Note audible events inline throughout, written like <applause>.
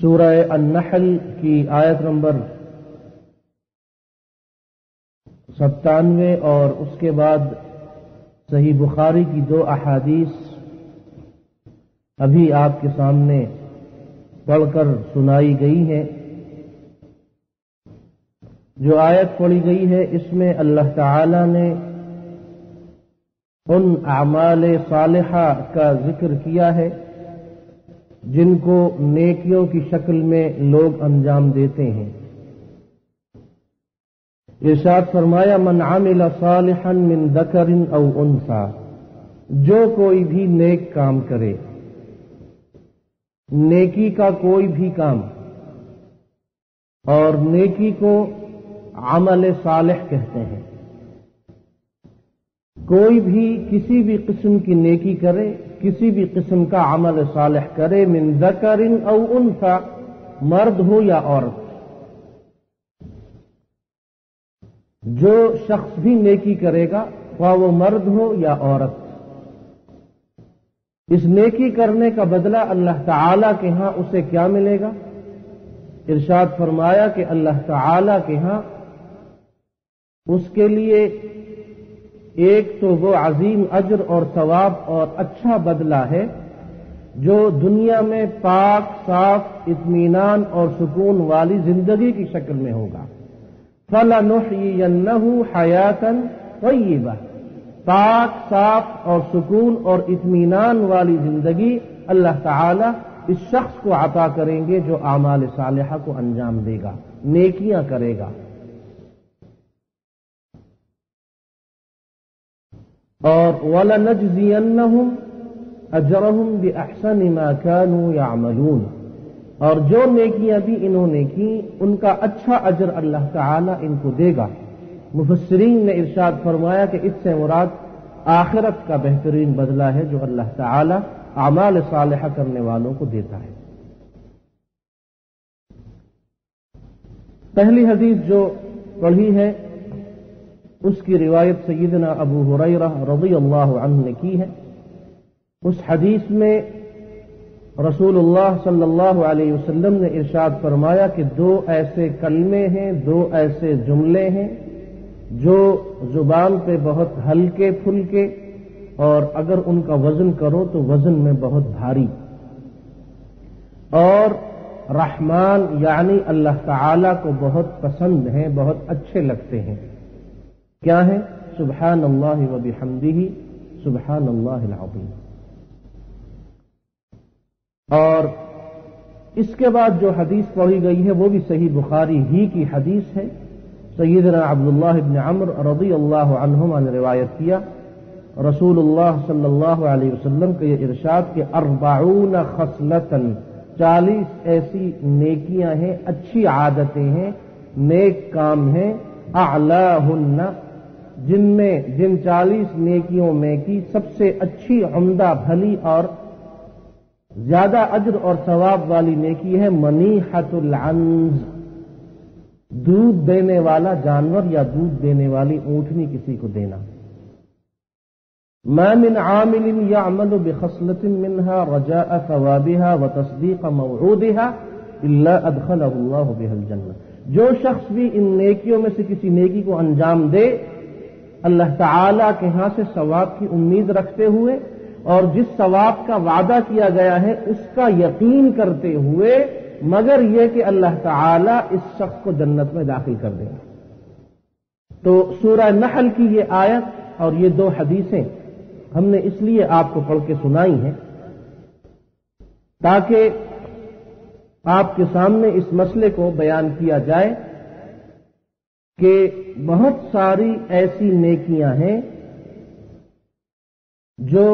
सूरह अन्नहल की आयत नंबर सत्तानवे और उसके बाद सही बुखारी की दो अहादीस अभी आपके सामने पढ़कर सुनाई गई हैं। जो आयत पढ़ी गई है, इसमें अल्लाह ताला ने उन अमाल सालिहा का ज़िक्र किया है। जिनको नेकियों की शक्ल में लोग अंजाम देते हैं। इरशाद फरमाया, मन आमिल सालिहन मिन दकरिन औ उनसा। जो कोई भी नेक काम करे, नेकी का कोई भी काम, और नेकी को अमल सालिह कहते हैं। कोई भी किसी भी किस्म की नेकी करे किसी भी किस्म का अमल सालिह करे, मिन दकरिन औ उनसा, मर्द हो या औरत। जो शख्स भी नेकी करेगा वह वो मर्द हो या औरत। इस नेकी करने का बदला अल्लाह ताला के यहाँ उसे क्या मिलेगा? इरशाद फरमाया कि अल्लाह ताला के यहाँ उसके लिए एक तो वो अजीम अजर और सवाब और अच्छा बदला है, जो दुनिया में पाक, साफ़, इत्मीनान और सुकून वाली ज़िंदगी की शक्ल में होगा। फलानुहयन्नहु हयातन तय्यबा। पाक, साफ़ और सुकून और इत्मीनान वाली ज़िंदगी अल्लाह ताला इस शख्स को अता करेंगे जो आमाल सालिहा को अंजाम देगा, नेकियाँ करेगा। और वला नजजियन्नहुम अजरहुम बि अहसन मा कानू यामलून। और जो नेकियाँ भी इन्होंने की, उनका अच्छा अजर अल्लाह ताला इनको देगा। मुफसरीन ने इरशाद फरमाया कि इससे मुराद आखिरत का बेहतरीन बदला है जो अल्लाह ताला अमाल सालिहा करने वालों को देता है। पहली हदीस जो पढ़ी है उसकी रिवायत सैदना अबू हुरैरा रज़ी अल्लाह ने की है। उस हदीस में रसूलुल्लाह सल्लल्लाहु अलैहि वसल्लम ने इरशाद फरमाया कि दो ऐसे कलमे हैं, दो ऐसे जुमले हैं, जो ज़ुबान पे बहुत हल्के फुलके और अगर उनका वज़न करो तो वज़न में बहुत भारी। और रहमान यानी अल्लाह ताला को बहुत पसंद हैं, बहुत अच्छे लगते हैं। क्या है? सुबहान अल्लाह व बिहमदिही सुबहान अल्लाह और इसके बाद जो हदीस पढ़ी गई है, वो भी सही बुखारी ही की हदीस है। सैदना अब्दुल्लाह इब्न अमर रदी अल्लाह अनहुमा ने रिवायत किया, रसूलुल्लाह सल्लल्लाहु अलैहि वसल्लम के इरशाद के अरबाउन खसलतन, चालीस ऐसी नेकियाँ हैं, अच्छी आदतें हैं, नेक काम हैं आलाहुन्ना जिनमें, जिन चालीस नेकियों में की सबसे अच्छी उम्दा भली और ज़्यादा अज्र और सवाब वाली नेकी है मनीहतुल अंज दूध देने वाला जानवर या दूध देने वाली ऊंटनी किसी को देना। मैं मिन आमिल या अमल बेखसलतिन मिनहा रजा सवाबिहा व तस्दीक मवरूदिहा इल्ला अदखल बेहल जन्नत। जो शख्स भी इन नेकियों में से किसी नेकी को अंजाम दे अल्लाह ताला के यहाँ से सवाब की उम्मीद रखते हुए और जिस सवाब का वादा किया गया है, उसका यकीन करते हुए, मगर यह कि अल्लाह ताला इस शख्स को जन्नत में दाखिल कर देंगे तो सूरह नहल की ये आयत और ये दो हदीसें हमने इसलिए आपको पढ़ के सुनाई हैं, ताकि आपके सामने इस मसले को बयान किया जाए कि बहुत सारी ऐसी नेकियाँ हैं जो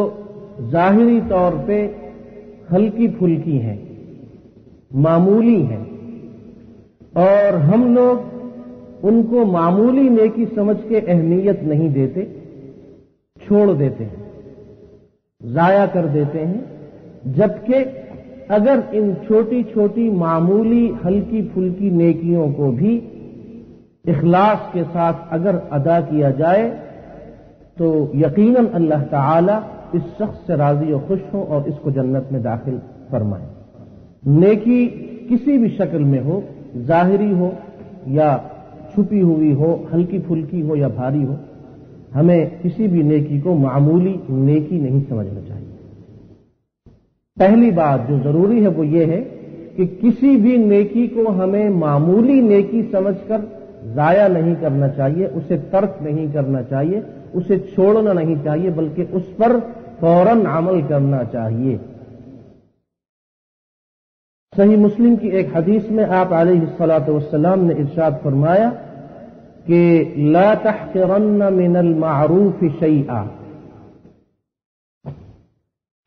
जाहिरी तौर पे हल्की फुल्की हैं, मामूली हैं। और हम लोग उनको मामूली नेकी समझ के अहमियत नहीं देते, छोड़ देते हैं, जाया कर देते हैं, जबकि अगर इन छोटी छोटी मामूली हल्की फुल्की नेकियों को भी इखलास के साथ अगर अदा किया जाए तो यकीनन अल्लाह ताला इस शख्स से राज़ी और खुश हो और इसको जन्नत में दाखिल फरमाए। नेकी किसी भी शक्ल में हो, जाहिरी हो, या छुपी हुई हो, हल्की फुल्की हो या भारी हो, हमें किसी भी नेकी को मामूली नेकी नहीं समझना चाहिए। पहली बात जो ज़रूरी है वो ये है कि किसी भी नेकी को हमें मामूली नेकी समझकर जाया नहीं करना चाहिए, उसे तर्क नहीं करना चाहिए, उसे छोड़ना नहीं चाहिए, बल्कि उस पर फ़ौरन अमल करना चाहिए। सही मुस्लिम की एक हदीस में आप वसलाम ने इर्शाद फरमाया कि, ला तहरन्न मिनल मारूफ शैआ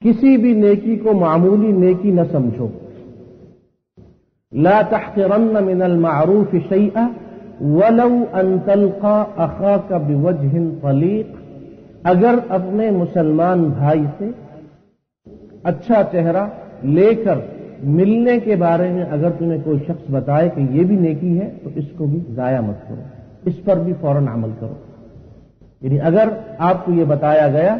किसी भी नेकी को मामूली नेकी न समझो। ला तहरन्न मिनल मारूफ शैआ वलऊ अनतलका अखा का बिवजहिन फलीक अगर अपने मुसलमान भाई से अच्छा चेहरा लेकर मिलने के बारे में अगर तुम्हें कोई शख्स बताए कि ये भी नेकी है तो इसको भी जाया मत करो। इस पर भी फ़ौरन अमल करो। यानी अगर आपको ये बताया गया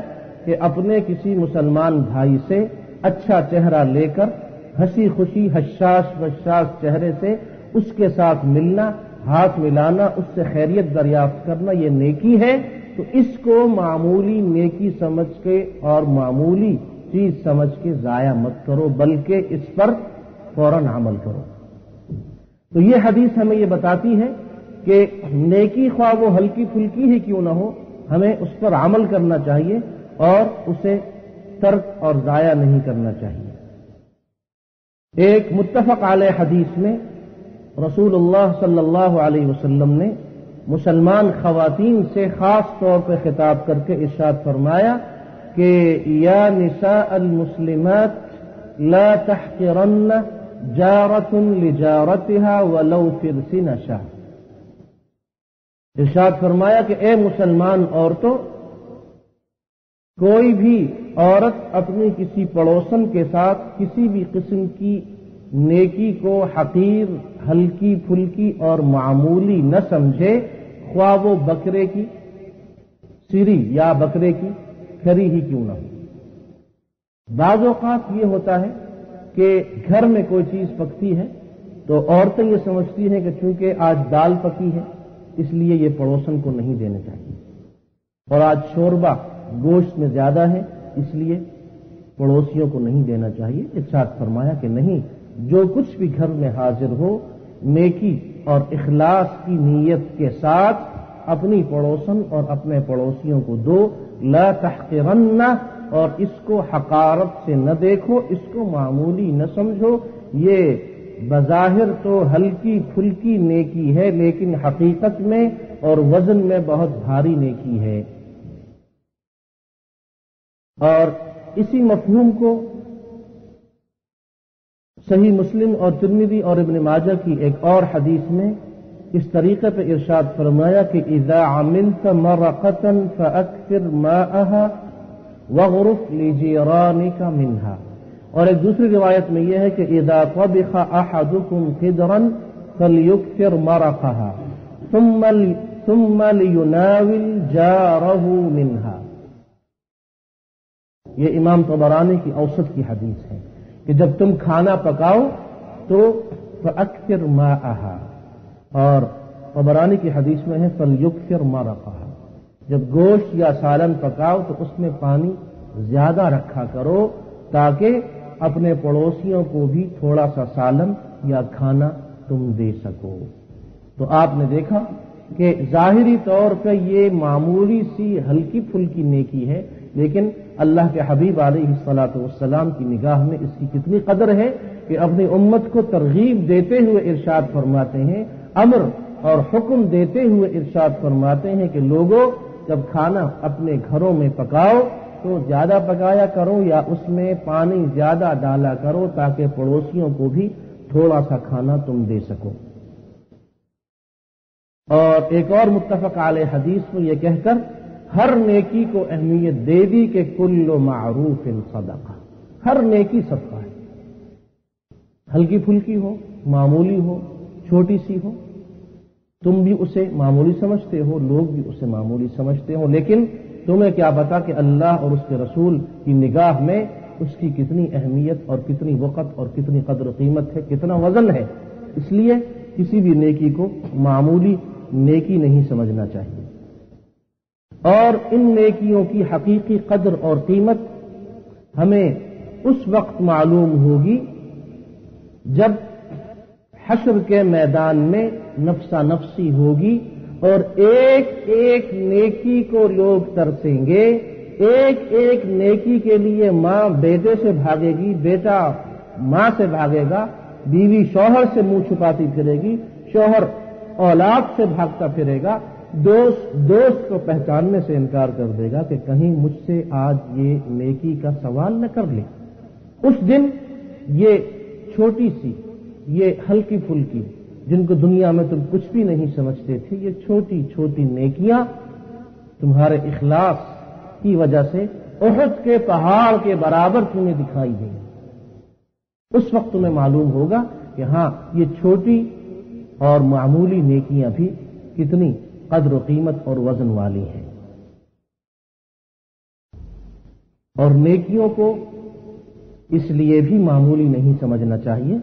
कि अपने किसी मुसलमान भाई से अच्छा चेहरा लेकर हँसी खुशी हशाश वशाश चेहरे से उसके साथ मिलना हाथ मिलाना, उससे खैरियत दरियाफ्त करना यह नेकी है तो इसको मामूली नेकी समझ के और मामूली चीज़ समझ के जाया मत करो, बल्कि इस पर फ़ौरन अमल करो। तो ये हदीस हमें ये बताती है कि नेकी ख्वाह वो हल्की फुल्की ही क्यों ना हो, हमें उस पर अमल करना चाहिए और उसे तर्क और जाया नहीं करना चाहिए। एक मुतफक आल हदीस में रसूलुल्लाह सल्लल्लाहु अलैहि वसल्लम ने मुसलमान खवातीन से खास तौर पर खिताब करके इर्शाद फरमाया कि, या निसा मुस्लिमत, ला तहकिरन्न जारतुन लिजारतिहा वलौ फिरसी नशा इर्शाद फरमाया कि, ए मुसलमान औरतों, कोई भी औरत अपनी किसी पड़ोसन के साथ किसी भी किस्म की नेकी को हकीर, हल्की फुल्की और मामूली न समझे ख्वा वो बकरे की, सिरी या बकरे की, खरी ही क्यों ना हो? बाज़ात ये होता है कि घर में कोई चीज़ पकती है तो औरतें ये समझती हैं कि चूँकि आज दाल पकी है, इसलिए ये पड़ोसन को नहीं देना चाहिए। और आज शोरबा गोश्त में ज़्यादा है, इसलिए पड़ोसियों को नहीं देना चाहिए। इर्शाद फरमाया कि नहीं जो कुछ भी घर में हाजिर हो, नेकी और इखलास की नीयत के साथ अपनी पड़ोसन और अपने पड़ोसियों को दो, ला तहकिरन्ना, और इसको हकारत से न देखो, इसको मामूली न समझो। ये बजाहिर तो हल्की फुल्की नेकी है, लेकिन हकीकत में और वज़न में बहुत भारी नेकी है। और इसी मफहूम को सही मुस्लिम और तिरमिदी और इबन माजा की एक और हदीस में इस तरीके पर इरशाद फरमाया कि इज़ा आमिल मरकतन माहा वगरुफ लीजिरानी का मिन्हा। और एक दूसरी रिवायत में यह है कि इदा तबिखा अहदुकुम खिदरन फलयुक्सिर मरकहा सुम्म लियुनाविल जारहु मिन्हा। ये इमाम तबरानी की औसत की हदीस है। कि जब तुम खाना पकाओ तो अक्सर मा आहा और तबरानी की हदीस में है फल युक्सर मा रखा जब गोश्त या सालन पकाओ तो उसमें पानी ज़्यादा रखा करो, ताकि अपने पड़ोसियों को भी थोड़ा सा सालन या खाना तुम दे सको। तो आपने देखा कि जाहिरी तौर पर ये मामूली सी हल्की फुल्की नेकी है, लेकिन अल्लाह के हबीब सलाम की निगाह में इसकी कितनी कदर है कि अपनी उम्मत को तरगीब देते हुए इरशाद फरमाते हैं, अमर और हुक्म देते हुए इरशाद फरमाते हैं कि लोगों, जब खाना अपने घरों में पकाओ तो ज़्यादा पकाया करो या उसमें पानी ज़्यादा डाला करो ताकि पड़ोसियों को भी थोड़ा सा खाना तुम दे सको। और एक और मुतफक आल हदीस में यह कहकर हर नेकी को अहमियत दे दी कि कुल्लो मारूफ इन सदका। हर नेकी सबका है। हल्की फुल्की हो, मामूली हो, छोटी सी हो, तुम भी उसे मामूली समझते हो, लोग भी उसे मामूली समझते हो, लेकिन तुम्हें क्या पता कि अल्लाह और उसके रसूल की निगाह में उसकी कितनी अहमियत और कितनी वक़्त और कितनी कदर कीमत है, कितना वज़न है। इसलिए किसी भी नेकी को मामूली नेकी नहीं समझना चाहिए। और इन नेकियों की हकीकी कदर और कीमत हमें उस वक्त मालूम होगी जब हश्र के मैदान में नफसा नफसी होगी और एक एक नेकी को लोग तरसेंगे, एक एक नेकी के लिए माँ बेटे से भागेगी, बेटा माँ से भागेगा, बीवी शौहर से मुँह छुपाती फिरेगी, शौहर औलाद से भागता फिरेगा दोस्त दोस्त को पहचानने से इनकार कर देगा कि कहीं मुझसे आज ये नेकी का सवाल न कर ले। उस दिन ये छोटी सी, ये हल्की फुल्की, जिनको दुनिया में तुम कुछ भी नहीं समझते थे, ये छोटी छोटी नेकियाँ तुम्हारे इखलास की वजह से उहद के पहाड़ के बराबर तुम्हें दिखाई देंगी उस वक्त तुम्हें मालूम होगा कि हाँ, ये छोटी और मामूली नेकियाँ भी कितनी कद्र कीमत और वज़न वाली हैं। और नेकियों को इसलिए भी मामूली नहीं समझना चाहिए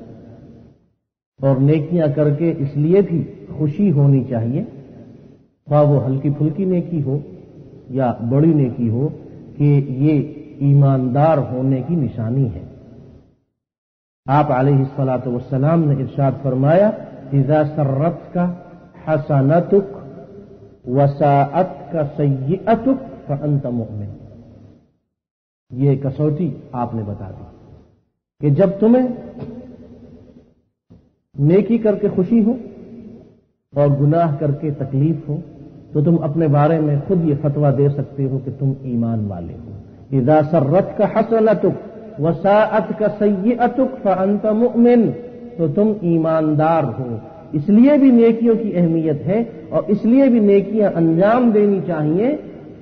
और नेकियाँ करके इसलिए भी खुशी होनी चाहिए खा वो हल्की फुल्की नेकी हो या बड़ी नेकी हो कि ये ईमानदार होने की निशानी है। आप सलाम ने इरशाद फरमाया, इजा सर्रत का हसनतुक वसाअत का सैयतुक का अंत मोमिन। ये कसौटी आपने बता दी कि जब तुम्हें नेकी करके खुशी हो और गुनाह करके तकलीफ़ हो तो तुम अपने बारे में खुद ये फतवा दे सकते हो कि तुम ईमान वाले हो। इदा सर्रत का हसनतुक, वसाअत का सैयतुक फंत मुमिन तो तुम ईमानदार हो। इसलिए भी नेकियों की अहमियत है और इसलिए भी नेकियाँ अंजाम देनी चाहिए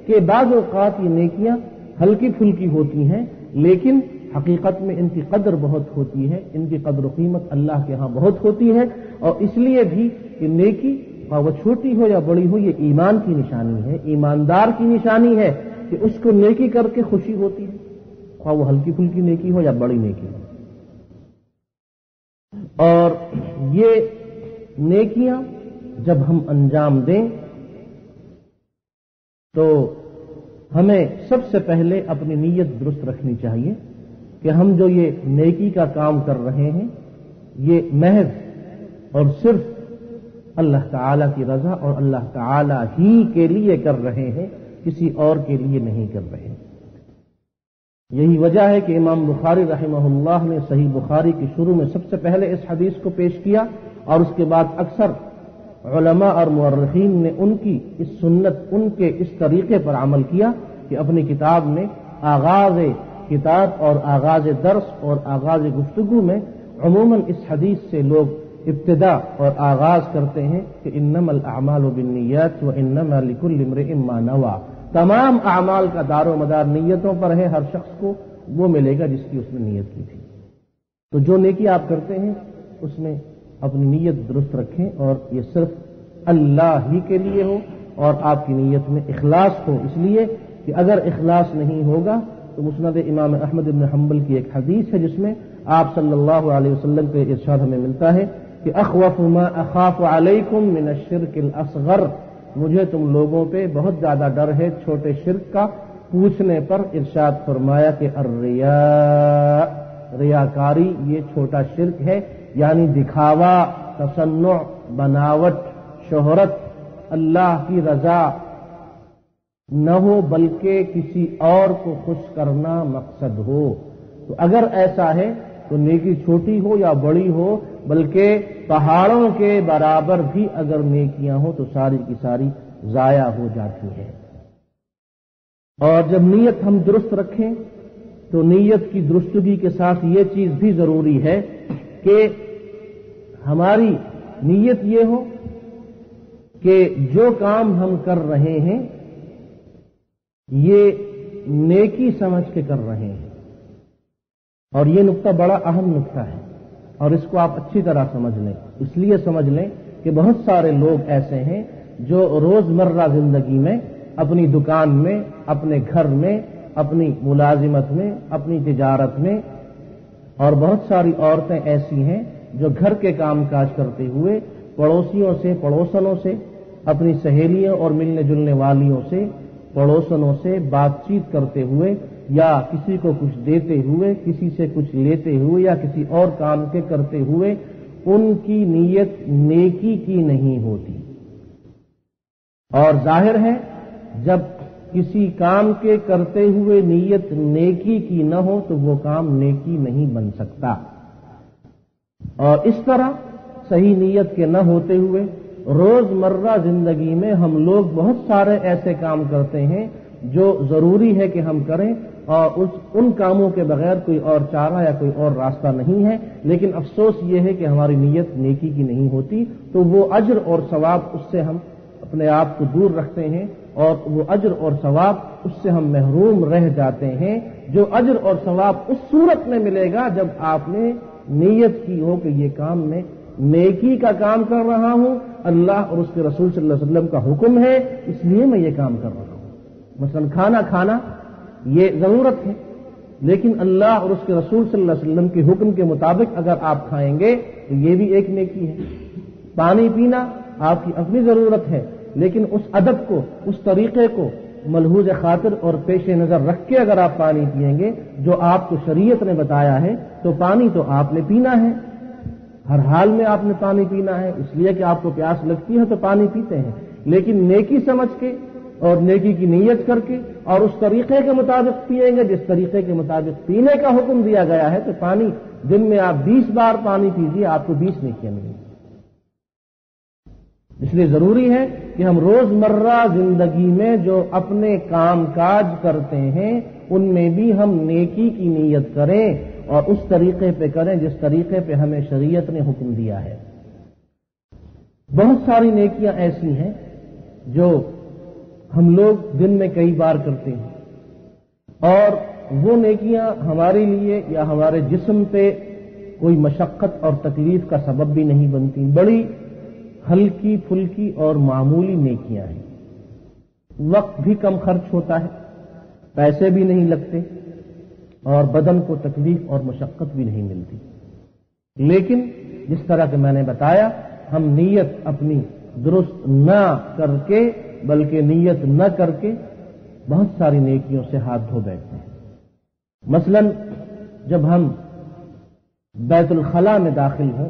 कि अवकात ये नेकियाँ हल्की फुल्की होती हैं, लेकिन हकीकत में इनकी कदर बहुत होती है, इनकी कदर कीमत अल्लाह के यहाँ बहुत होती है, और इसलिए भी कि नेकी वह छोटी हो या बड़ी हो, ये ईमान की निशानी है, ईमानदार की निशानी है कि उसको नेकी करके खुशी होती है वह वो हल्की फुल्की नेकी हो या बड़ी नेकी हो। और ये नेकियाँ जब हम अंजाम दें तो हमें सबसे पहले अपनी नीयत दुरुस्त रखनी चाहिए कि हम जो ये नेकी का काम कर रहे हैं, ये महज और सिर्फ़ अल्लाह ताला की रजा और अल्लाह ताला ही के लिए कर रहे हैं, किसी और के लिए नहीं कर रहे हैं। यही वजह है कि इमाम बुखारी रहमहुल्लाह ने सही बुखारी के शुरू में सबसे पहले इस हदीस को पेश किया और उसके बाद अक्सर उलमा और मुर्रखीन ने उनकी इस सुन्नत, उनके इस तरीके पर अमल किया कि अपनी किताब में आगाज़ किताब और आगाज़ दर्स और आगाज़ गुफ्तगु में अमूमन इस हदीस से लोग इब्तदा और आगाज़ करते हैं कि इन्नमल अमाल बिन्नीयत व इन्नमा लिकुल इम्मा नवा। तमाम अमाल का दारो मदार नीयतों पर है हर शख्स को, वो मिलेगा जिसकी उसने नीयत की थी। तो जो नेकी आप करते हैं, उसमें अपनी नीयत दुरुस्त रखें और ये सिर्फ़ अल्लाह ही के लिए हो और आपकी नीयत में इखलास हो। इसलिए कि अगर इखलास नहीं होगा तो मुस्ंद इमाम अहमद इबन हम्बल की एक हदीस है जिसमें आप सल्लल्लाहु अलैहि वसल्लम के इरशाद हमें मिलता है कि अखवफ मा अखाफ अलैकुम मिन शिरक असगर। मुझे तुम लोगों पे बहुत ज़्यादा डर है छोटे शिरक का पूछने पर इरशाद फरमाया कि अर्रिया, रियाकारी, ये छोटा शिरक है यानी दिखावा तसन्नु बनावट, शोहरत, अल्लाह की रजा। न हो बल्कि किसी और को खुश करना मकसद हो। तो अगर ऐसा है तो नेकी छोटी हो या बड़ी हो, बल्कि पहाड़ों के बराबर भी अगर नेकियाँ हो तो सारी की सारी जाया हो जाती है। और जब नीयत हम दुरुस्त रखें तो नीयत की दुरुस्तगी के साथ ये चीज़ भी ज़रूरी है कि हमारी नीयत ये हो कि जो काम हम कर रहे हैं, ये नेकी समझ के कर रहे हैं। और ये नुकता बड़ा अहम नुकता है, और इसको आप अच्छी तरह समझ लें। इसलिए समझ लें कि बहुत सारे लोग ऐसे हैं जो रोज़मर्रा ज़िंदगी में, अपनी दुकान में, अपने घर में, अपनी मुलाजिमत में, अपनी तिजारत में और बहुत सारी औरतें ऐसी हैं जो घर के कामकाज करते हुए पड़ोसियों से, पड़ोसनों से, अपनी सहेलियों और मिलने जुलने वालियों से, पड़ोसनों से बातचीत करते हुए या किसी को कुछ देते हुए, किसी से कुछ लेते हुए या किसी और काम के करते हुए, उनकी नीयत नेकी की नहीं होती। और ज़ाहिर है, जब किसी काम के करते हुए नीयत नेकी की न हो तो वो काम नेकी नहीं बन सकता। और इस तरह सही नीयत के न होते हुए रोज़मर्रा ज़िंदगी में हम लोग बहुत सारे ऐसे काम करते हैं जो ज़रूरी है कि हम करें और उस, उन कामों के बगैर कोई और चारा या कोई और रास्ता नहीं है। लेकिन अफसोस ये है कि हमारी नीयत नेकी की नहीं होती तो वो अज्र और सवाब उससे हम अपने आप को दूर रखते हैं। और वो अजर और सवाब, उससे हम महरूम रह जाते हैं। जो अजर और सवाब उस सूरत में मिलेगा, जब आपने नीयत की हो कि ये काम मैं नेकी का काम कर रहा हूँ। अल्लाह और उसके रसूल सल्लल्लाहु अलैहि वसल्लम का हुक्म है, इसलिए मैं ये काम कर रहा हूँ। मसलन खाना खाना, ये ज़रूरत है। लेकिन अल्लाह और उसके रसूल सल्लल्लाहु अलैहि वसल्लम के हुक्म के मुताबिक अगर आप खाएँगे तो ये भी एक नेकी है। पानी पीना आपकी अपनी ज़रूरत है। लेकिन उस अदब को, उस तरीके को मलहूज खातिर और पेश नज़र रख के अगर आप पानी पियेंगे, जो आपको शरीयत ने बताया है तो पानी तो आपने पीना है। हर हाल में आपने पानी पीना है, इसलिए कि आपको प्यास लगती है तो पानी पीते हैं। लेकिन नेकी समझ के और नेकी की नीयत करके और उस तरीके के मुताबिक पिएँगे जिस तरीके के मुताबिक पीने का हुक्म दिया गया है तो पानी दिन में आप 20 बार पानी पीजिए, आपको 20 नेकियाँ मिलेंगी इसलिए ज़रूरी है कि हम रोज़मर्रा ज़िंदगी में जो अपने काम काज करते हैं, उनमें भी हम नेकी की नीयत करें और उस तरीके पे करें जिस तरीके पे हमें शरीयत ने हुक्म दिया है। बहुत सारी नेकियाँ ऐसी हैं जो हम लोग दिन में कई बार करते हैं। और वो नेकियाँ हमारे लिए या हमारे जिस्म पे कोई मशक्कत और तकलीफ़ का सबब भी नहीं बनती। बड़ी हल्की फुल्की और मामूली नेकियाँ हैं। वक्त भी कम खर्च होता है, पैसे भी नहीं लगते, और बदन को तकलीफ़ और मशक्कत भी नहीं मिलती। लेकिन जिस तरह के मैंने बताया, हम नीयत अपनी दुरुस्त न करके, बल्कि नीयत न करके बहुत सारी नेकियों से हाथ धो बैठते हैं। मसलन, जब हम बैतुलखला में दाखिल हों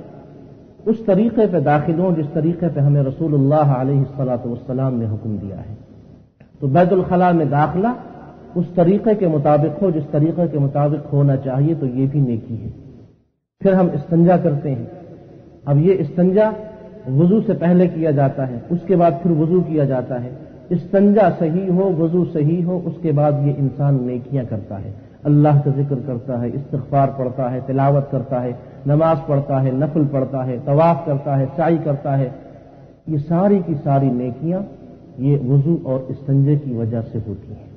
उस तरीके पर दाखिल हों जिस तरीके पर हमें रसूलुल्लाह अलैहिस्सलाम ने हुक्म दिया है। तो बैतुल खला में दाखिला उस तरीके के मुताबिक हो, जिस तरीके के मुताबिक होना चाहिए तो ये भी नेकी है। फिर हम इस्तंजा करते हैं। अब ये इस्तंजा वज़ू से पहले किया जाता है, उसके बाद फिर वज़ू किया जाता है। इस्तंजा सही हो, वज़ू सही हो, उसके बाद ये इंसान नेकियाँ करता है। अल्लाह का ज़िक्र करता है इस्तफार पढ़ता है, तिलावत करता है नमाज़ पढ़ता है, नफल पढ़ता है, तवाफ करता है चाई करता है। ये सारी की सारी नेकियाँ ये वज़ू और इस्तंजे की वजह से होती हैं।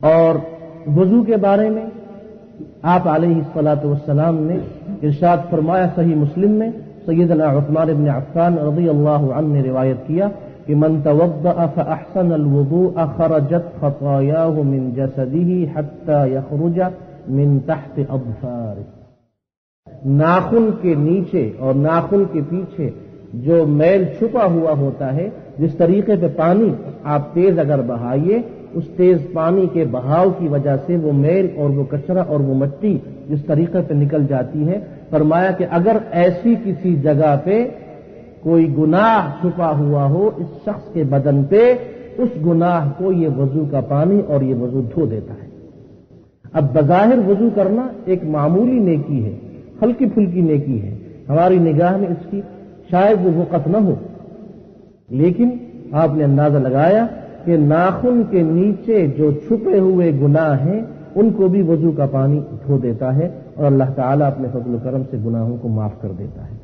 और वज़ू के बारे में आप सलाम ने इरशाद फरमाया सही मुस्लिम में सैदना इबन अफ़ान रज़ी अल्लाह ने रिवायत किया कि मन तवद्दन अलवदू अखरजत खतायाहु मिन जसदिही हत्ता यखरुज मिन तहत अबसार नाखुन के नीचे और नाखुन के पीछे जो मैल छुपा हुआ होता है, जिस तरीके पे पानी आप तेज अगर बहाइए, उस तेज पानी के बहाव की वजह से वो मैल और वो कचरा और वो मट्टी जिस तरीके पे निकल जाती है, फरमाया कि अगर ऐसी किसी जगह पे कोई गुनाह छुपा हुआ हो, इस शख्स के बदन पे, उस गुनाह को ये वज़ू का पानी और ये वज़ू धो देता है। अब बजाहिर वज़ू करना एक मामूली नेकी है। हल्की फुल्की नेकी है। हमारी निगाह में इसकी शायद वो वक़्त न हो। लेकिन आपने अंदाज़ा लगाया कि नाखून के नीचे जो छुपे हुए गुनाह हैं, उनको भी वज़ू का पानी धो देता है और अल्लाह ताला अपने फजल करम से गुनाहों को माफ़ कर देता है।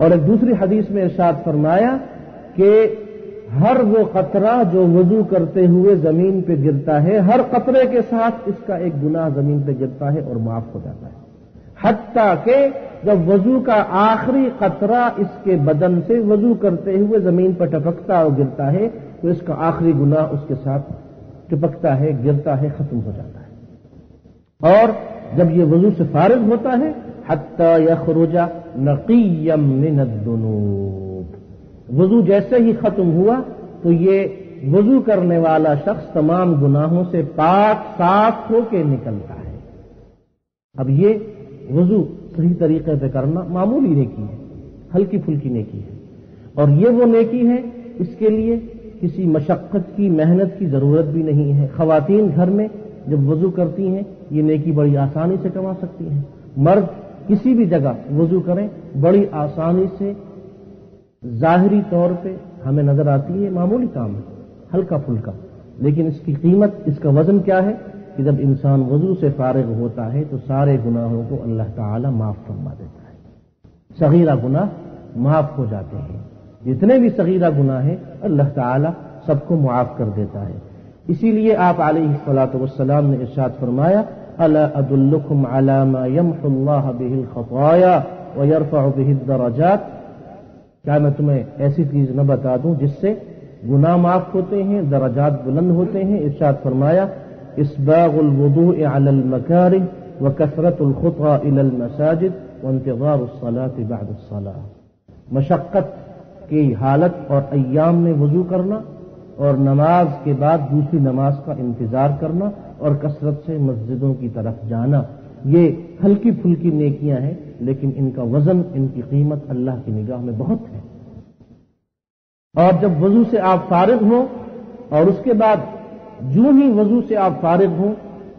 और एक दूसरी हदीस में इरशाद फरमाया कि हर वो कतरा जो वज़ू करते हुए ज़मीन पे गिरता है, हर कतरे के साथ इसका एक गुनाह ज़मीन पे गिरता है और माफ़ हो जाता है। हत्या के जब वज़ू का आखिरी कतरा इसके बदन से वज़ू करते हुए ज़मीन पर टपकता और गिरता है तो इसका आखिरी गुनाह उसके साथ टपकता है, गिरता है, खत्म हो जाता है। और जब ये वज़ू से फारिग होता है हत्या यखरुजा नकीयम मिनदनूब वज़ू जैसे ही खत्म हुआ तो ये वज़ू करने वाला शख्स तमाम गुनाहों से पाक, साफ़ होके निकलता है। अब ये वज़ू सही तरीके से करना मामूली नेकी है हल्की फुल्की नेकी है। और ये वो नेकी है, इसके लिए किसी मशक्कत की, मेहनत की ज़रूरत भी नहीं है। खातन घर में जब वज़ू करती हैं, ये नेकी बड़ी आसानी से कमा सकती हैं। मर्द किसी भी जगह वज़ू करें, बड़ी आसानी से जाहरी तौर पे हमें नज़र आती है मामूली काम है हल्का फुल्का लेकिन इसकी कीमत, इसका वज़न क्या है? कि जब इंसान वज़ू से फारिग होता है तो सारे गुनाहों को अल्लाह ताला माफ़ फरमा देता है। सगीरा गुनाह माफ़ हो जाते हैं। जितने भी सगीरा गुनाह है, अल्लाह ताला सबको मुआफ कर देता है। इसीलिए आप सलाम ने इर्शाद फरमाया, अला अदुल्लुकुम अलामा यमहुल्लाह बिहिल खताया व यरफा बिहिद दरजात। क्या मैं तुम्हें ऐसी चीज़ न बता दूँ जिससे गुनाह माफ़ होते हैं, दराजात बुलंद होते हैं? इर्शाद फरमाया इसबागुल वुदू अल मकार व कसरत उलखुता इल मसाजिद व इंतज़ार सलात मशक्क़त की हालत और अयाम में वज़ू करना और नमाज़ के बाद दूसरी नमाज़ का इंतज़ार करना और कसरत से मस्जिदों की तरफ़ जाना ये हल्की फुल्की नेकियाँ हैं लेकिन इनका वज़न इनकी कीमत अल्लाह की निगाह में बहुत है और जब वज़ू से आप फारिग हो और उसके बाद जो ही वज़ू से आप फारिग हों,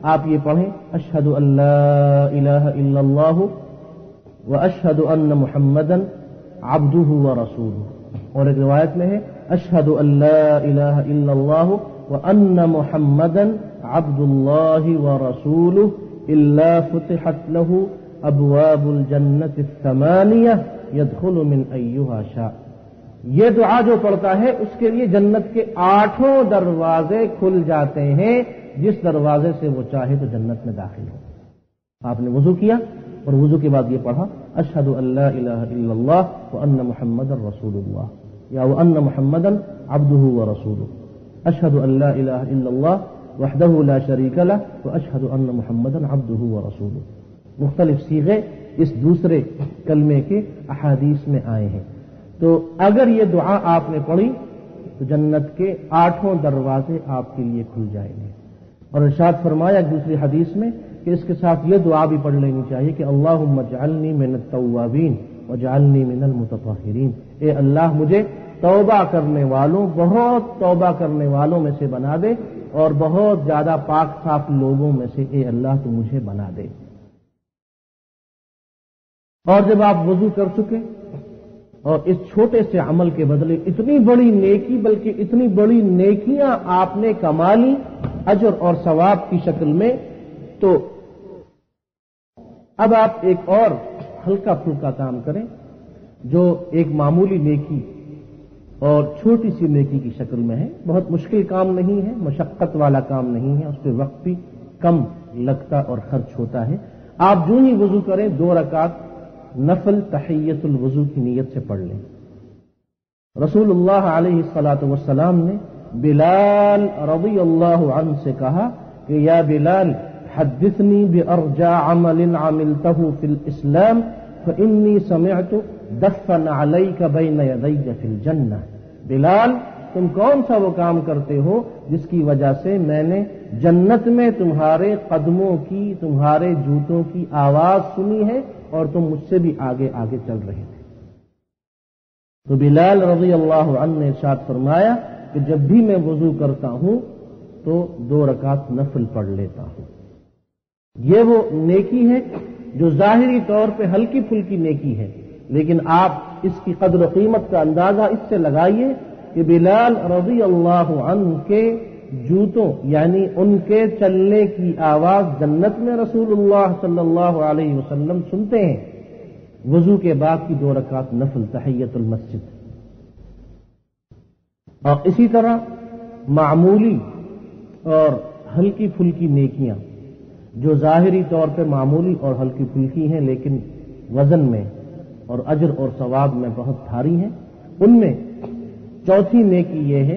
आप ये पढ़ें, अशहद अल्लाह व अशहद अन्न मोहम्मदन अब्दू व रसूल और एक रिवायत में है, अशहद अल्लाह व अन्न मोहम्मदन अब्दुल्लाह व रसूल इल्ला फुतहत लहू अबवाबुल जन्नत यदखुल मिन अय्युहा शाह। ये दुआ जो पढ़ता है, उसके लिए जन्नत के आठों दरवाजे खुल जाते हैं। जिस दरवाजे से वो चाहे तो जन्नत में दाखिल हो। आपने वज़ू किया और वज़ू के बाद ये पढ़ा, अशहद अन्न मोहम्मद रसूलुल्लाह। या, वो अन्न मोहम्मदन अब्दू व रसूल अशहद अल्लाह वहदहू ला शरीक ला व अशहद अन्न मोहम्मदन अब्दू व रसूल मुख्तलिफ़ सीगे इस दूसरे कलमे के अहादीस में आए हैं। तो अगर ये दुआ आपने पढ़ी तो जन्नत के आठों दरवाजे आपके लिए खुल जाएँगे। और इर्शाद फरमाया दूसरी हदीस में कि इसके साथ ये दुआ भी पढ़ लेनी चाहिए कि अल्लाह मजअलनी मिन तवाबीन और जालनी मिनल मुतहिरीन ए अल्लाह, मुझे तौबा करने वालों, बहुत तौबा करने वालों में से बना दे और बहुत ज़्यादा पाक साफ़ लोगों में से ए अल्लाह, तू मुझे बना दे। और जब आप वज़ू कर चुके और इस छोटे से अमल के बदले इतनी बड़ी नेकी, बल्कि इतनी बड़ी नेकियाँ आपने कमा ली अजर और सवाब की शक्ल में तो अब आप एक और हल्का फुल्का काम करें, जो एक मामूली नेकी और छोटी सी नेकी की शक्ल में है। बहुत मुश्किल काम नहीं है, मशक्कत वाला काम नहीं है उस पर वक्त भी कम लगता और खर्च होता है। आप जो ही वज़ू करें, दो रकात नफल तहैयतुल वज़ू की नीयत से पढ़ लें। रसूलुल्लाह अलैहिस्सलाम ने बिलाल रबी अल्लाह से कहा कि, या बिलाल अमल आमिलतहु फिल इस्लाम, फ़इन्नी समिअतु दफन अलई का बैन फिल जन्ना बिलाल, तुम कौन सा वो काम करते हो जिसकी वजह से मैंने जन्नत में तुम्हारे कदमों की, तुम्हारे जूतों की आवाज़ सुनी है? और तुम मुझसे भी आगे आगे चल रहे थे। तो बिलाल रज़ी अल्लाह ने इर्शाद फरमाया कि जब भी मैं वज़ू करता हूँ तो दो रकात नफल पढ़ लेता हूँ। ये वो नेकी है जो जाहिरी तौर पे हल्की फुल्की नेकी है, लेकिन आप इसकी कदर कीमत का अंदाज़ा इससे लगाइए कि बिलाल रज़ी अल्लाह के जूतों, यानी उनके चलने की आवाज़ जन्नत में रसूलुल्लाह सल्लल्लाहु अलैहि वसल्लम सुनते हैं। वज़ू के बाद की दो रकात नफल, तहैयतुल मस्जिद। और इसी तरह मामूली और हल्की फुल्की नेकियाँ, जो जाहिरी तौर पर मामूली और हल्की फुल्की हैं, लेकिन वज़न में और अजर और सवाब में बहुत भारी हैं। उनमें चौथी नेकी ये है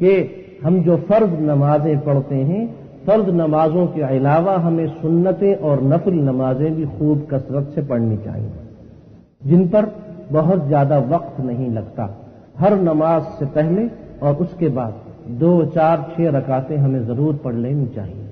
कि हम जो फ़र्ज़ नमाजें पढ़ते हैं, फ़र्ज़ नमाजों के अलावा हमें सुन्नतें और नफल नमाजें भी खूब कसरत से पढ़नी चाहिए। जिन पर बहुत ज़्यादा वक्त नहीं लगता। हर नमाज़ से पहले और उसके बाद दो, चार, छह रकातें हमें ज़रूर पढ़ लेनी चाहिए।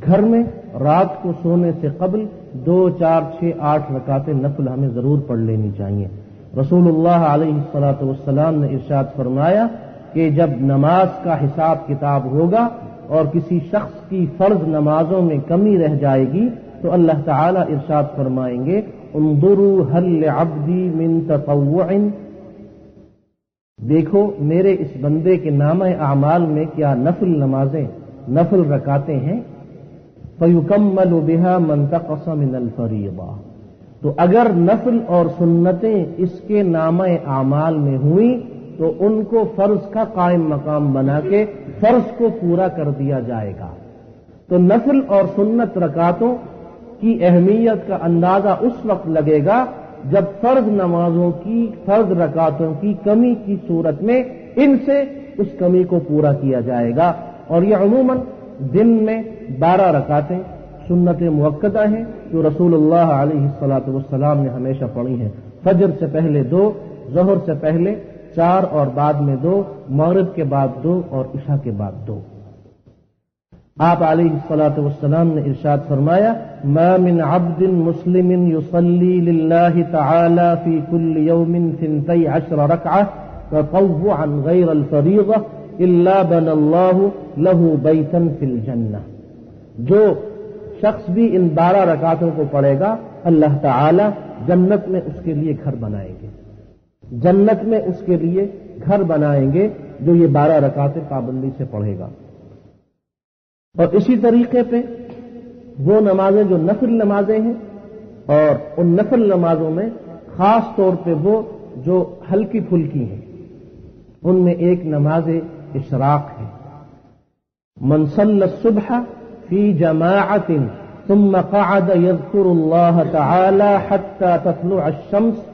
घर में रात को सोने से कबल दो, चार, छह, आठ रकातें नफल हमें ज़रूर पढ़ लेनी चाहिए। रसूलुल्लाह अलैहिस्सलाम ने इरशाद फरमाया कि जब नमाज़ का हिसाब किताब होगा और किसी शख्स की फ़र्ज़ नमाजों में कमी रह जाएगी तो अल्लाह ताला इरशाद फरमाएँगे, उन्दुरु हल अब्दी मिन ततव्वुइन. देखो, मेरे इस बंदे के नाम आमाल में क्या नफल नमाजें, नफल रकाते हैं? फयुकम्मल बिहा मंतकस मिनल फरीबा तो अगर नफल और सुन्नतें इसके नाम आमाल में हुई तो उनको फ़र्ज़ का कायम मकाम बना के फ़र्ज़ को पूरा कर दिया जाएगा। तो नफल और सुन्नत रकातों की अहमियत का अंदाज़ा उस वक्त लगेगा जब फ़र्ज़ नमाजों की, फ़र्ज़ रकातों की कमी की सूरत में इनसे उस कमी को पूरा किया जाएगा। और यह अमूमन दिन में बारह रकातें सुन्नत मुक्दा हैं, जो रसूलुल्लाह अलैहिस्सलाम ने हमेशा पढ़ी हैं। फजर से पहले दो, जहर से पहले चार और बाद में दो, मगरब के बाद दो और ईशा के बाद दो। आप सलाम ने इरशाद फरमाया मिन अब्दिन मुस्लिम जो शख्स भी इन बारह रकातों को पढ़ेगा, अल्लाह ताला जन्नत में उसके लिए घर बनाएँगे। जन्नत में उसके लिए घर बनाएँगे जो ये बारह रकाते पाबंदी से पढ़ेगा। और इसी तरीके पे वो नमाजें जो नफल नमाजें हैं और उन नफल नमाजों में खास तौर पे वो जो हल्की फुल्की हैं, उनमें एक नमाज़ इशराक है। मनसल सुबह फ़ी जमातिन तुम मकाद यदकुर तस्लु अशम्स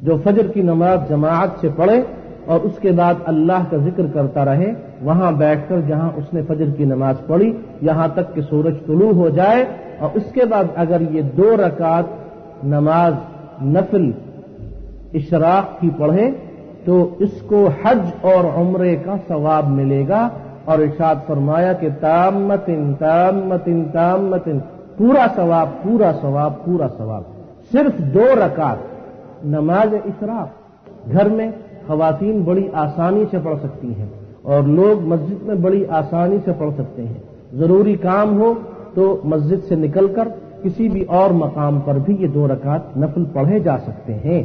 जो फजर की नमाज जमात से पढ़े और उसके बाद अल्लाह का जिक्र करता रहे वहां बैठकर जहां उसने फजर की नमाज पढ़ी यहां तक कि सूरज तुलू हो जाए और उसके बाद अगर ये दो रकात नमाज नफल इशराक की पढ़े तो इसको हज और उम्रे का सवाब मिलेगा। और इशाद फरमाया कि तामतिन तामतिन तामतिन पूरा सवाब पूरा सवाब पूरा सवाब। सिर्फ़ दो रकात, नमाज़ इसराफ घर में खवातीन बड़ी आसानी से पढ़ सकती हैं और लोग मस्जिद में बड़ी आसानी से पढ़ सकते हैं। ज़रूरी काम हो तो मस्जिद से निकलकर किसी भी और मकाम पर भी ये दो रकात नफल पढ़े जा सकते हैं।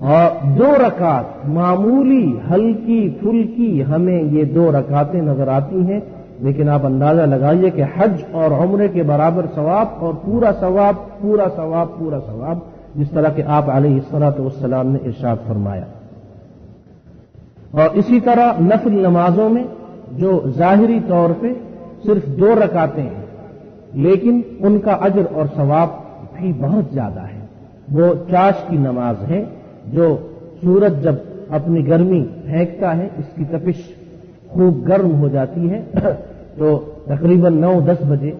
और दो रकात, मामूली, हल्की, फुल्की, हमें ये दो रकातें नज़र आती हैं, लेकिन आप अंदाज़ा लगाइए कि हज और उम्र के बराबर सवाब और पूरा सवाब पूरा सवाब पूरा सवाब, जिस तरह के आप सलाम ने इर्शाद फरमाया। और इसी तरह नफल नमाजों में, जो जाहिरी तौर पे सिर्फ़ दो रकाते हैं, लेकिन उनका अजर और सवाब भी बहुत ज़्यादा है। वो चाश की नमाज़ है जो सूरज जब अपनी गर्मी फेंकता है, इसकी तपिश खूब गर्म हो जाती है <clears throat> तो तकरीबन नौ दस बजे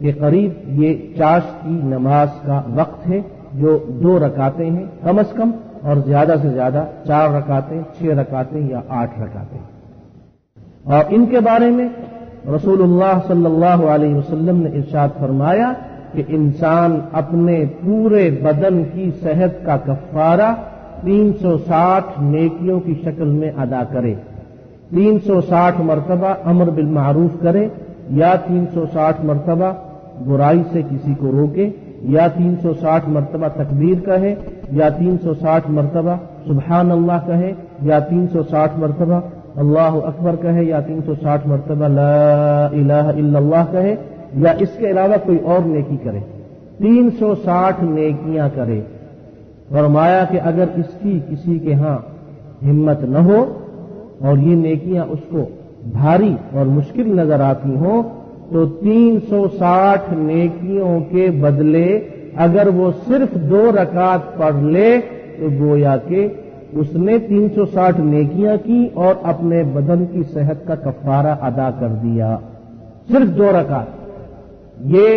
के करीब ये चाश की नमाज़ का वक्त है, जो दो रकाते हैं, कम अज कम और ज़्यादा से ज़्यादा चार रकाते, छह रकाते या आठ रकातें। और इनके बारे में रसूलुल्लाह सल्लल्लाहु अलैहि वसल्लम ने इरशाद फरमाया कि इंसान अपने पूरे बदन की सेहत का कफारा 360 नेकियों की शक्ल में अदा करे। 360 मरतबा अमर बिल मारूफ करे, या 360 मरतबा बुराई से किसी को रोके, या 360 मरतबा तकबीर कहे, या 360 मरतबा सुबहान अल्लाह कहे, या 360 मरतबा अल्लाह अकबर कहे, या 360 मरतबा ला इलाहा इल्लल्लाह कहे, या इसके अलावा कोई और नेकी करे। 360 नेकियाँ करे। फरमाया कि अगर इसकी किसी के यहाँ हिम्मत न हो और ये नेकियाँ उसको भारी और मुश्किल नज़र आती हो तो 360 नेकियों के बदले अगर वो सिर्फ़ दो रकात पढ़ ले तो गोया के उसने 360 नेकियाँ की और अपने बदन की सेहत का कफारा अदा कर दिया। सिर्फ़ दो रकात। ये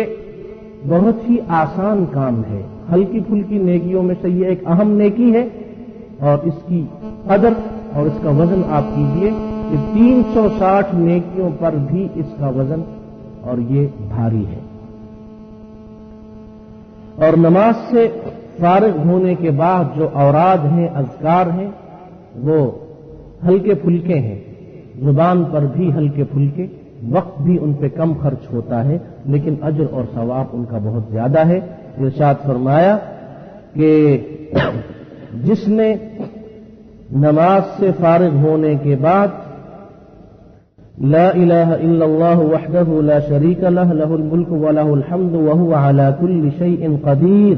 बहुत ही आसान काम है। हल्की फुल्की नेकियों में से ये एक अहम नेकी है और इसकी कदर और इसका वज़न आप कीजिए कि 360 नेकियों पर भी इसका वज़न और ये भारी है। और नमाज़ से फारग होने के बाद जो औराद हैं, अजकार हैं, वो हल्के फुल्के हैं। ज़ुबान पर भी हल्के फुल्के वक्त भी उन पे कम खर्च होता है, लेकिन अजर और सवाब उनका बहुत ज़्यादा है। इरशाद फरमाया कि जिसने नमाज से फारिग होने के बाद ला इलाहा इल्लल्लाह वहदहु ला शरीका लह लहुल मुल्क व लहुल हम्द व हुवा अला कुल्लि शैइन कदीर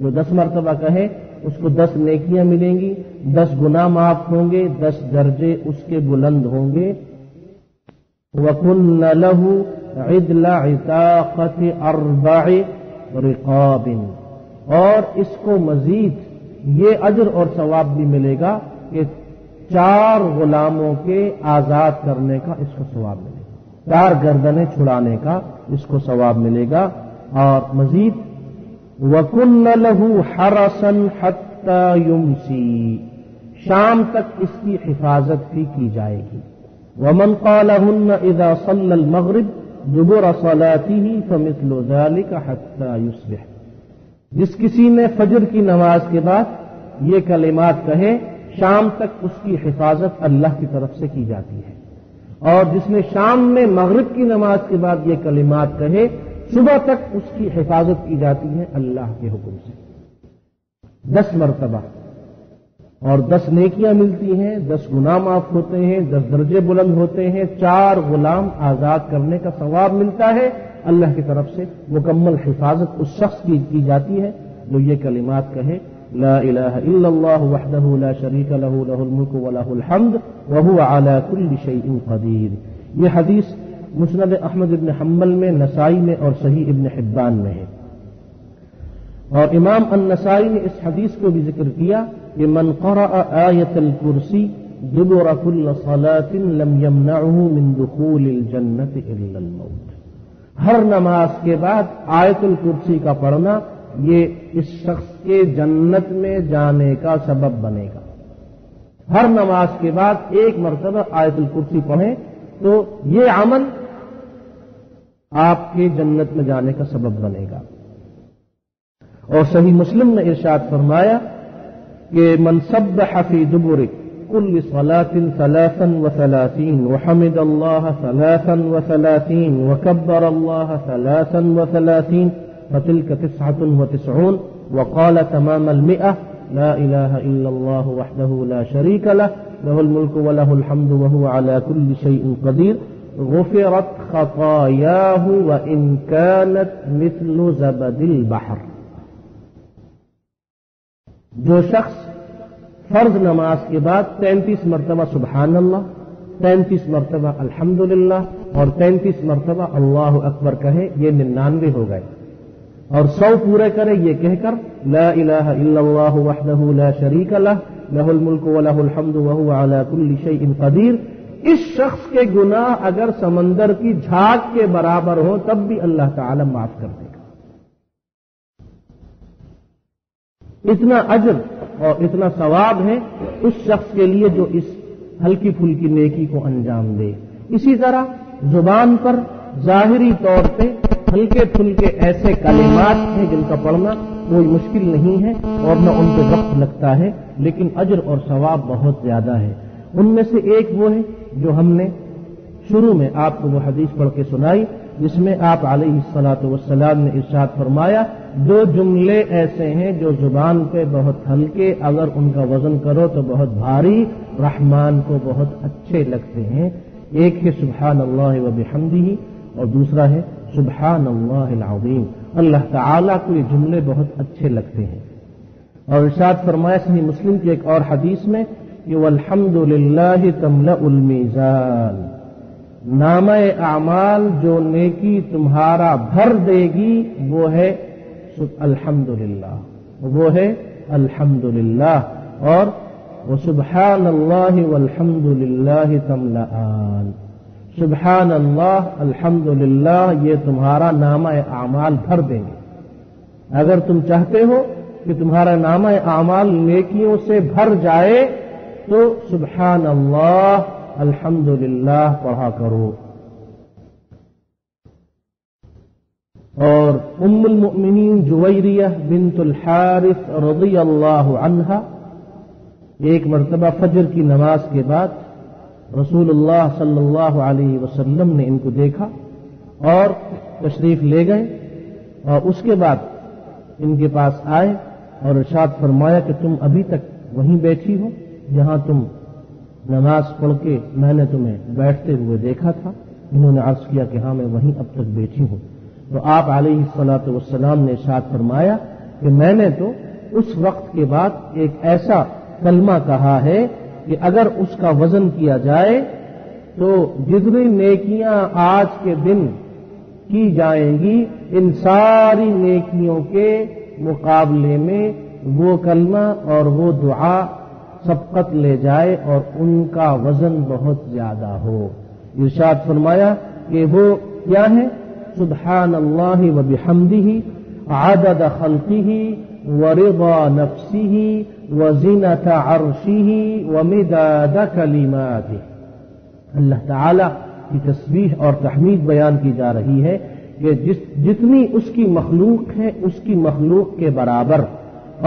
जो दस मरतबा कहे उसको दस नेकियाँ मिलेंगी, दस गुना माफ़ होंगे, दस दर्जे उसके बुलंद होंगे। वकुन लहू इदला इताकत अरबा रिकाबिन। और इसको मजीद ये अजर और सवाब भी मिलेगा कि चार गुलामों के आज़ाद करने का इसको सवाब मिलेगा। चार गर्दनें छुड़ाने का इसको सवाब मिलेगा। और मजीद वकुन लहू हरसन हत्ता युमसी शाम तक इसकी हिफाजत भी की जाएगी वमन कालहन इदा सल्ल मगरब जुबुर सलाती ही फमिसलो का हत्ता युसबह जिस किसी ने फजर की नमाज़ के बाद ये कलिमात कहे शाम तक उसकी हिफाजत अल्लाह की तरफ़ से की जाती है और जिसने शाम में मगरिब की नमाज़ के बाद ये कलिमात कहे सुबह तक उसकी हिफाजत की जाती है अल्लाह के हुक्म से। दस मरतबा। और दस नेकियाँ मिलती हैं, दस गुना माफ़ होते हैं, दस दर्जे बुलंद होते हैं, चार गुलाम आज़ाद करने का सवाब मिलता है। अल्लाह की तरफ़ से मुकम्मल हिफाजत उस शख्स की की जाती है, जो ये कलिमात कहे, ला वहदहु ला शरीक लहू, लहुल मुल्क व लहुल हम्द व हुवा अला कुल्लि शैइन कदीर। ये हदीस मुस्नद अहमद इब्न हम्बल में, नसाई में और सही इब्न हिब्बान में है। और इमाम अन नसाई ने इस हदीस को भी ज़िक्र किया कि मन क़रा आयत कुर्सी जन्नत हर नमाज़ के बाद आयतुल कुर्सी का पढ़ना, ये इस शख्स के जन्नत में जाने का सबब बनेगा। हर नमाज़ के बाद एक मरतबा आयतुल कुर्सी पढ़ें तो ये अमल आपके जन्नत में जाने का सबब बनेगा। और सही मुस्लिम ने इर्शाद फरमाया कि मनसब हफी दुबुर कुल सलातिन सलासन व सलातीन व हमिद अल्लाह सलासन व सलातीन व कब्बर अल्लाह सलासन व सलातीन फ़तिल तिसअतुन व तिसऊन व क़ाल तमाम अलमिअह ला इलाहा इल्लल्लाह वहदहु ला शरीक लह लहुल मुल्क व लहुल हम्दु व हुवा अला कुल्लि शैइन क़दीर गुफिरत खतायाहु व इन कानत मिस्लु जो शख्स फ़र्ज़ नमाज़ के बाद तैंतीस मरतबा सुबहान अल्लाह तैंतीस मरतबा अल्हम्दुलिल्लाह और तैंतीस मरतबा अल्लाह अकबर कहे ये निन्यानवे हो गए और सौ पूरे करे ये कहकर ला इलाहा इल्लल्लाह वहदहु ला शरीक लह लहुल मुल्क व लहुल हम्दु व हुवा अला कुल्लि शैइन कदीर इस शख्स के गुनाह अगर समंदर की झाग के बराबर हो, तब भी अल्लाह ताला माफ़ कर देगा। इतना अजर और इतना सवाब है उस शख्स के लिए जो इस हल्की फुल्की नेकी को अंजाम दे। इसी तरह ज़ुबान पर जाहिरी तौर पे हल्के फुल्के ऐसे कलिमात हैं जिनका पढ़ना कोई मुश्किल नहीं है और न उन पर वक्त लगता है, लेकिन अजर और सवाब बहुत ज़्यादा है। उनमें से एक वो है जो हमने शुरू में आपको वो हदीस पढ़ के सुनाई, जिसमें आप वसलाम ने इर्शाद फरमाया, दो जुमले ऐसे हैं जो ज़ुबान पे बहुत हल्के, अगर उनका वज़न करो तो बहुत भारी, रहमान को बहुत अच्छे लगते हैं। एक है सुबहान अल्लाह व बिहमदी और दूसरा है सुबहान अल्लाहम अल्लाह ताला को ये जुमले बहुत अच्छे लगते हैं। और इर्शाद फरमाया सही मुस्लिम की एक और हदीस में वल्हम्दुलिल्लाह तमला उलमीजान नाम आमाल जो नेकी तुम्हारा भर देगी, वो है अल्हम्दुलिल्लाह। वो है अल्हम्दुलिल्लाह। और वो सुबहान अल्लाह वल्हम्दुलिल्लाह तमलान सुबहान अल्लाह अल्हम्दुलिल्लाह, ये तुम्हारा नाम आमाल भर देंगे। अगर तुम चाहते हो कि तुम्हारा नाम आमाल नेकियों से भर जाए तो सुबहान अल्लाह अल्हम्दुलिल्लाह, पढ़ा करो। और उम्मुल मुमिनीन जुवैरिया बिनतुल हारिस रज़ी अल्लाह एक मरतबा फजर की नमाज़ के बाद रसूलुल्लाह सल्लल्लाहु अलैहि वसल्लम ने इनको देखा और तशरीफ़ ले गए और उसके बाद इनके पास आए और इरशाद फरमाया कि तुम अभी तक वहीं बैठी हो। जहाँ तुम नमाज़ पढ़ के मैंने तुम्हें बैठते हुए देखा था, इन्होंने अर्ज़ किया कि हाँ मैं वहीं अब तक बैठी हूँ। तो आप वसलाम ने साथ फरमाया कि मैंने तो उस वक्त के बाद एक ऐसा कलमा कहा है कि अगर उसका वज़न किया जाए तो जितनी नेकियाँ आज के दिन की जाएँगी, इन सारी नेकियों के मुकाबले में वो कलमा और वो दुआ सबकत ले जाए और उनका वज़न बहुत ज़्यादा हो। इर्शाद फरमाया कि वो क्या है? सुबहान अल्लाह व बिहमदी आदद खल्की व रिदा नफसी व जीनत अरशी व मिदाद कलीमात अल्लाह ताला की तस्वीर और तहमीद बयान की जा रही है कि जिस जितनी उसकी मखलूक है, उसकी मखलूक के बराबर।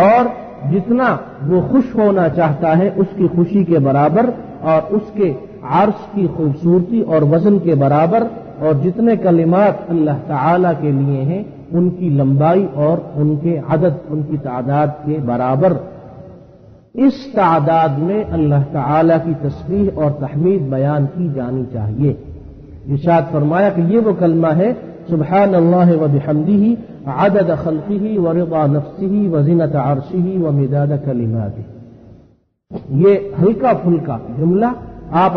और जितना वो खुश होना चाहता है उसकी खुशी के बराबर और उसके आर्श की खूबसूरती और वज़न के बराबर और जितने कलिमात अल्लाह ताला के लिए हैं, उनकी लंबाई और उनके आदत, उनकी तादाद के बराबर। इस तादाद में अल्लाह ताला की तस्वीर और तहमीद बयान की जानी चाहिए। इशाद फरमाया कि ये वो कलमा है सुबहान अल्लाह व आदद खल्की व रिदा नफसी व जिनत आरशी व मिदाद कलिमात ये हल्का फुल्का जुमला आप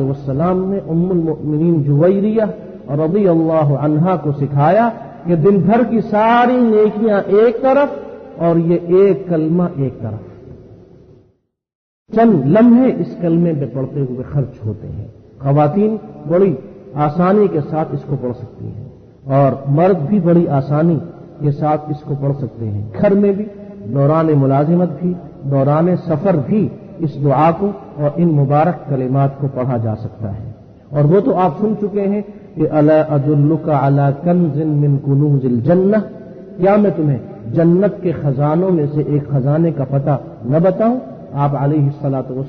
वसलाम ने उम्मुल जुवैरिया रबी अल्लाह अनहा को सिखाया कि दिन भर की सारी नेकियाँ एक तरफ़ और ये एक कलमा एक तरफ़ चंद लम्हे इस कलमे पे पढ़ते हुए खर्च होते हैं खातन बड़ी आसानी के साथ इसको पढ़ सकती हैं और मर्द भी बड़ी आसानी के साथ इसको पढ़ सकते हैं। घर में भी, दौरान मुलाजिमत भी, दौरान सफ़र भी इस दुआ को और इन मुबारक कलिमात को पढ़ा जा सकता है। और वो तो आप सुन चुके हैं कि अला अजुल्लुका अला कंजिन मिन कुनूजिल जन्नह। क्या मैं तुम्हें जन्नत के खजानों में से एक खजाने का पता न बताऊँ? आप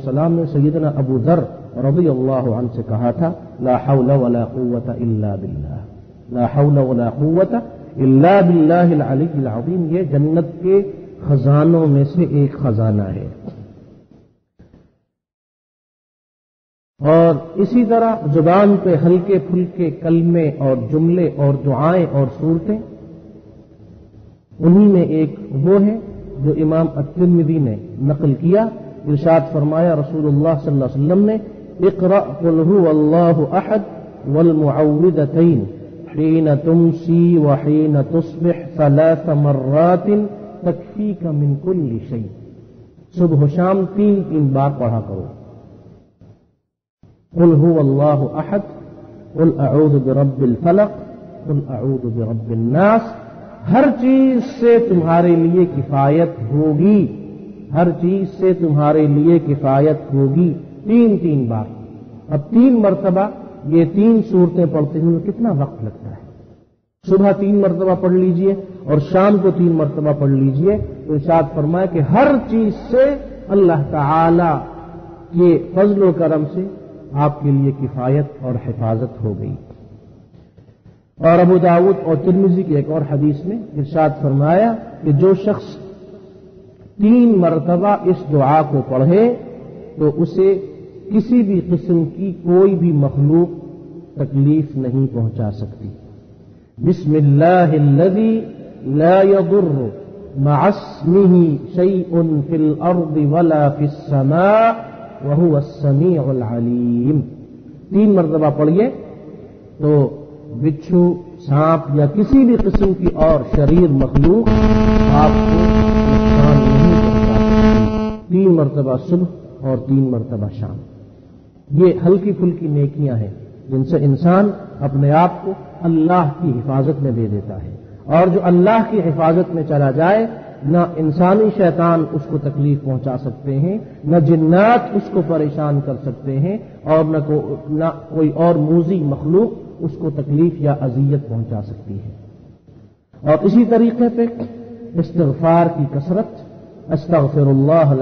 सलाम ने सैदना अबू दर रबी अल्लाह से कहा था, ला हौला वला इल्ला बिल्लाह। ला हौला वला इल्ला ये जन्नत के खजानों में से एक खजाना है। और इसी तरह ज़ुबान पे हल्के फुल्के कलमे और जुमले और दुआएँ और सूरतें, उन्हीं में एक वो है जो इमाम अतिरमिदी ने नकल किया। इर्शाद फरमाया, रसूलुल्लाह सल्लल्लाहु अलैहि वसल्लम ने, इकरा अहद वल मुआविदतैन तुमसी व हीन तुस्बिह सलास मर्रातिन तकफीका मिन कुल्ली शै सुबह शाम तीन तीन बार पढ़ा करो कुल हु अल्लाह अहद कुल अऊद बिरब्बिल फलक कुल अऊद बिरब्बिन नास हर चीज़ से तुम्हारे लिए किफायत होगी हर चीज़ से तुम्हारे लिए किफायत होगी तीन तीन बार अब तीन मरतबा ये तीन सूरतें पढ़ते हुए कितना वक्त लगता है? सुबह तीन मरतबा पढ़ लीजिए और शाम को तीन मरतबा पढ़ लीजिए तो इशाद फरमाए कि हर चीज़ से अल्लाह ताला के फजल करम से आपके लिए किफायत और हिफाजत हो गई। और अबू दाऊद और तिरमिजी की एक और हदीस में इरशाद फरमाया कि जो शख्स तीन मरतबा इस दुआ को पढ़े तो उसे किसी भी किस्म की कोई भी मखलूक तकलीफ़ नहीं पहुँचा सकती। बिस्मिल्लाहिल्लज़ी ला यदुर्र मअस्मिही शैउन फिल अर्द वला फिस समा वहुव समीउल अलीम। तीन मरतबा पढ़िए तो बिच्छू, सांप या किसी भी किस्म की और शरीर मखलूक आपको नुकसान नहीं पहुँचा तीन मरतबा सुबह और तीन मरतबा शाम। ये हल्की फुल्की नेकियाँ हैं जिनसे इंसान अपने आप को अल्लाह की हिफाजत में दे देता है। और जो अल्लाह की हिफाजत में चला जाए न इंसानी शैतान उसको तकलीफ़ पहुँचा सकते हैं न जिन्नात उसको परेशान कर सकते हैं और न, को, न कोई और मूजी मखलूक उसको तकलीफ़ या अजियत पहुँचा सकती है। और इसी तरीके पे इस्तफार की कसरत अस्तगफिरुल्लाहल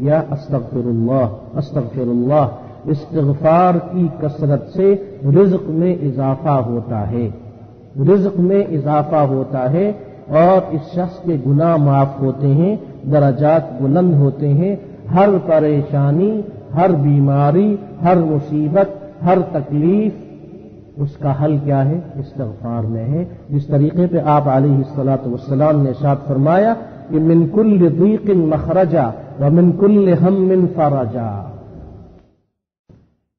या अस्तगफिरुल्लाह अस्तगफिरुल्लाह इस्तगफार की कसरत से रिज्क में इजाफा होता है रिज्क में इजाफा होता है और इस शख्स के गुनाह माफ होते हैं दराजात बुलंद होते हैं हर परेशानी हर बीमारी हर मुसीबत हर तकलीफ उसका हल क्या है? इस्तफार में है। जिस तरीके पे आप सलाम ने साथ फरमाया, कि मिनकुल दीकिन मखरजा व मिनकुल हम मिन फराजा।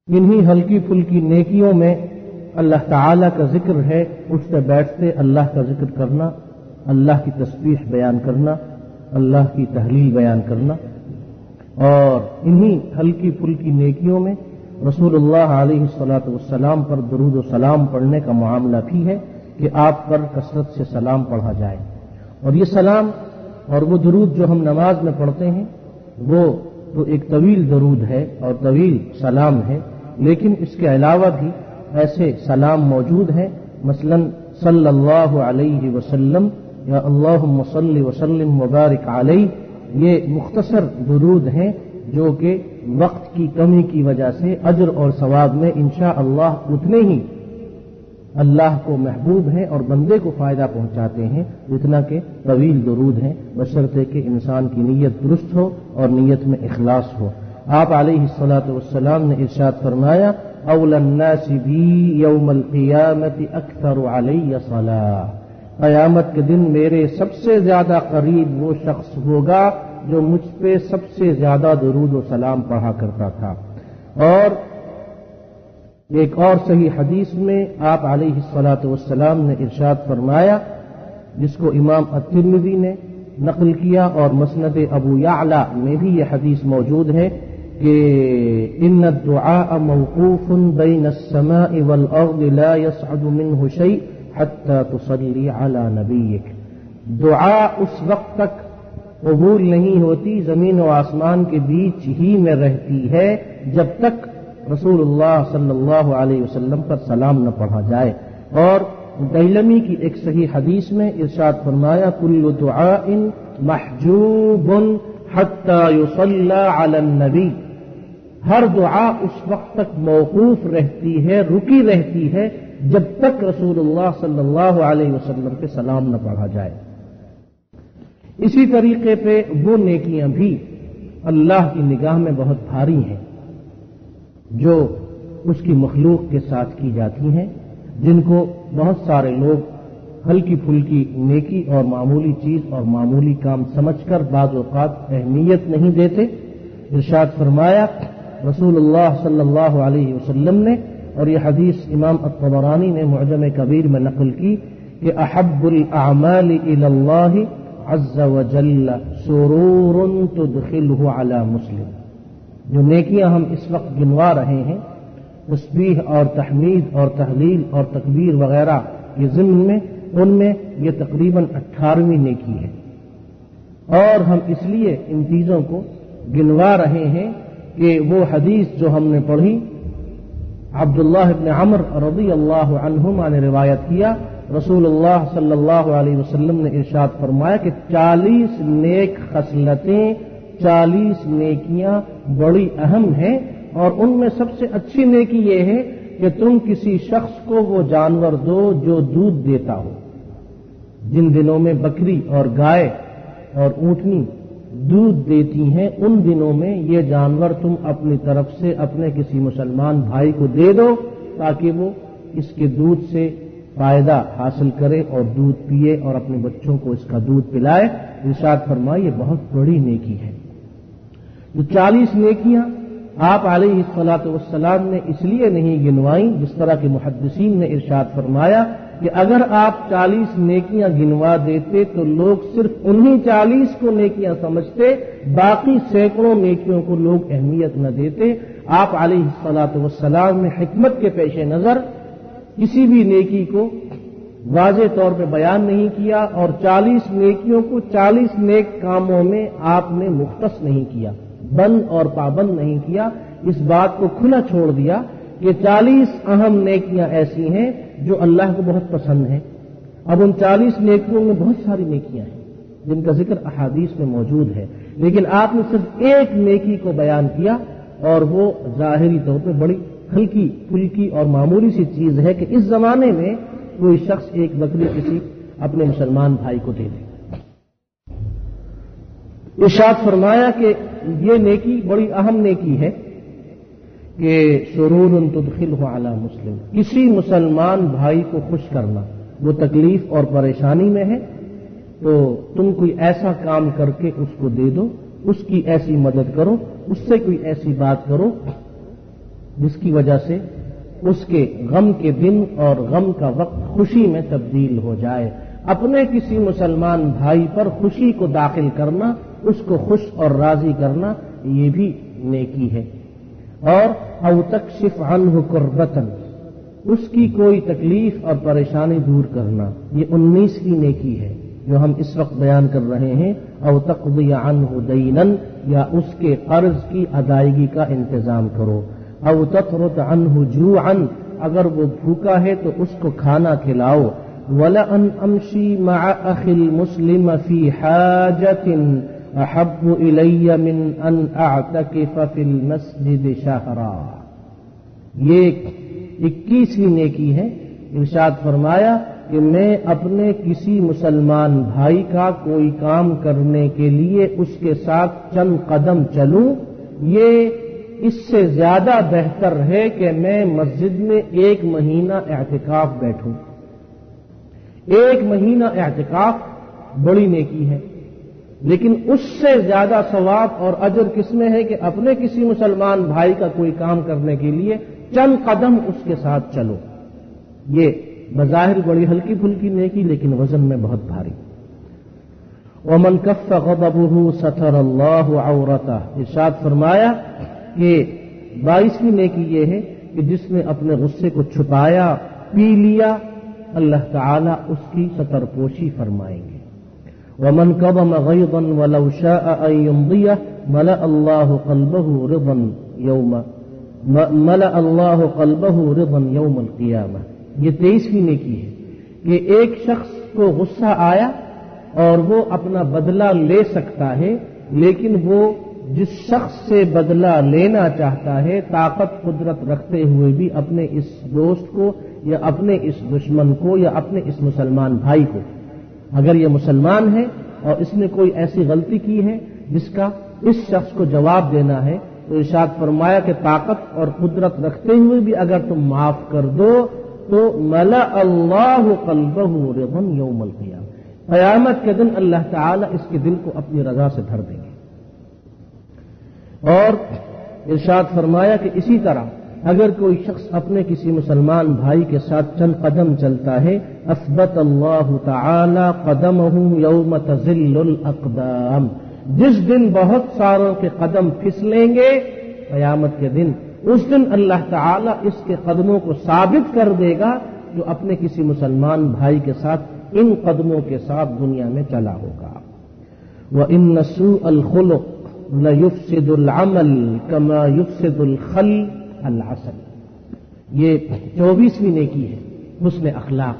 इन्हीं हल्की फुल्की नेकियों में अल्लाह ताला का ज़िक्र है, उठते बैठते अल्लाह का ज़िक्र करना, अल्लाह की तस्वीर बयान करना, अल्लाह की तहलील बयान करना। और इन्हीं हल्की फुल्की नेकियों में रसूलुल्लाह पर दरूद सलाम पढ़ने का मामला भी है कि आप पर कसरत से सलाम पढ़ा जाए। और ये सलाम और वो दरूद जो हम नमाज़ में पढ़ते हैं, वो तो एक तवील दरूद है और तवील सलाम है, लेकिन इसके अलावा भी ऐसे सलाम मौजूद हैं। मसलन सल्लल्लाहु अलैहि वसल्लम, या अल्लाह वसल्लम मुबारक अलैहि, ये मुख्तसर दरूद हैं जो कि वक्त की कमी की वजह से अजर और सवाब में इंशा अल्लाह उतने ही अल्लाह को महबूब हैं और बंदे को फ़ायदा पहुंचाते हैं, जितना के तवील दरूद हैं, बशर्ते कि इंसान की नीयत दुरुस्त हो और नीयत में इखलास हो। आप सलाम ने इर्शाद फरमाया सलाह। कयामत के दिन मेरे सबसे ज़्यादा करीब वो शख्स होगा जो मुझ पे सबसे ज़्यादा दरूद सलाम पढ़ा करता था। और एक और सही हदीस में आप सलाम ने इरशाद फरमाया, जिसको इमाम अतिरमिदी ने नकल किया और मसनद अबू याला में भी यह हदीस मौजूद है कि इन दुआ मौकूफ बैन समा वल शै हत्ता तुसल्ली अला नबीक दुआ उस वक्त तक कबूल नहीं होती, ज़मीन और आसमान के बीच ही में रहती है, जब तक रसूलुल्लाह सल्लल्लाहु अलैहि वसल्लम पर सलाम न पढ़ा जाए। और दैलमी की एक सही हदीस में इरशाद फरमाया, कुल्लु दुआइन महजूबुन नबी। हर दुआ उस वक्त तक मौकूफ रहती है, रुकी रहती है, जब तक रसूलुल्लाह सल्लल्लाहु अलैहि वसल्लम सलाम न पढ़ा जाए। इसी तरीके पे वो नेकियाँ भी अल्लाह की निगाह में बहुत भारी हैं, जो उसकी मखलूक के साथ की जाती हैं, जिनको बहुत सारे लोग हल्की फुल्की नेकी और मामूली चीज़ और मामूली काम समझकर बाद अवकात अहमियत नहीं देते। इरशाद फरमाया, रसूलुल्लाह सल्लल्लाहु ने, और यह हदीस इमाम अतबरानी ने मुजम कबीर में नकल की कि अहब्बुल अमाल अज्जा वजल्ल सुरूरुन तुदखिलहु अला मुस्लिम जो नेकियाँ हम इस वक्त गिनवा रहे हैं तस्बीह और तहमीद और तहलील और तकबीर वगैरह के जिम्न में उनमें ये तकरीबन अट्ठारहवीं नेकी है और हम इसलिए इन चीज़ों को गिनवा रहे हैं कि वो हदीस जो हमने पढ़ी अब्दुल्लाह इब्न अमर रदी अल्लाह अनहुमा ने रिवायत किया रसूलुल्लाह सल्लल्लाहु अलैहि वसल्लम ने इरशाद फरमाया कि चालीस नेक खसलतें, चालीस नेकियाँ बड़ी अहम हैं और उनमें सबसे अच्छी नेकी ये है कि तुम किसी शख्स को वो जानवर दो जो दूध देता हो। जिन दिनों में बकरी और गाय और ऊंटनी दूध देती हैं, उन दिनों में ये जानवर तुम अपनी तरफ़ से अपने किसी मुसलमान भाई को दे दो ताकि वो इसके दूध से फ़ायदा हासिल करे और दूध पिए और अपने बच्चों को इसका दूध पिलाए, इर्शाद फरमाए ये बहुत बड़ी नेकी है। जो चालीस नेकियाँ आप सलाम ने इसलिए नहीं गिनवाई, जिस तरह के मुहदसिन ने इर्शाद फरमाया कि अगर आप चालीस नेकियाँ गिनवा देते तो लोग सिर्फ़ उन्हीं चालीस को नेकियाँ समझते, बाकी सैकड़ों नेकियों को लोग अहमियत न देते। आप सलाम ने हिकमत के पेश नज़र किसी भी नेकी को वाज तौर पर बयान नहीं किया और चालीस नेकियों को चालीस नेक कामों में आपने मुख्तस नहीं किया, बंद और पाबंद नहीं किया। इस बात को खुला छोड़ दिया कि चालीस अहम नेकियाँ ऐसी हैं जो अल्लाह को बहुत पसंद है। अब उन चालीस नेकियों में बहुत सारी नेकियाँ हैं, जिनका ज़िक्र अहादीस में मौजूद है। लेकिन आपने सिर्फ़ एक नेकी को बयान किया और वो जाहिरी तौर पर बड़ी हल्की फुल्की और मामूली सी चीज़ है कि इस जमाने में कोई शख्स एक बकरी किसी अपने मुसलमान भाई को दे दे। इशाद फरमाया कि ये नेकी, बड़ी अहम नेकी है कि शुरूर तुदखिल हो आला मुस्लिम। किसी मुसलमान भाई को खुश करना, वो तकलीफ़ और परेशानी में है तो तुम कोई ऐसा काम करके उसको दे दो, उसकी ऐसी मदद करो, उससे कोई ऐसी बात करो जिसकी वजह से उसके गम के दिन और गम का वक्त खुशी में तब्दील हो जाए। अपने किसी मुसलमान भाई पर खुशी को दाखिल करना, उसको खुश और राज़ी करना, ये भी नेकी है। और अव तक शिफ अनह कुर्बतन, उसकी कोई तकलीफ़ और परेशानी दूर करना, ये उन्नीसवीं नेकी है, जो हम इस वक्त बयान कर रहे हैं। अव अनह दईनन, या उसके कर्ज की अदायगी का इंतज़ाम करो। अव तथरत अनहु जू अन अगर वो भूखा है तो उसको खाना खिलाओ। वल अन अमशी अखिल मुस्लिम फ़ी हाजतिन अहब इलैया मिन अन अतकिफ फिल मस्जिद शहरा। ये इक्कीसवीं नेकी है। इरशाद फरमाया कि मैं अपने किसी मुसलमान भाई का कोई काम करने के लिए उसके साथ चंद कदम चलूँ। ये इससे ज़्यादा बेहतर है कि मैं मस्जिद में एक महीना एहतिकाफ बैठूं। एक महीना एहतिकाफ बड़ी नेकी है। लेकिन उससे ज़्यादा सवाब और अजर किसमें है कि अपने किसी मुसलमान भाई का कोई काम करने के लिए चंद कदम उसके साथ चलो। ये बजाहिर बड़ी हल्की फुल्की नेकी, लेकिन वज़न में बहुत भारी। वमन कफ़ गदबहू सतर अल्लाह औरता, इर्शाद फरमाया कि बाईसवीं नेकी ये है कि जिसने अपने गुस्से को छुपाया, पी लिया, अल्लाह ताला उसकी सतरपोशी फरमाएँगे। वमन कदम गैदन वलौ शादिया मल अल्लाह कल्बहू रिदन यौम मल अल्लाह कल्बहू रिदन यौम क़ियामा। ये तेईसवीं नेकी है कि एक शख्स को गुस्सा आया और वो अपना बदला ले सकता है, लेकिन वो जिस शख्स से बदला लेना चाहता है, ताकत कुदरत रखते हुए भी अपने इस दोस्त को, या अपने इस दुश्मन को, या अपने इस मुसलमान भाई को। अगर ये मुसलमान है, और इसने कोई ऐसी गलती की है, जिसका इस शख्स को जवाब देना है तो इशाद फरमाया कि ताकत और कुदरत रखते हुए भी अगर तुम माफ़ कर दो तो मला अल्लाह कल्बहू रिबन यौमल किया कयामत के दिन अल्लाह ताला इसके दिल को अपनी रजा से भर देंगे। और इर्शाद फरमाया कि इसी तरह, अगर कोई शख्स अपने किसी मुसलमान भाई के साथ चंद कदम चलता है असबत अल्लाह ताला कदम यौम तजिल अकदाम। जिस दिन बहुत सारों के कदम फिसलेंगे, कयामत के दिन, उस दिन अल्लाह ताला इसके कदमों को साबित कर देगा जो अपने किसी मुसलमान भाई के साथ इन कदमों के साथ दुनिया में चला होगा। वह इन नसू अलखुलक न युफसिदुलमल कमा युफसिदुल खल असल ये चौबीसवीं नेकी है हुस्न अखलाक।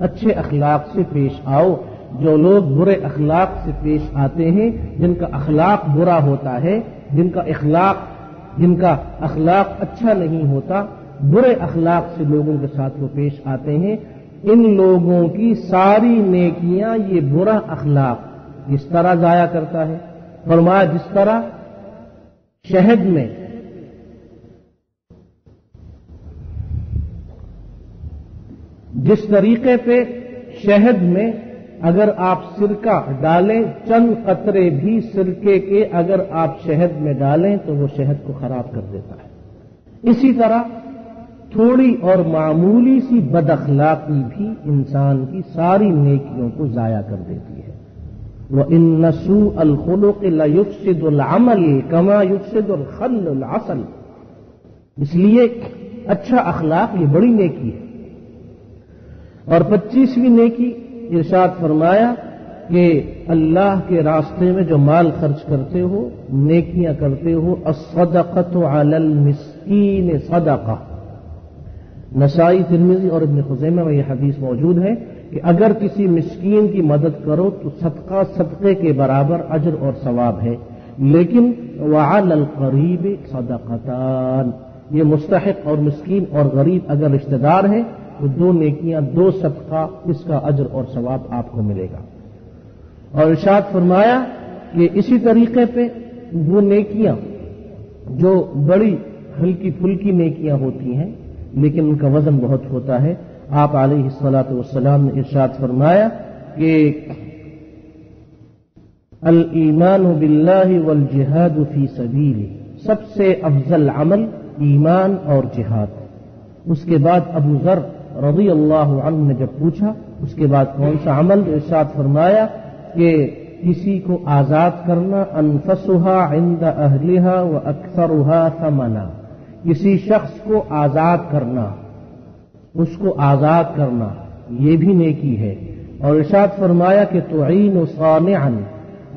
अच्छे अखलाक से पेश आओ, जो लोग बुरे अखलाक से पेश आते हैं, जिनका अखलाक बुरा होता है, जिनका इखलाक जिनका अखलाक अच्छा नहीं होता, बुरे अखलाक से लोगों के साथ वो पेश आते हैं। इन लोगों की सारी नेकियाँ ये बुरा अखलाक जिस तरह जाया करता है। फरमाया, जिस तरह शहद में जिस तरीके से शहद में अगर आप सिरका डालें, चंद कतरे भी सिरके के अगर आप शहद में डालें तो वो शहद को खराब कर देता है। इसी तरह थोड़ी और मामूली सी बदअखलाकी भी इंसान की सारी नेकियों को जाया कर देती है। असल इसलिए अच्छा अखलाक ये बड़ी नेकी है और पच्चीसवीं नेकी इरशाद फरमाया कि अल्लाह के रास्ते में जो माल खर्च करते हो नेकियाँ करते हो असदकत अलल मिस्कीन सदका नसाई तिरमिजी और इब्न खुजैमा में यह हदीस मौजूद है कि अगर किसी मिस्कीन की मदद करो तो सदका सदक़े के बराबर अजर और सवाब है। लेकिन वाल करीब सदकतान। ये मुस्तक और मिस्कीन और गरीब अगर रिश्तेदार हैं तो दो नेकियाँ, दो सदका, इसका अजर और सवाब आपको मिलेगा। और इर्शाद फरमाया कि इसी तरीके पे वो नेकियाँ, जो बड़ी हल्की फुल्की नेकियाँ होती हैं, लेकिन उनका वज़न बहुत होता है आप सलाम ने इर्शाद फरमाया कि अल ईमान वल जिहाद फ़ी सबीली, सबसे अफजल अमल ईमान और जिहाद। उसके बाद अबू जर रज़ी अल्लाह ने जब पूछा, उसके बाद कौन सा अमल? इर्शाद फरमाया कि किसी को आज़ाद करना अनफसुहा इंद अहलिहा व अक्सरुहा समना किसी शख्स को आज़ाद करना। उसको आज़ाद करना, ये भी नेकी है। और इर्शाद फरमाया कि तोईन सानअन,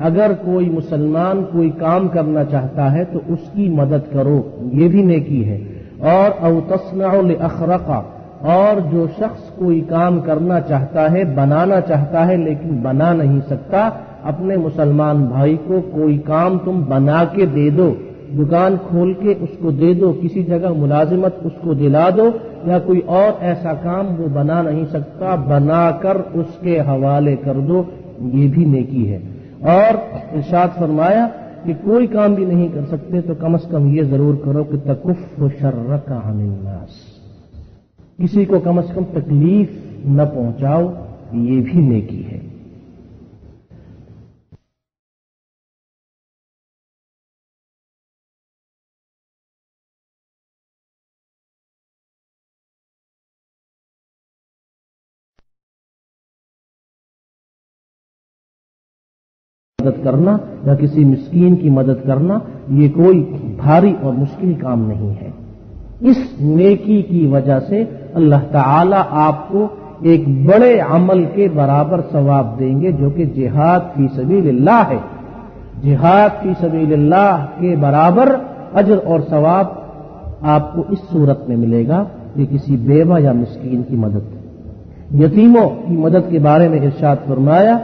अगर कोई मुसलमान कोई काम करना चाहता है तो उसकी मदद करो, ये भी नेकी है। और अवतसना अखरका, और जो शख्स कोई काम करना चाहता है, बनाना चाहता है, लेकिन बना नहीं सकता, अपने मुसलमान भाई को कोई काम तुम बना के दे दो दुकान खोल के उसको दे दो, किसी जगह मुलाजिमत उसको दिला दो, या कोई और ऐसा काम वो बना नहीं सकता, बनाकर उसके हवाले कर दो, ये भी नेकी है। और इर्शाद फरमाया कि कोई काम भी नहीं कर सकते तो कम से कम ये ज़रूर करो कि तकुफ शर्र का हमिन्नास किसी को कम से कम तकलीफ़ न पहुंचाओ, ये भी नेकी है। मदद करना या किसी मिस्कीन की मदद करना, ये कोई भारी और मुश्किल काम नहीं है। इस नेकी की वजह से अल्लाह ताला आपको एक बड़े अमल के बराबर सवाब देंगे, जो कि जिहाद फ़ी सबीलिल्लाह है। जिहाद फ़ी सबीलिल्लाह के बराबर अजर और सवाब आपको इस सूरत में मिलेगा कि किसी बेवा या मिस्कीन की मदद। यतीमों की मदद के बारे में इरशाद फरमाया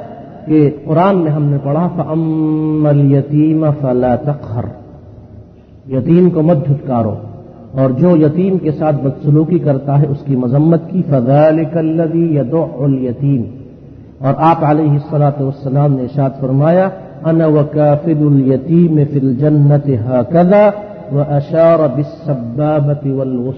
कि कुरान में हमने पढ़ा, फ़अम्मल यतीम फला तखर। यतीम को मत झुटकारो और जो यतीम के साथ बदसलूकी करता है, उसकी मजम्मत की। फजालिकल्लदी यदुल यतीम। और आप अलैहिस्सलाम ने इरशाद फरमाया, अन व काफिदुल यतीम फिल जन्नत हकदा व अशार बिस्सबाबति वल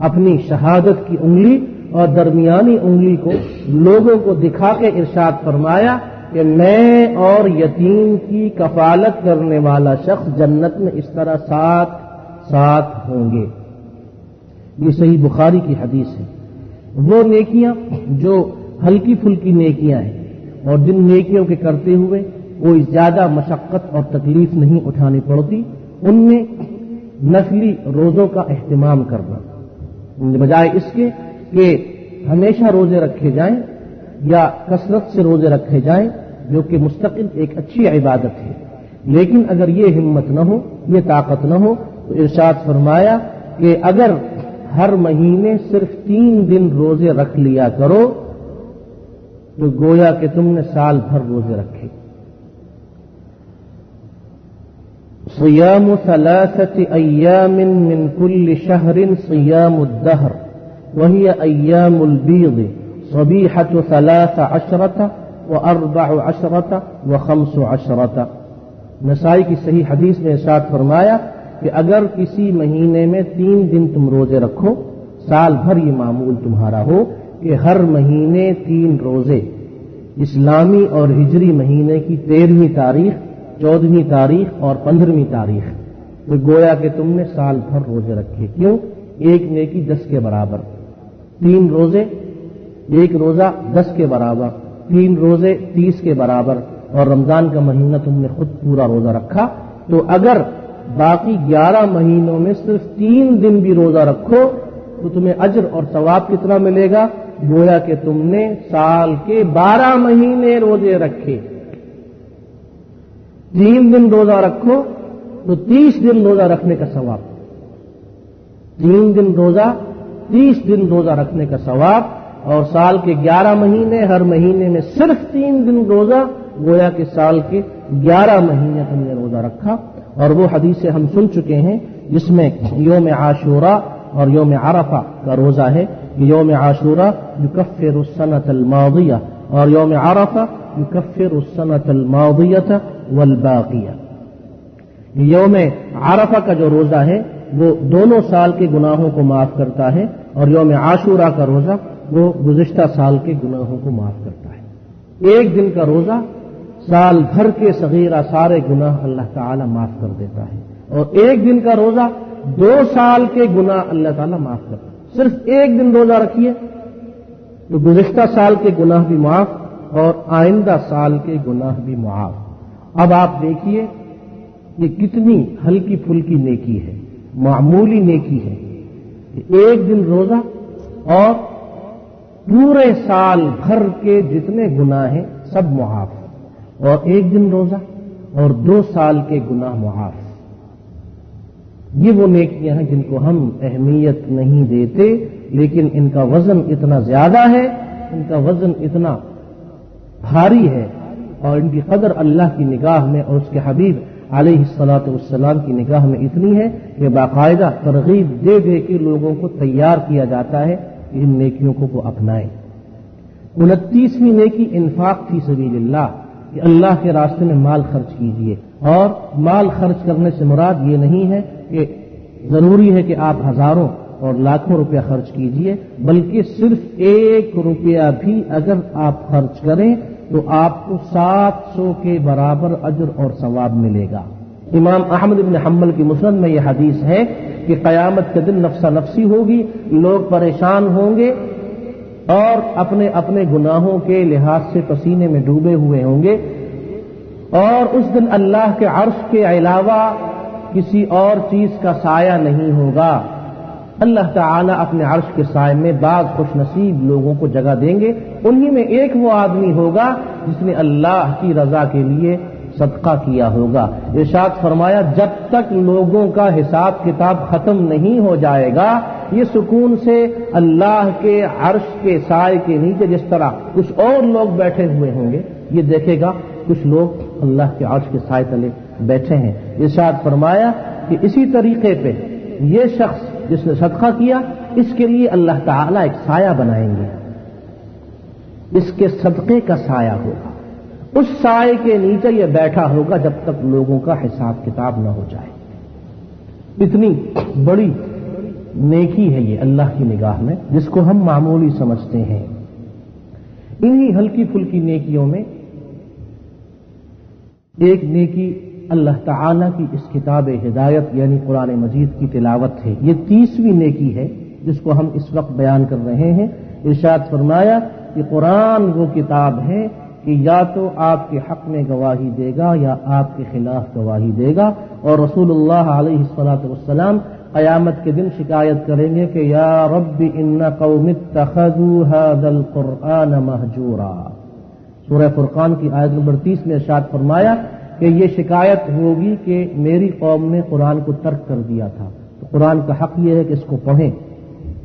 अपनी शहादत की उंगली और दरमियानी उंगली को लोगों को दिखा के इर्शाद फरमाया कि मैं और यतीम की कफालत करने वाला शख्स जन्नत में इस तरह साथ साथ होंगे। ये सही बुखारी की हदीस है। वो नेकियाँ जो हल्की फुल्की नेकियाँ हैं और जिन नेकियों के करते हुए कोई ज़्यादा मशक्कत और तकलीफ़ नहीं उठानी पड़ती, उनमें नफली रोजों का अहतमाम करना। बजाय इसके कि हमेशा रोज़े रखे जाएँ या कसरत से रोज़े रखे जाएँ, जो कि मुस्तकिल एक अच्छी इबादत है। लेकिन अगर ये हिम्मत न हो, ये ताकत न हो तो इरशाद फरमाया कि अगर हर महीने सिर्फ़ तीन दिन रोज़े रख लिया करो तो गोया कि तुमने साल भर रोज़े रखे। सियाम सलासत अयाम मिन कुल्ल शहरिन सियाम दहर। अयामुलबीद सबीहत सलास अशरत व अरबा अशरत व खम्स अशरत नसाई की सही हदीस में इरशाद फरमाया कि अगर किसी महीने में तीन दिन तुम रोज़े रखो साल भर ये मामूल तुम्हारा हो कि हर महीने तीन रोज़े इस्लामी और हिजरी महीने की तेरहवीं तारीख चौदहवीं तारीख और पंद्रहवीं तारीख तो गोया कि तुमने साल भर रोज़े रखे क्यों एक नेकी दस के बराबर तीन रोज़े, एक रोजा दस के बराबर, तीन रोज़े तीस के बराबर, और रमज़ान का महीना तुमने खुद पूरा रोजा रखा। तो अगर बाकी ग्यारह महीनों में सिर्फ़ तीन दिन भी रोजा रखो तो तुम्हें अजर और सवाब कितना मिलेगा? गोया कि तुमने साल के बारह महीने रोज़े रखे। तीन दिन रोजा रखो तो तीस दिन रोजा रखने का सवाब। तीन दिन रोजा तीस दिन रोजा रखने का सवाब और साल के ग्यारह महीने, हर महीने में सिर्फ़ तीन दिन रोजा, गोया के साल के ग्यारह महीने तुमने रोजा रखा। और वो हदीसें हम सुन चुके हैं, जिसमें योम आशूरा और योम आरफा का रोजा है। योम आशूरा युकफ़िर सनत अलमादिया और योम आरफा युकफ़िर सनत अलमादियत वलबाकिया योम आरफा का जो रोजा है, वो दोनों साल के गुनाहों को माफ़ करता है। और योम आशूरा का रोजा वो गुजश्ता साल के गुनाहों को माफ़ करता है। एक दिन का रोजा साल भर के सगीरा सारे गुनाह अल्लाह ताला माफ़ कर देता है और एक दिन का रोजा दो साल के गुनाह अल्लाह ताला माफ़ करता है। सिर्फ़ एक दिन रोजा रखिए तो गुजश्ता साल के गुनाह भी माफ़ और आइंदा साल के गुनाह भी मुआफ। अब आप देखिए ये कितनी हल्की फुल्की नेकी है, मामूली नेकी है। एक दिन रोजा और पूरे साल भर के जितने गुनाह हैं, सब मुआफ और एक दिन रोजा और दो साल के गुनाह मुआफ ये वो नेकियाँ हैं जिनको हम अहमियत नहीं देते, लेकिन इनका वज़न इतना ज़्यादा है, इनका वज़न इतना भारी है, और इनकी कदर अल्लाह की निगाह में और उसके हबीब सलाम की निगाह में इतनी है कि बाकायदा तरगीब दे दे के लोगों को तैयार किया जाता है कि इन नेकियों को वो अपनाएँ। उनतीसवीं नेकी इन्फाक थी सबील्लाह कि अल्लाह के रास्ते में माल खर्च कीजिए। और माल खर्च करने से मुराद ये नहीं है कि ज़रूरी है कि आप हज़ारों और लाखों रुपया खर्च कीजिए, बल्कि सिर्फ़ एक रुपया भी अगर आप खर्च करें तो आपको सात सौ के बराबर अजर और सवाब मिलेगा। इमाम अहमद इबन हम्बल की मुसरत में यह हदीस है कि कयामत के दिन नफसा नफसी होगी, लोग परेशान होंगे और अपने अपने गुनाहों के लिहाज से पसीने में डूबे हुए होंगे। और उस दिन अल्लाह के अर्श के अलावा किसी और चीज़ का साया नहीं होगा। अल्लाह ताला अपने अर्श के साय में बाग खुशनसीब लोगों को जगह देंगे। उन्हीं में एक वो आदमी होगा जिसने अल्लाह की रजा के लिए सदका किया होगा। इर्शाद फरमाया, जब तक लोगों का हिसाब किताब खत्म नहीं हो जाएगा, ये सुकून से अल्लाह के अर्श के साय के नीचे जिस तरह कुछ और लोग बैठे हुए होंगे, ये देखेगा कुछ लोग अल्लाह के अर्श के साय तले बैठे हैं। इर्शाद फरमाया कि इसी तरीके पे ये शख्स जिसने सदका किया, इसके लिए अल्लाह ताला एक साया बनाएँगे। इसके सदक़े का साया होगा। उस साय के नीचे यह बैठा होगा जब तक लोगों का हिसाब किताब न हो जाए। इतनी बड़ी नेकी है ये अल्लाह की निगाह में, जिसको हम मामूली समझते हैं। इन्हीं हल्की फुल्की नेकियों में एक नेकी अल्लाह ताला की इस किताब हिदायत, यानी कुरान मजीद की तिलावत है। ये तीसवीं नेकी है, जिसको हम इस वक्त बयान कर रहे हैं। इर्शाद फरमाया कि कुरान वो किताब है कि या तो आपके हक में गवाही देगा या आपके खिलाफ गवाही देगा। और रसूलुल्लाह कयामत के दिन शिकायत करेंगे कि या रब्बी इन्ना कौमित कुरान महजूरा। सूरह फुरकान की आयत नंबर तीस में इरशाद फरमाया कि ये शिकायत होगी कि मेरी कौम ने कुरान को तर्क कर दिया था। तो कुरान का हक यह है कि इसको पढ़ें।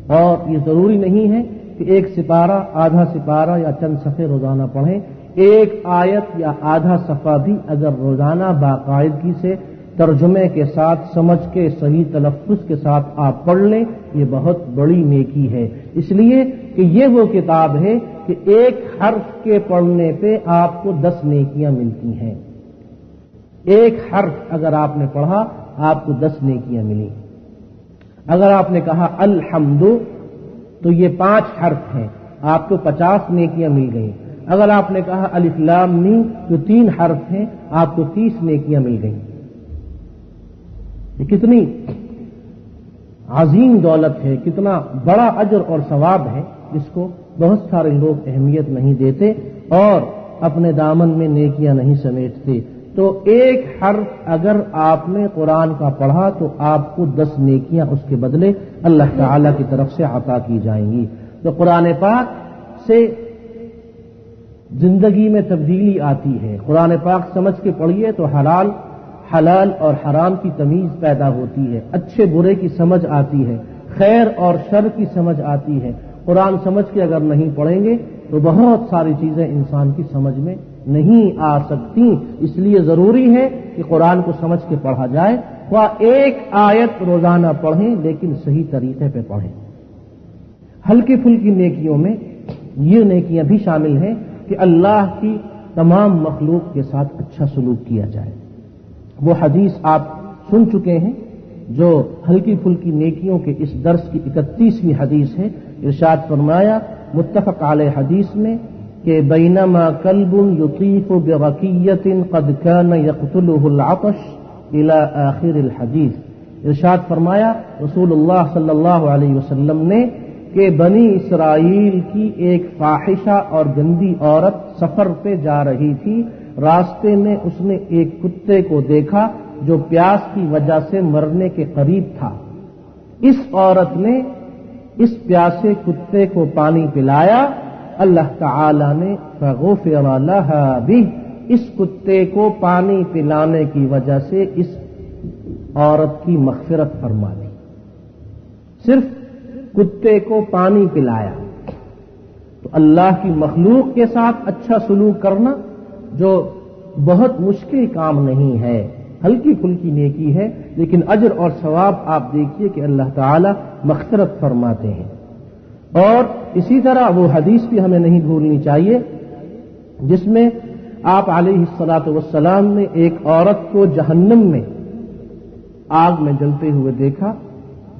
और ये ज़रूरी नहीं है कि एक सिपारा, आधा सिपारा या चंद सफ़े रोज़ाना पढ़ें। एक आयत या आधा सफ़ा भी अगर रोज़ाना बाकायदगी से, तर्जुमे के साथ, समझ के, सही तलफ़ के साथ आप पढ़ लें, ये बहुत बड़ी नेकी है। इसलिए कि ये वो किताब है कि एक हर्फ के पढ़ने पे आपको दस नेकियाँ मिलती हैं। एक हर्फ अगर आपने पढ़ा, आपको दस नेकियाँ मिली। अगर आपने कहा अल्हम्दु तो ये पाँच हर्फ हैं। आपको पचास नेकियाँ मिल गई। अगर आपने कहा अलिफ्लाम नी तो तीन हर्फ हैं। आपको तीस नेकियाँ मिल गई। कितनी अजीम दौलत है, कितना बड़ा अजर और सवाब है। जिसको बहुत सारे लोग अहमियत नहीं देते और अपने दामन में नेकियाँ नहीं समेटते। तो एक हर्फ अगर आपने कुरान का पढ़ा तो आपको दस नेकियाँ उसके बदले अल्लाह ताला की तरफ़ से अता की जाएँगी। तो कुरान पाक से ज़िंदगी में तब्दीली आती है। कुरान पाक समझ के पढ़िए तो हलाल हलाल और हराम की तमीज पैदा होती है। अच्छे बुरे की समझ आती है। खैर और शर की समझ आती है। कुरान समझ के अगर नहीं पढ़ेंगे तो बहुत सारी चीज़ें इंसान की समझ में नहीं आ सकती। इसलिए ज़रूरी है कि कुरान को समझ के पढ़ा जाए। वह एक आयत रोज़ाना पढ़ें, लेकिन सही तरीके पे पढ़ें। हल्की फुल्की नेकियों में ये नेकियाँ भी शामिल हैं कि अल्लाह की तमाम मखलूक के साथ अच्छा सलूक किया जाए। वो हदीस आप सुन चुके हैं, जो हल्की फुल्की नेकियों के इस दर्स की इकतीसवीं हदीस है। इर्शाद फरमाया मुतफ़ आल हदीस में कि बैनमा कल्बुन युतीफ बरकीयतिन कद कान यकतुलहुलआतश इला आखिर हदीस। इरशाद फरमाया, रसूलुल्लाह सल्लल्लाहु अलैहि वसल्लम ने कि बनी इसराइल की एक फाहिशा और गंदी औरत सफ़र पे जा रही थी। रास्ते में उसने एक कुत्ते को देखा जो प्यास की वजह से मरने के करीब था। इस औरत ने इस प्यासे कुत्ते को पानी पिलाया अल्लाह ताला ने, फगोफिर भी इस कुत्ते को पानी पिलाने की वजह से इस औरत की मगफिरत फरमा दी। सिर्फ़ कुत्ते को पानी पिलाया। तो अल्लाह की मखलूक के साथ अच्छा सलूक करना, जो बहुत मुश्किल काम नहीं है, हल्की फुल्की नेकी है, लेकिन अजर और सवाब आप देखिए कि अल्लाह ताला मखसरत फरमाते हैं। और इसी तरह वो हदीस भी हमें नहीं भूलनी चाहिए, जिसमें आप सलात वसलाम ने एक औरत को जहन्नम में आग में जलते हुए देखा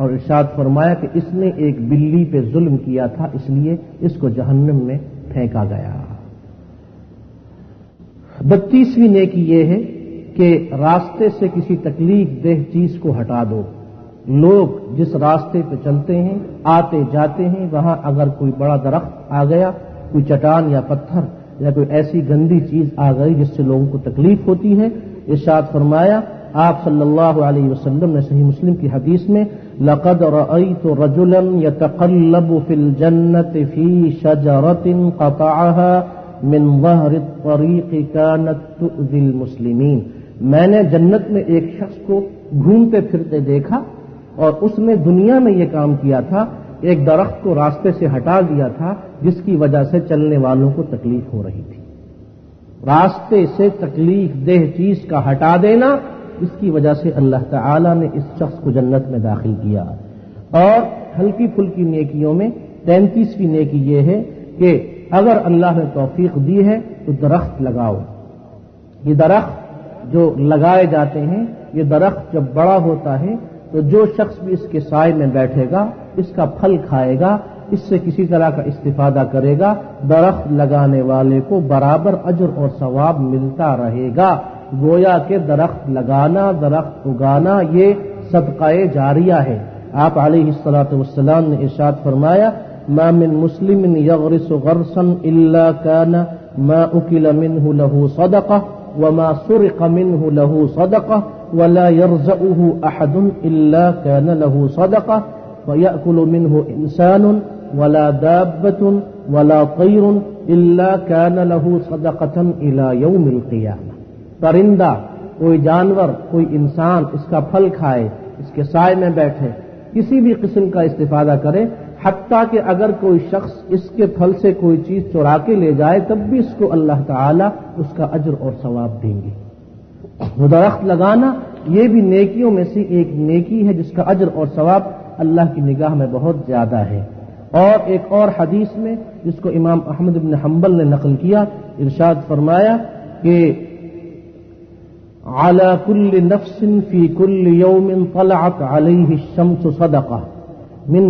और इर्शाद फरमाया कि इसने एक बिल्ली पे जुल्म किया था, इसलिए इसको जहन्नम में फेंका गया। बत्तीसवीं नेकी यह है कि रास्ते से किसी तकलीफ़ देह चीज़ को हटा दो। लोग जिस रास्ते पे चलते हैं, आते जाते हैं, वहाँ अगर कोई बड़ा दरख्त आ गया, कोई चटान या पत्थर या कोई ऐसी गंदी चीज़ आ गई जिससे लोगों को तकलीफ़ होती है, इरशाद फरमाया, आप सल्लल्लाहु अलैहि वसल्लम ने सही मुस्लिम की हदीस में, लक़द रअयतु रजुलन यतक़ल्लबु फिल जन्नत फ़ी शजरतिन क़तअहा मिन ज़हरि तरीक़ कानत मुस्लिमीन। मैंने जन्नत में एक शख्स को घूमते फिरते देखा और उसने दुनिया में यह काम किया था, एक दरख्त को रास्ते से हटा दिया था, जिसकी वजह से चलने वालों को तकलीफ़ हो रही थी। रास्ते से तकलीफ़ देह चीज़ का हटा देना, इसकी वजह से अल्लाह ताला ने इस शख्स को जन्नत में दाखिल किया। और हल्की फुल्की नेकियों में, तैंतीसवीं नेकी यह है कि अगर अल्लाह ने तौफीक दी है तो दरख्त लगाओ। ये दरख्त जो लगाए जाते हैं, ये दरख्त जब बड़ा होता है तो जो शख्स भी इसके साय में बैठेगा, इसका फल खाएगा, इससे किसी तरह का इस्तीफादा करेगा, दरख्त लगाने वाले को बराबर अजर और सवाब मिलता रहेगा। गोया के दरख्त लगाना, दरख्त उगाना, ये सदकाए जारिया है। आप वसलाम ने इशाद फरमाया, मा मिन मुस्लिम यगरिस गरसन काना, मा उकिल मिनहु लहू सदका व मा सुरिक मिनहु लहू सदका। वला यरजउहु अहदुन इल्ला काना लहू सदका वयअकुल मिनहु इंसान वला दाब्बतुन वला तैरुन इल्ला कान लहू सदकतन इला यौमिल क़ियामा परिंदा, कोई जानवर, कोई इंसान इसका फल खाए, इसके साय में बैठे, किसी भी किस्म का इस्तेफादा करे हत्या कि अगर कोई शख्स इसके फल से कोई चीज़ चुरा के ले जाए, तब भी इसको अल्लाह ताला उसका अजर और सवाब देंगे। दरख्त लगाना, ये भी नेकियों में से एक नेकी है जिसका अजर और सवाब अल्लाह की निगाह में बहुत ज़्यादा है। और एक और हदीस में जिसको इमाम अहमद बिन हम्बल ने नकल किया, इरशाद फरमाया कि आला कुल्ल नफ्सिन फ़ी कुल्ल यौमिन तलअत अलैहि शम्स सदका मिन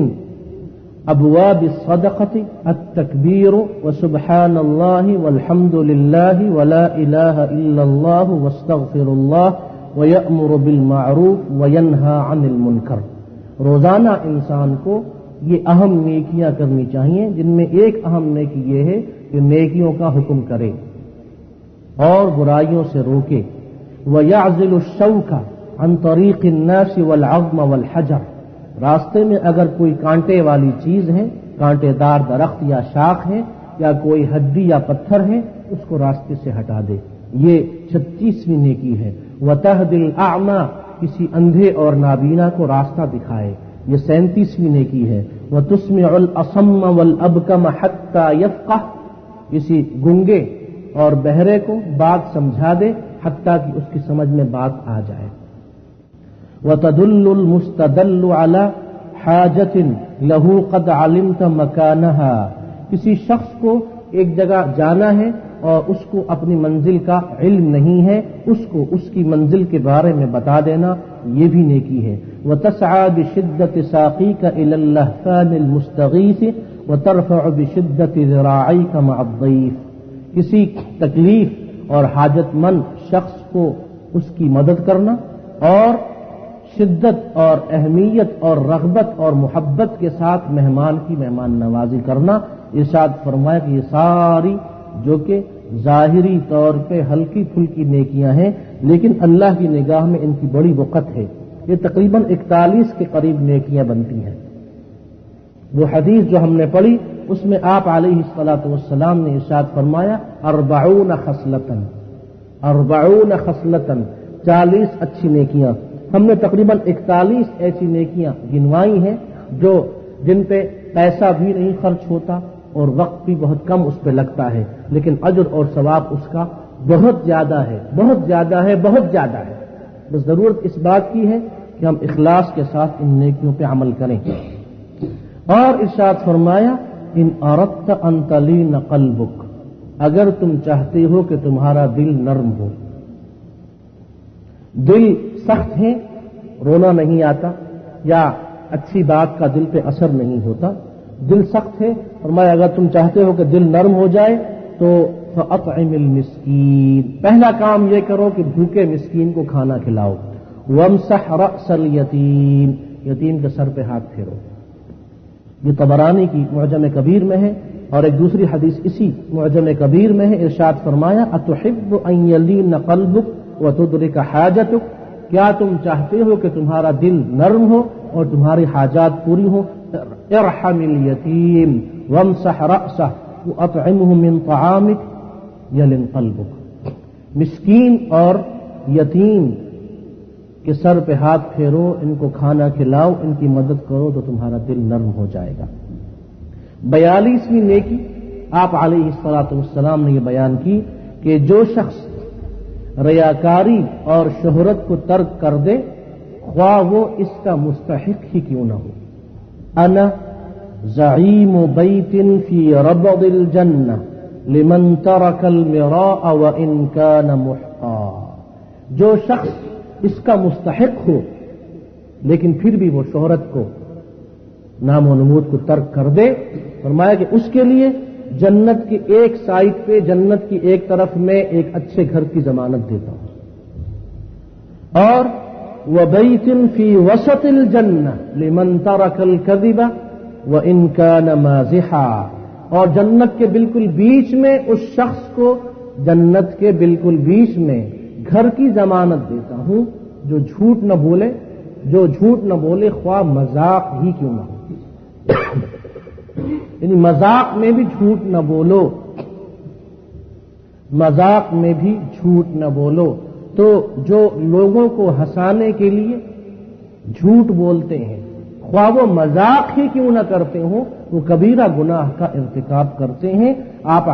अबवाब सदक़त अतकबीर व सुबहान अल्लाह वल्हम्दुलिल्लाह वला इलाहा इल्लल्लाह वस्तगफिरुल्लाह व यअमुरु बिल मारूफ व यनहा अनिल मुनकर रोज़ाना इंसान को ये अहम नेकियाँ करनी चाहिए जिनमें एक अहम नेकी ये है कि नेकियों का हुक्म करे और बुराइयों से रोके व याजिल शौका अन तरीक नाश वल अज़म वल हजर रास्ते में अगर कोई कांटे वाली चीज़ है, कांटेदार दरख्त या शाख है, या कोई हड्डी या पत्थर है, उसको रास्ते से हटा दे। ये छत्तीसवीं नेकी है। व तहदिल आमा, किसी अंधे और नाबीना को रास्ता दिखाए। ये सैंतीसवीं नेकी है। वह तुस्म असम वल अबकम हत्ता यफ़ा किसी गुंगे और बहरे को बात समझा दे, हत्ता कि उसकी समझ में बात आ जाए। व तदुल्लुल मुस्तदल्लु अला लहू कद आलिमत मकानहा किसी शख्स को एक जगह जाना है और उसको अपनी मंजिल का इल्म नहीं है उसको उसकी मंजिल के बारे में बता देना ये भी नेकी है व तसा बिशिद्दत साकी का इलफानमस्तगीस व तरफ़ बिशिद्दत जराई का मदईफ किसी तकलीफ़ और हाजतमंद शख्स को उसकी मदद करना और शिद्दत और अहमियत और रगबत और मोहब्बत के साथ मेहमान की मेहमान नवाजी करना। इर्शाद फरमाया कि ये सारी जो कि जाहिरी तौर पे हल्की फुल्की नेकियाँ हैं, लेकिन अल्लाह की निगाह में इनकी बड़ी वक़्त है। ये तकरीबन इकतालीस के करीब नेकियाँ बनती हैं। वो हदीस जो हमने पढ़ी, उसमें आप सलाम ने इर्शाद फरमाया अरबाउन खसलतन अरबाउन खसलतन, चालीस अच्छी नेकियाँ। हमने तकरीबन इकतालीस ऐसी नेकियाँ गिनवाई हैं जो जिन पे पैसा भी नहीं खर्च होता और वक्त भी बहुत कम उस पर लगता है। लेकिन अजर और सवाब उसका बहुत ज़्यादा है, बहुत ज़्यादा है, बहुत ज़्यादा है। बस ज़रूरत इस बात की है कि हम इखलास के साथ इन नेकियों पे अमल करें। और इर्शाद फरमाया, इन औरत अंतली नकल बुक अगर तुम चाहते हो कि तुम्हारा दिल नर्म हो दिल सख्त है, रोना नहीं आता, या अच्छी बात का दिल पे असर नहीं होता। दिल सख्त है और मैं अगर तुम चाहते हो कि दिल नर्म हो जाए तो अतमिल मिस्कीन। पहला काम यह करो कि भूखे मिस्कीन को खाना खिलाओ। वमसह रसल यतीम। यतीम के सर पे हाथ फेरो। ये तबरानी की मुजम कबीर में है, और एक दूसरी हदीस इसी मुजम कबीर में है। इरशाद फरमाया अतुहिब अयलीन कल्बुक व तुदरिक हाजतुक। क्या तुम चाहते हो कि तुम्हारा दिल नर्म हो और तुम्हारी हाजात पूरी हो? इरहमिल यतीम, वमसह रअसह अतइमहु मिन तआमिक यलिन कल्बुक। मिस्कीन और यतीम के सर पे हाथ फेरो, इनको खाना खिलाओ, इनकी मदद करो तो तुम्हारा दिल नर्म हो जाएगा। बयालीसवीं नेकी, आप सलाम ने यह बयान की कि जो शख्स रयाकारी और शोहरत को तर्क कर दे ख्वाह वो इसका मुस्तक ही क्यों ना हो। अना ज़ईम बैतिन फ़ी रबदिल जन्ना लिमन तरकल मिरा व इनका न मुहता। जो शख्स इसका मुस्तक हो, लेकिन फिर भी वो शोहरत को नामो नमूद को तर्क कर दे, फरमाया कि उसके लिए जन्नत की एक साइड पे, जन्नत की एक तरफ़ में एक अच्छे घर की जमानत देता हूँ। और वह बैतिन फ़ी वसतिल जन्ना लिमन तरकल कदिबा व इनका नमाजिहा। और जन्नत के बिल्कुल बीच में उस शख्स को जन्नत के बिल्कुल बीच में घर की जमानत देता हूँ, जो झूठ न बोले, जो झूठ न बोले ख्वाह मज़ाक ही क्यों ना हो। यानी मज़ाक में भी झूठ न बोलो। मज़ाक में भी झूठ न बोलो। तो जो लोगों को हंसाने के लिए झूठ बोलते हैं ख्वाह वो मज़ाक ही क्यों ना करते हो? वो कबीरा गुनाह का इरतिकाब करते हैं। आप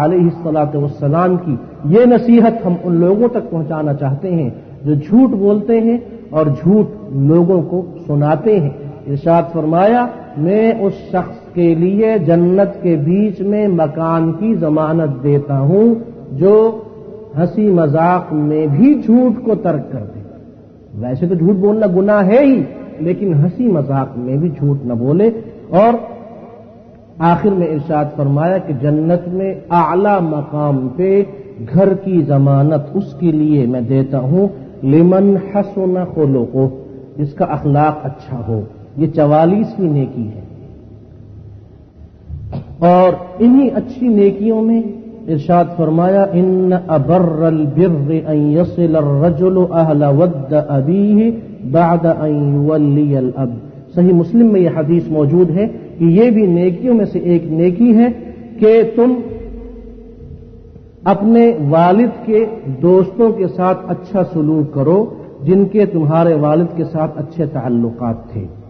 सलाम की ये नसीहत हम उन लोगों तक पहुंचाना चाहते हैं जो झूठ बोलते हैं और झूठ लोगों को सुनाते हैं। इर्शाद फरमाया, मैं उस शख्स के लिए जन्नत के बीच में मकान की जमानत देता हूँ, जो हँसी मज़ाक में भी झूठ को तर्क कर दे। वैसे तो झूठ बोलना गुनाह है ही, लेकिन हँसी मज़ाक में भी झूठ न बोले। और आखिर में इर्शाद फरमाया कि जन्नत में आला मकाम पे घर की जमानत उसके लिए मैं देता हूँ, लिमन हसन खोलो को जिसका अखलाक अच्छा हो। ये चवालीसवीं नेकी है। और इन्हीं अच्छी नेकियों में इरशाद फरमाया इन अबर्रल बिर्र यसिल रजुल अबी बाद अब। सही मुस्लिम में यह हदीस मौजूद है कि ये भी नेकियों में से एक नेकी है कि तुम अपने वालिद के दोस्तों के साथ अच्छा सलूक करो, जिनके तुम्हारे वालिद के साथ अच्छे ताल्लुकात थे।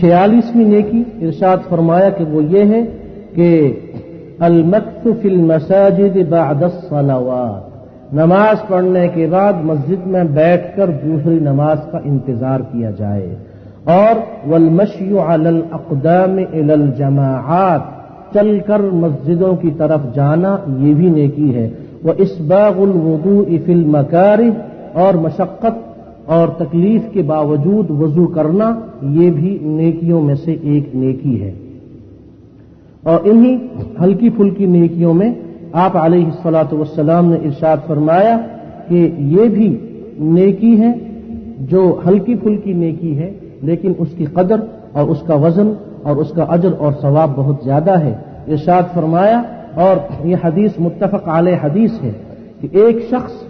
छियालीसवीं नेकी इरशाद फरमाया कि वो ये है कि अलमक्त फिल मसाजिद बादसलावात नमाज़ पढ़ने के बाद मस्जिद में बैठकर दूसरी नमाज़ का इंतज़ार किया जाए। और वलमशयु अलल अकदाम जमाआत। चलकर मस्जिदों की तरफ़ जाना ये भी नेकी है। वह इसबागुल वज़ू इफिल मकारी और मशक्क़त और तकलीफ़ के बावजूद वज़ू करना ये भी नेकियों में से एक नेकी है। और इन्हीं हल्की फुल्की नेकियों में आप वसलाम ने इर्शाद फरमाया कि ये भी नेकी है, जो हल्की फुल्की नेकी है, लेकिन उसकी कदर और उसका वज़न और उसका अजर और सवाब बहुत ज़्यादा है। इर्शाद फरमाया, और यह हदीस मुतफक आल हदीस है कि एक शख्स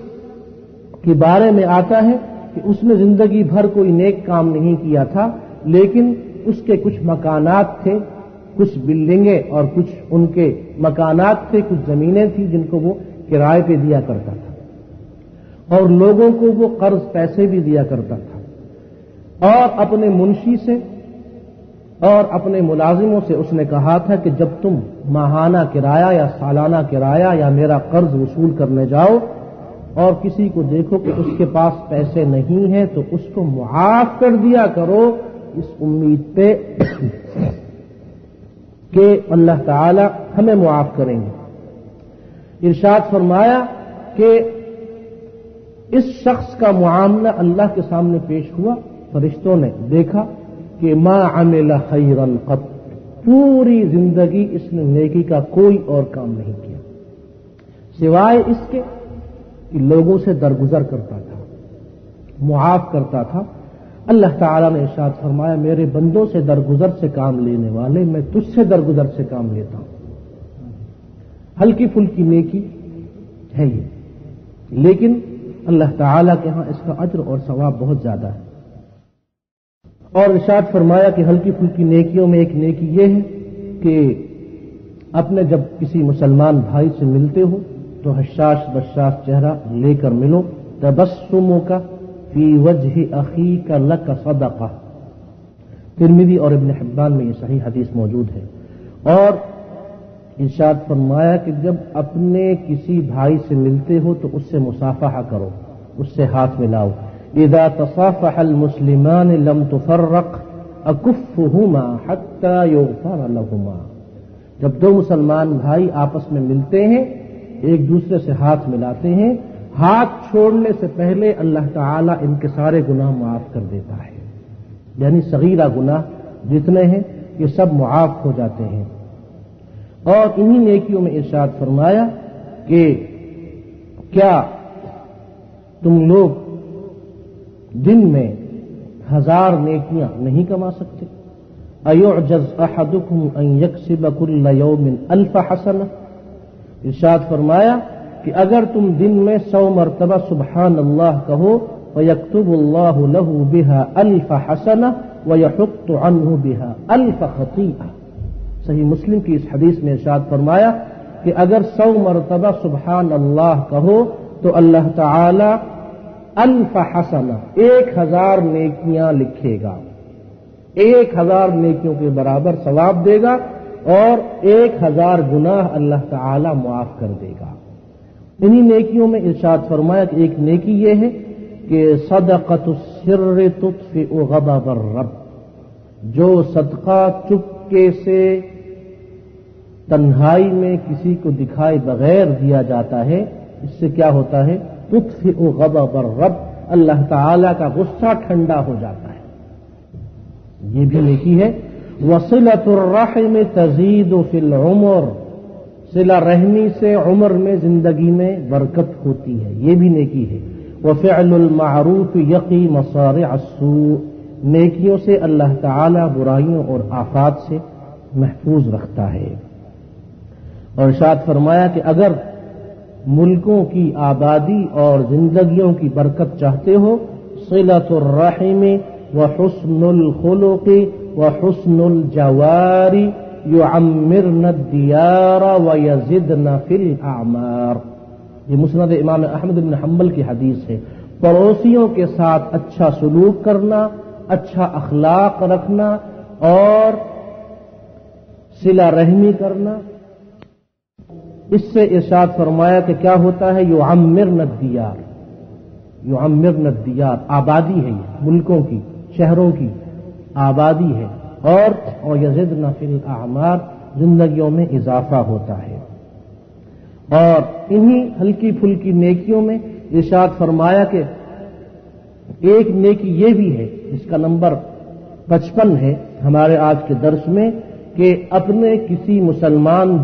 के बारे में आता है कि उसने ज़िंदगी भर कोई नेक काम नहीं किया था, लेकिन उसके कुछ मकानात थे, कुछ बिल्डिंगें और कुछ उनके मकानात थे, कुछ जमीनें थी जिनको वो किराए पे दिया करता था। और लोगों को वो कर्ज पैसे भी दिया करता था। और अपने मुंशी से और अपने मुलाजिमों से उसने कहा था कि जब तुम माहाना किराया या सालाना किराया या मेरा कर्ज वसूल करने जाओ और किसी को देखो कि उसके पास पैसे नहीं है तो उसको मुआफ कर दिया करो। इस उम्मीद पे कि अल्लाह ताला हमें मुआफ करेंगे। इरशाद फरमाया कि इस शख्स का मामला अल्लाह के सामने पेश हुआ, फरिश्तों ने देखा कि माँ अमिला खैरन कब, पूरी ज़िंदगी इसने नेकी का कोई और काम नहीं किया। सिवाय इसके कि लोगों से दरगुजर करता था, मुआफ करता था। अल्लाह ताला ने इशाद फरमाया, मेरे बंदों से दरगुजर से काम लेने वाले, मैं तुझसे दरगुजर से काम लेता हूँ। हल्की फुल्की नेकी है ये। लेकिन अल्लाह ताला के यहाँ इसका अज्र और सवाब बहुत ज़्यादा है। और इशाद फरमाया कि हल्की फुल्की नेकियों में एक नेकी ये है कि अपने जब किसी मुसलमान भाई से मिलते हो तो हशाश बशाश चेहरा लेकर मिलो। तबस्सुमों का फ़ी वजह अखी का लक सदका। तिरमिदी और इबन हब्बान में ये सही हदीस मौजूद है। और इर्शाद फरमाया कि जब अपने किसी भाई से मिलते हो तो उससे मुसाफा करो, उससे हाथ मिलाओ। इदा तसाफहल मुस्लिमान लम तुफर्रक अकुफुमा हत्ता लहुमा। जब दो मुसलमान भाई आपस में मिलते हैं एक दूसरे से हाथ मिलाते हैं। हाथ छोड़ने से पहले अल्लाह ताला इनके सारे गुनाह माफ़ कर देता है। यानी सगीरा गुनाह जितने हैं, ये सब मुआफ हो जाते हैं। और इन्हीं नेकियों में इर्शाद फरमाया कि क्या तुम लोग दिन में हज़ार नेकियाँ नहीं कमा सकते? अयोजज अहदुकुम अन यकसिब कुल्ल यौमिन अल्फ हसन इर्शाद फरमाया कि अगर तुम दिन में सौ मरतबा सुबहान अल्लाह कहो, वयकतुबुल्लाह लहू बिहा अल्फ हसना व यहुक्त अनहु बिहा अल्फ खतीआ। सही मुस्लिम की इस हदीस में इर्शाद फरमाया कि अगर सौ मरतबा सुबहान अल्लाह कहो तो अल्लाह ताला अल्फ हसना, एक हज़ार नेकियाँ लिखेगा। एक हज़ार नेकियों के बराबर सवाब देगा और एक हज़ार गुनाह अल्लाह ताला मुआफ कर देगा। इन्हीं नेकियों में इर्शाद फरमाया कि एक नेकी यह है कि सदकत सिर तुत्फि गबर रब, जो सदका चुपके से तन्हाई में किसी को दिखाए बगैर दिया जाता है, इससे क्या होता है? तुत्फि गबर रब, अल्लाह ताला का गुस्सा ठंडा हो जाता है। ये भी नेकी है। वसीलतुर्रह में तजीद फिल उमर। सिला रहमी से उम्र में ज़िंदगी में बरकत होती है। ये भी नेकी है। वह फ़िलमारूफ यकी मसार असू नेकियों से अल्लाह ताला बुराइयों और आफात से महफूज रखता है। और शाद फरमाया कि अगर मुल्कों की आबादी और जिंदगियों की बरकत चाहते हो सिलतुर्रहिम व हुस्नुल खुलुक़ी व हुस्नुल जवारी युअम्मिर न दियारा व यजिद न फिल आमार ये मुस्नद इमाम अहमद बिन हम्बल की हदीस है पड़ोसियों के साथ अच्छा सलूक करना अच्छा अखलाक रखना और सिला रहमी करना इससे इर्शाद फरमाया कि क्या होता है यू अमिर नदियार यू अमिर नदियार आबादी है ये मुल्कों की शहरों की आबादी है। और, यजिद नफिल आमार जिंदगियों में इजाफा होता है। और इन्हीं हल्की फुल्की नेकियों में इर्शाद फरमाया कि एक नेकी ये भी है इसका नंबर पचपन है हमारे आज के दर्श में कि अपने किसी मुसलमान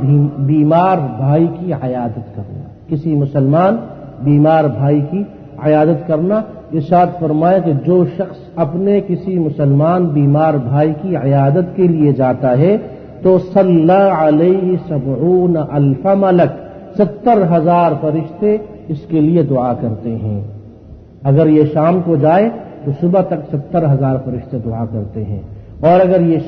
बीमार भाई की अयादत करना। किसी मुसलमान बीमार भाई की अयादत करना, इर्शाद फरमाया कि जो शख्स अपने किसी मुसलमान बीमार भाई की अयादत के लिए जाता है तो सबून अल्फ़ा मलक, सत्तर हज़ार फरिश्ते इसके लिए दुआ करते हैं। अगर ये शाम को जाए तो सुबह तक सत्तर हज़ार फरिश्ते दुआ करते हैं। और अगर ये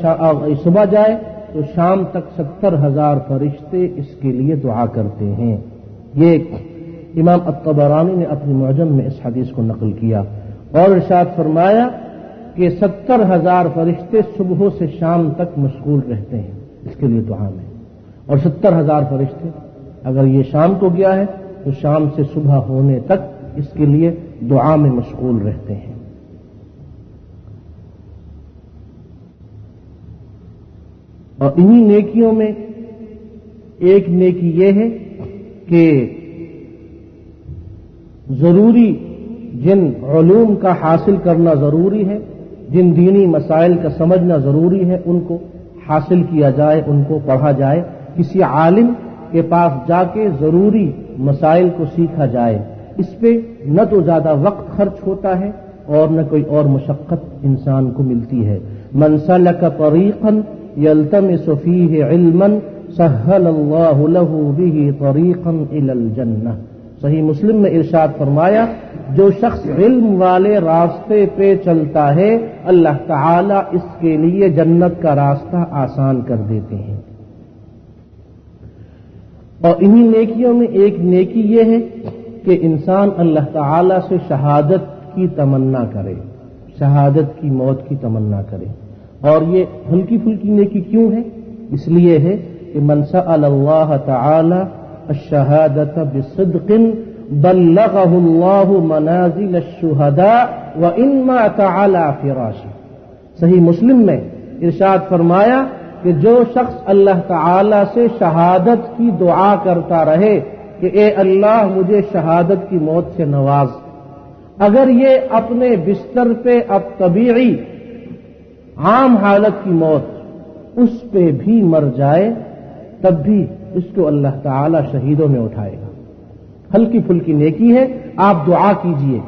सुबह जाए तो शाम तक सत्तर हज़ार फरिश्ते इसके लिए दुआ करते हैं। ये इमाम अतबरानी ने अपनी मुजम में इस हदीस को नकल किया और इर्शाद फरमाया कि सत्तर हज़ार फरिश्ते सुबह से शाम तक मशगूल रहते हैं। इसके लिए दुआ में। और सत्तर हज़ार फरिश्ते, अगर ये शाम को गया है तो शाम से सुबह होने तक इसके लिए दुआ में मशगूल रहते हैं। और इन्हीं नेकियों में एक नेकी यह है कि ज़रूरी जिन ूम का हासिल करना ज़रूरी है, जिन दीनी मसाइल का समझना ज़रूरी है, उनको हासिल किया जाए, उनको पढ़ा जाए। किसी आलिम के पास जाके ज़रूरी मसाइल को सीखा जाए। इस पे न तो ज़्यादा वक्त खर्च होता है और न कोई और मशक्क़त इंसान को मिलती है। मनसल का तरीकन यलतम सफ़ी इल्मन सहल तरीकन इलल जन्नह। सही मुस्लिम में इरशाद फरमाया, जो शख्स इल्म वाले रास्ते पे चलता है, अल्लाह ताला इसके लिए जन्नत का रास्ता आसान कर देते हैं। और इन्हीं नेकियों में एक नेकी ये है कि इंसान अल्लाह ताला से शहादत की तमन्ना करे, शहादत की मौत की तमन्ना करे। और ये हल्की फुल्की नेकी क्यों है? इसलिए है कि मनसा अल्लाह ताला शहादत बिसदकिन बल्लगहुल्लाहु मनाजिल शुहदा व इनमा तआला फिराशी सही मुस्लिम में इरशाद फरमाया कि जो शख्स अल्लाह ताला से शहादत की दुआ करता रहे कि ए अल्लाह मुझे शहादत की मौत से नवाज़ अगर ये अपने बिस्तर पे अब तबीई आम हालत की मौत उस पे भी मर जाए तब भी इसको अल्लाह ताला शहीदों में उठाएगा। हल्की फुल्की नेकी है, आप दुआ कीजिए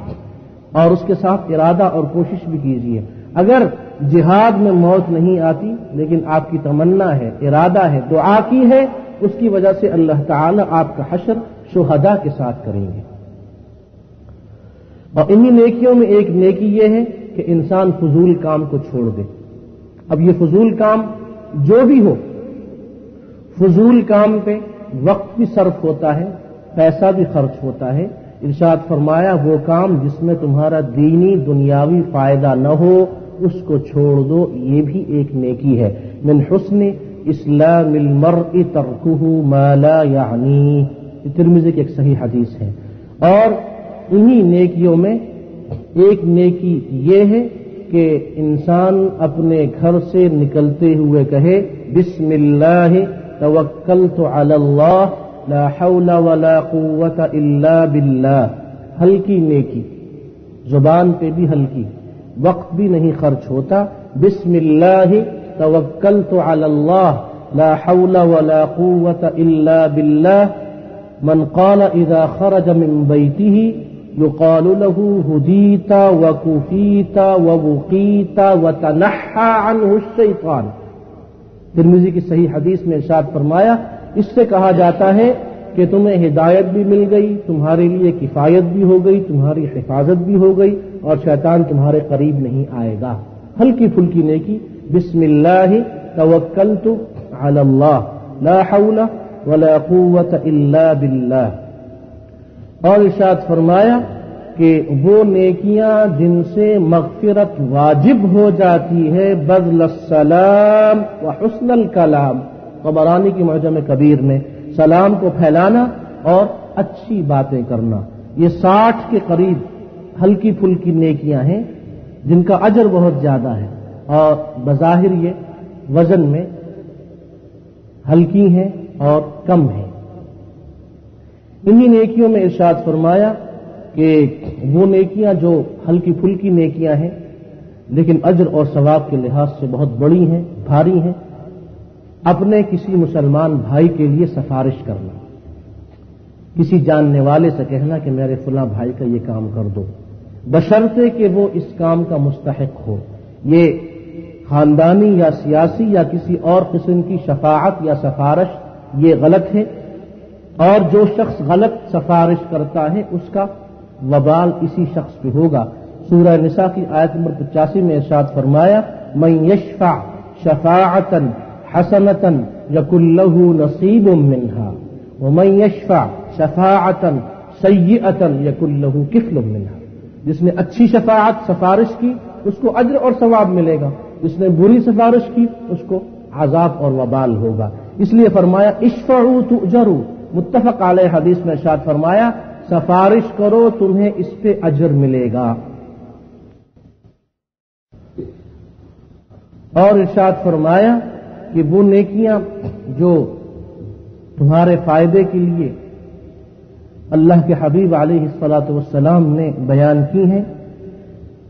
और उसके साथ इरादा और कोशिश भी कीजिए। अगर जिहाद में मौत नहीं आती, लेकिन आपकी तमन्ना है, इरादा है, दुआ की है, उसकी वजह से अल्लाह ताला आपका हशर शुहदा के साथ करेंगे। और इन्हीं नेकियों में एक नेकी यह है कि इंसान फजूल काम को छोड़ दे। अब ये फजूल काम जो भी हो फजूल काम पे वक्त भी सर्फ होता है, पैसा भी खर्च होता है। इरशाद फरमाया, वो काम जिसमें तुम्हारा दीनी दुनियावी फ़ायदा न हो, उसको छोड़ दो, ये भी एक नेकी है। मिन हुस्न इस्लामिल मर्इ तरकुहु माला यानी। तिरमिजी की एक सही हदीस है। और इन्हीं नेकियों में एक नेकी ये है कि इंसान अपने घर से निकलते हुए कहे, बिस्मिल्लाह तवक्कल तो अल्लाह ला हौला वला कुव्वत इल्ला बिल्लाह हल्की नेकी। ज़ुबान पे भी हल्की। वक्त भी नहीं खर्च होता। बिस्मिल्लाह तवक्कल तो अल्लाह, ला हौला वला कुव्वत इल्ला बिल्लाह। मन मिन बैतिही, युकाल लहू हुदीता व कुफीता व वकीता व तनहा अनहु शैतान। तिरमिजी की सही हदीस में इरशाद फरमाया, इससे कहा जाता है कि तुम्हें हिदायत भी मिल गई, तुम्हारे लिए किफायत भी हो गई, तुम्हारी हिफाजत भी हो गई और शैतान तुम्हारे करीब नहीं आएगा। हल्की फुल्की नेकी, बिस्मिल्लाह तवक्कल तो अल्लाह वला इल्ला बिल्लाह। और इरशाद फरमाया कि वो नेकियाँ जिनसे मगफिरत वाजिब हो जाती है, बदल सलाम व हुस्नल कलाम। कबरानी की मौजम कबीर में सलाम को फैलाना और अच्छी बातें करना। ये साठ के करीब हल्की फुल्की नेकियाँ हैं, जिनका अजर बहुत ज़्यादा है। और बजाहिर ये वज़न में हल्की हैं और कम हैं। इन्हीं नेकियों में इर्शाद फरमाया कि वो नेकियाँ जो हल्की फुल्की नेकियाँ हैं, लेकिन अजर और सवाब के लिहाज से बहुत बड़ी हैं, भारी हैं। अपने किसी मुसलमान भाई के लिए सिफारिश करना, किसी जानने वाले से कहना कि मेरे फुला भाई का ये काम कर दो। बशर्ते कि वो इस काम का मुस्तक हो। ये खानदानी या सियासी या किसी और किस्म की शफात या सिफारिश, ये गलत है। और जो शख्स गलत सिफारिश करता है, उसका वबाल इसी शख्स पे होगा। सूरह निसा की आयत नंबर पचासी में इरशाद फरमाया मैं यशफा शफातन हसनतन यकुल्लहू नसीब मिनहा, व मैं यशफा शफातन सैयतन यकुल्लहू किफल मिनहा। जिसने अच्छी शफात सिफारिश की, उसको अज्र और सवाब मिलेगा। जिसने बुरी सिफारिश की, उसको आजाब और वबाल होगा। इसलिए फरमाया इश्फू तुजरू मुत्तफक आल हदीस में शाद फरमाया सफारिश करो, तुम्हें इस पे अजर मिलेगा। और इर्शाद फरमाया कि वो नेकियाँ जो तुम्हारे फ़ायदे के लिए अल्लाह के हबीब सलाम ने बयान की हैं,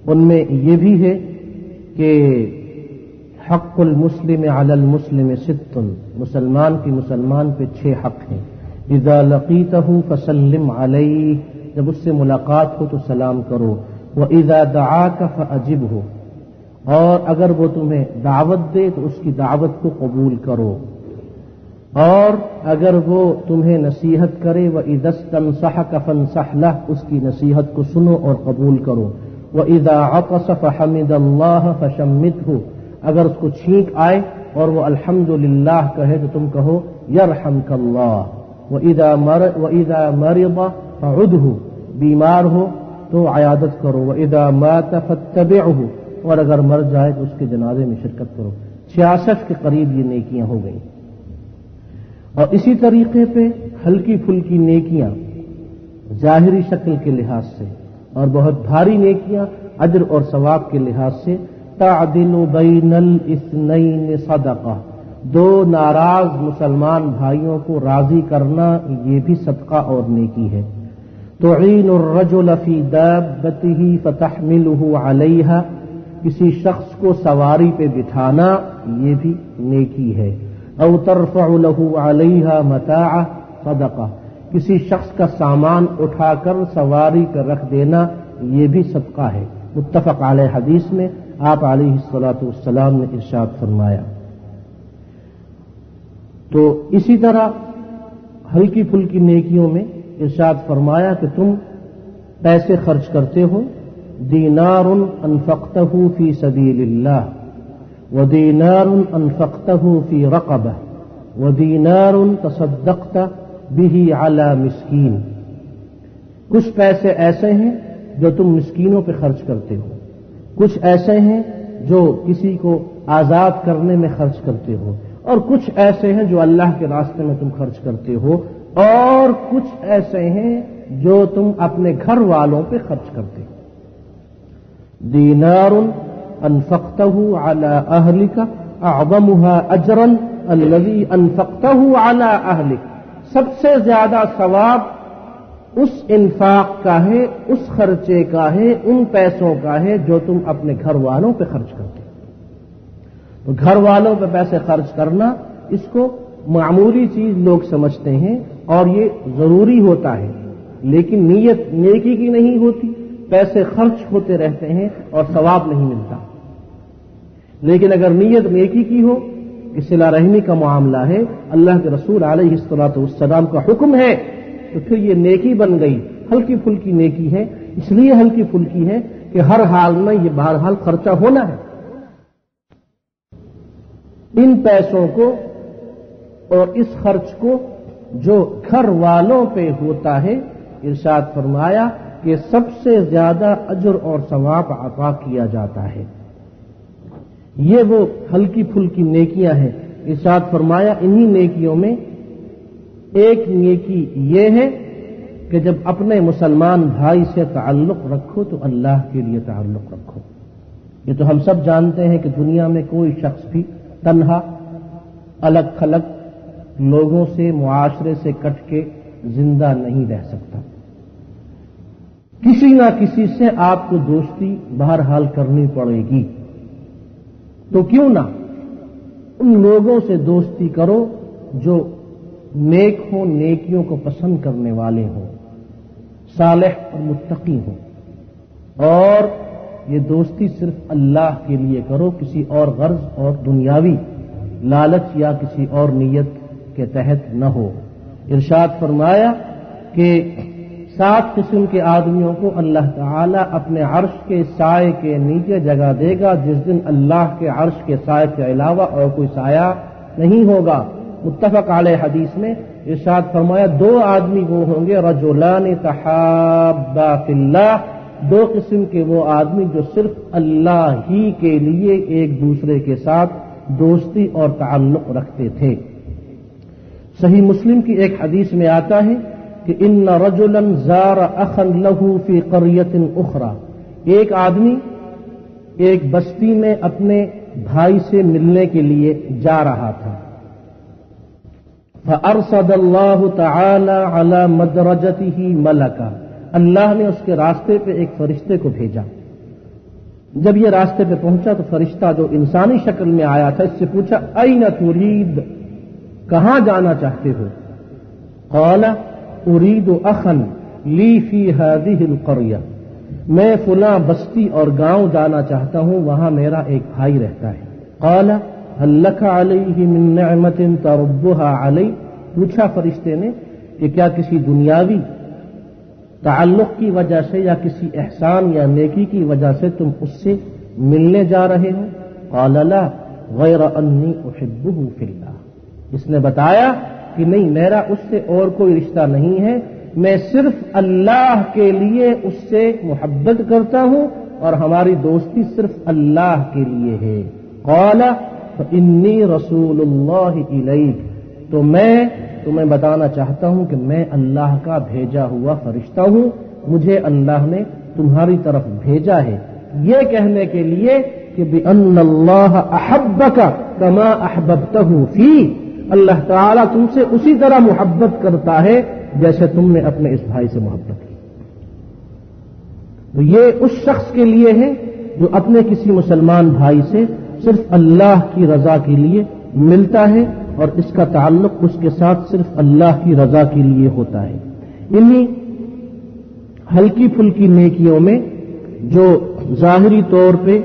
उनमें ये भी है कि हक़ुल मुस्लिम अलल मुस्लिम सित्तुन, मुसलमान की मुसलमान पे छह हक हैं। इज़ा लकीतहू फसलम अलई जब उससे मुलाकात हो तो सलाम करो। व इज़ा दआ का हो और अगर वो तुम्हें दावत दे तो उसकी दावत को कबूल करो। और अगर वो तुम्हें नसीहत करे, व इदस्तन सह कफन सहला उसकी नसीहत को सुनो और कबूल करो। व इदा अकसफ हमिद अल्लाह फशमित हो अगर उसको छींक आए और वो अल्हम्दुलिल्लाह कहे तो तुम कहो, यरहमकल्लाह। व इदा मर व इदा मरिदा फउदहु बीमार हो तो आयादत करो व इदा मात फत्तबिअहु और अगर मर जाए तो उसके जनाजे में शिरकत करो छियासठ के करीब ये नेकियाँ हो गई और इसी तरीके पे हल्की फुल्की नेकियाँ जाहिरी शक्ल के लिहाज से और बहुत भारी नेकियाँ अजर और सवाब के लिहाज से तादिल बैनल इसनईन सदका दो नाराज़ मुसलमान भाइयों को राज़ी करना ये भी सदका और नेकी है। तो ईन रजुल फ़ी दाबती फतहमिलहु अलैहा, किसी शख्स को सवारी पे बिठाना ये भी नेकी है। औ तरफ़लहू अलैहा मता सदका, किसी शख्स का सामान उठाकर सवारी पर रख देना ये भी सदका है। मुतफ़ आल हदीस में आप सलाम ने इर्शाद फरमाया। तो इसी तरह हल्की फुल्की नेकियों में इर्शाद फरमाया कि तुम पैसे खर्च करते हो दीनार अनफक्तहू फ़ी सबीलिल्लाह, व दीनार अनफक्तहू फ़ी रकब, व दीनार तसद्दकत बिही आला मिस्कीन। कुछ पैसे ऐसे हैं जो तुम मिस्कीनों पे खर्च करते हो। कुछ ऐसे हैं जो किसी को आज़ाद करने में खर्च करते हो। और कुछ ऐसे हैं जो अल्लाह के रास्ते में तुम खर्च करते हो, और कुछ ऐसे हैं जो तुम अपने घर वालों पे खर्च करते हो। दीनारुन अनफक्तहू अला अहलिका अवमुहा अजरन अल्लवी अनफक्तहू अला अहलिक। सबसे ज़्यादा सवाब उस इन्फाक का है, उस खर्चे का है, उन पैसों का है जो तुम अपने घर वालों पे खर्च करते हो। तो घर वालों पे पैसे खर्च करना, इसको मामूली चीज़ लोग समझते हैं और ये ज़रूरी होता है। लेकिन नीयत नेकी की नहीं होती, पैसे खर्च होते रहते हैं और सवाब नहीं मिलता। लेकिन अगर नीयत नेकी की हो, कि सिला रहमी का मामला है, अल्लाह के रसूल आलतम का हुक्म है तो फिर ये नेकी बन गई। हल्की फुल्की नेकी है, इसलिए हल्की फुल्की है कि हर हाल में ये बहरहाल खर्चा होना है। इन पैसों को और इस खर्च को जो घर वालों पे होता है, इरशाद फरमाया कि सबसे ज़्यादा अजर और सवाब अता किया जाता है। ये वो हल्की फुल्की नेकियाँ हैं। इरशाद फरमाया, इन्हीं नेकियों में एक नेकी ये है कि जब अपने मुसलमान भाई से ताल्लुक रखो तो अल्लाह के लिए ताल्लुक रखो। ये तो हम सब जानते हैं कि दुनिया में कोई शख्स भी तन्हा अलग खलग लोगों से, मुआशरे से कट के ज़िंदा नहीं रह सकता। किसी ना किसी से आपको दोस्ती बहरहाल करनी पड़ेगी। तो क्यों ना उन लोगों से दोस्ती करो जो नेक हो, नेकियों को पसंद करने वाले हों, सालेह और मुत्तकी हों। और ये दोस्ती सिर्फ़ अल्लाह के लिए करो, किसी और गर्ज और दुनियावी लालच या किसी और नीयत के तहत न हो। इरशाद फरमाया कि सात किस्म के आदमियों को अल्लाह ताला अपने अर्श के साय के नीचे जगह देगा। जिस दिन अल्लाह के अर्श के साय के अलावा और कोई साया नहीं होगा। मुतफक आल हदीस में इर्शाद फरमाया, दो आदमी वो होंगे, रजोलान तहाबा दो किस्म के वो आदमी जो सिर्फ़ अल्लाह ही के लिए एक दूसरे के साथ दोस्ती और ताल्लुक रखते थे। सही मुस्लिम की एक हदीस में आता है कि इन रजुलन जार अखन लहू फ़ी करियतिन उखरा। एक आदमी एक बस्ती में अपने भाई से मिलने के लिए जा रहा था। फरसद अल्लाह तला मदरजती ही मलका। अल्लाह ने उसके रास्ते पे एक फरिश्ते को भेजा। जब ये रास्ते पे पहुँचा तो फरिश्ता जो इंसानी शक्ल में आया था, इससे पूछा आई न तुरीद? कहाँ जाना चाहते हो? कौला, उरीद अखन ली फ़ी करिया। मैं फुला बस्ती और गाँव जाना चाहता हूँ, वहाँ मेरा एक भाई रहता है। कौला अल्लाह नअमतिन तरब्बुहा अलई पूछा फरिश्ते ने कि क्या किसी दुनियावी ताल्लुक की वजह से या किसी एहसान या नेकी की वजह से तुम उससे मिलने जा रहे हो? कालला गैर अन्नी उहिब्बुहु फिल्लाह। इसने बताया कि नहीं, मेरा उससे और कोई रिश्ता नहीं है। मैं सिर्फ़ अल्लाह के लिए उससे मोहब्बत करता हूँ और हमारी दोस्ती सिर्फ़ अल्लाह के लिए है। कौला तो इन्नी रसूलुल्लाह इलैक। तो मैं तुम्हें बताना चाहता हूँ कि मैं अल्लाह का भेजा हुआ फरिश्ता हूँ। मुझे अल्लाह ने तुम्हारी तरफ़ भेजा है। ये कहने के लिए कि भी अल्लाह अहब का कमा अहबतहू फ़ी। अल्लाह ताला तुमसे उसी तरह मोहब्बत करता है जैसे तुमने अपने इस भाई से मोहब्बत की। तो ये उस शख्स के लिए है जो अपने किसी मुसलमान भाई से सिर्फ़ अल्लाह की रजा के लिए मिलता है और इसका ताल्लुक उसके साथ सिर्फ़ अल्लाह की रजा के लिए होता है। इन्हीं हल्की फुल्की नेकियों में जो जाहिरी तौर पे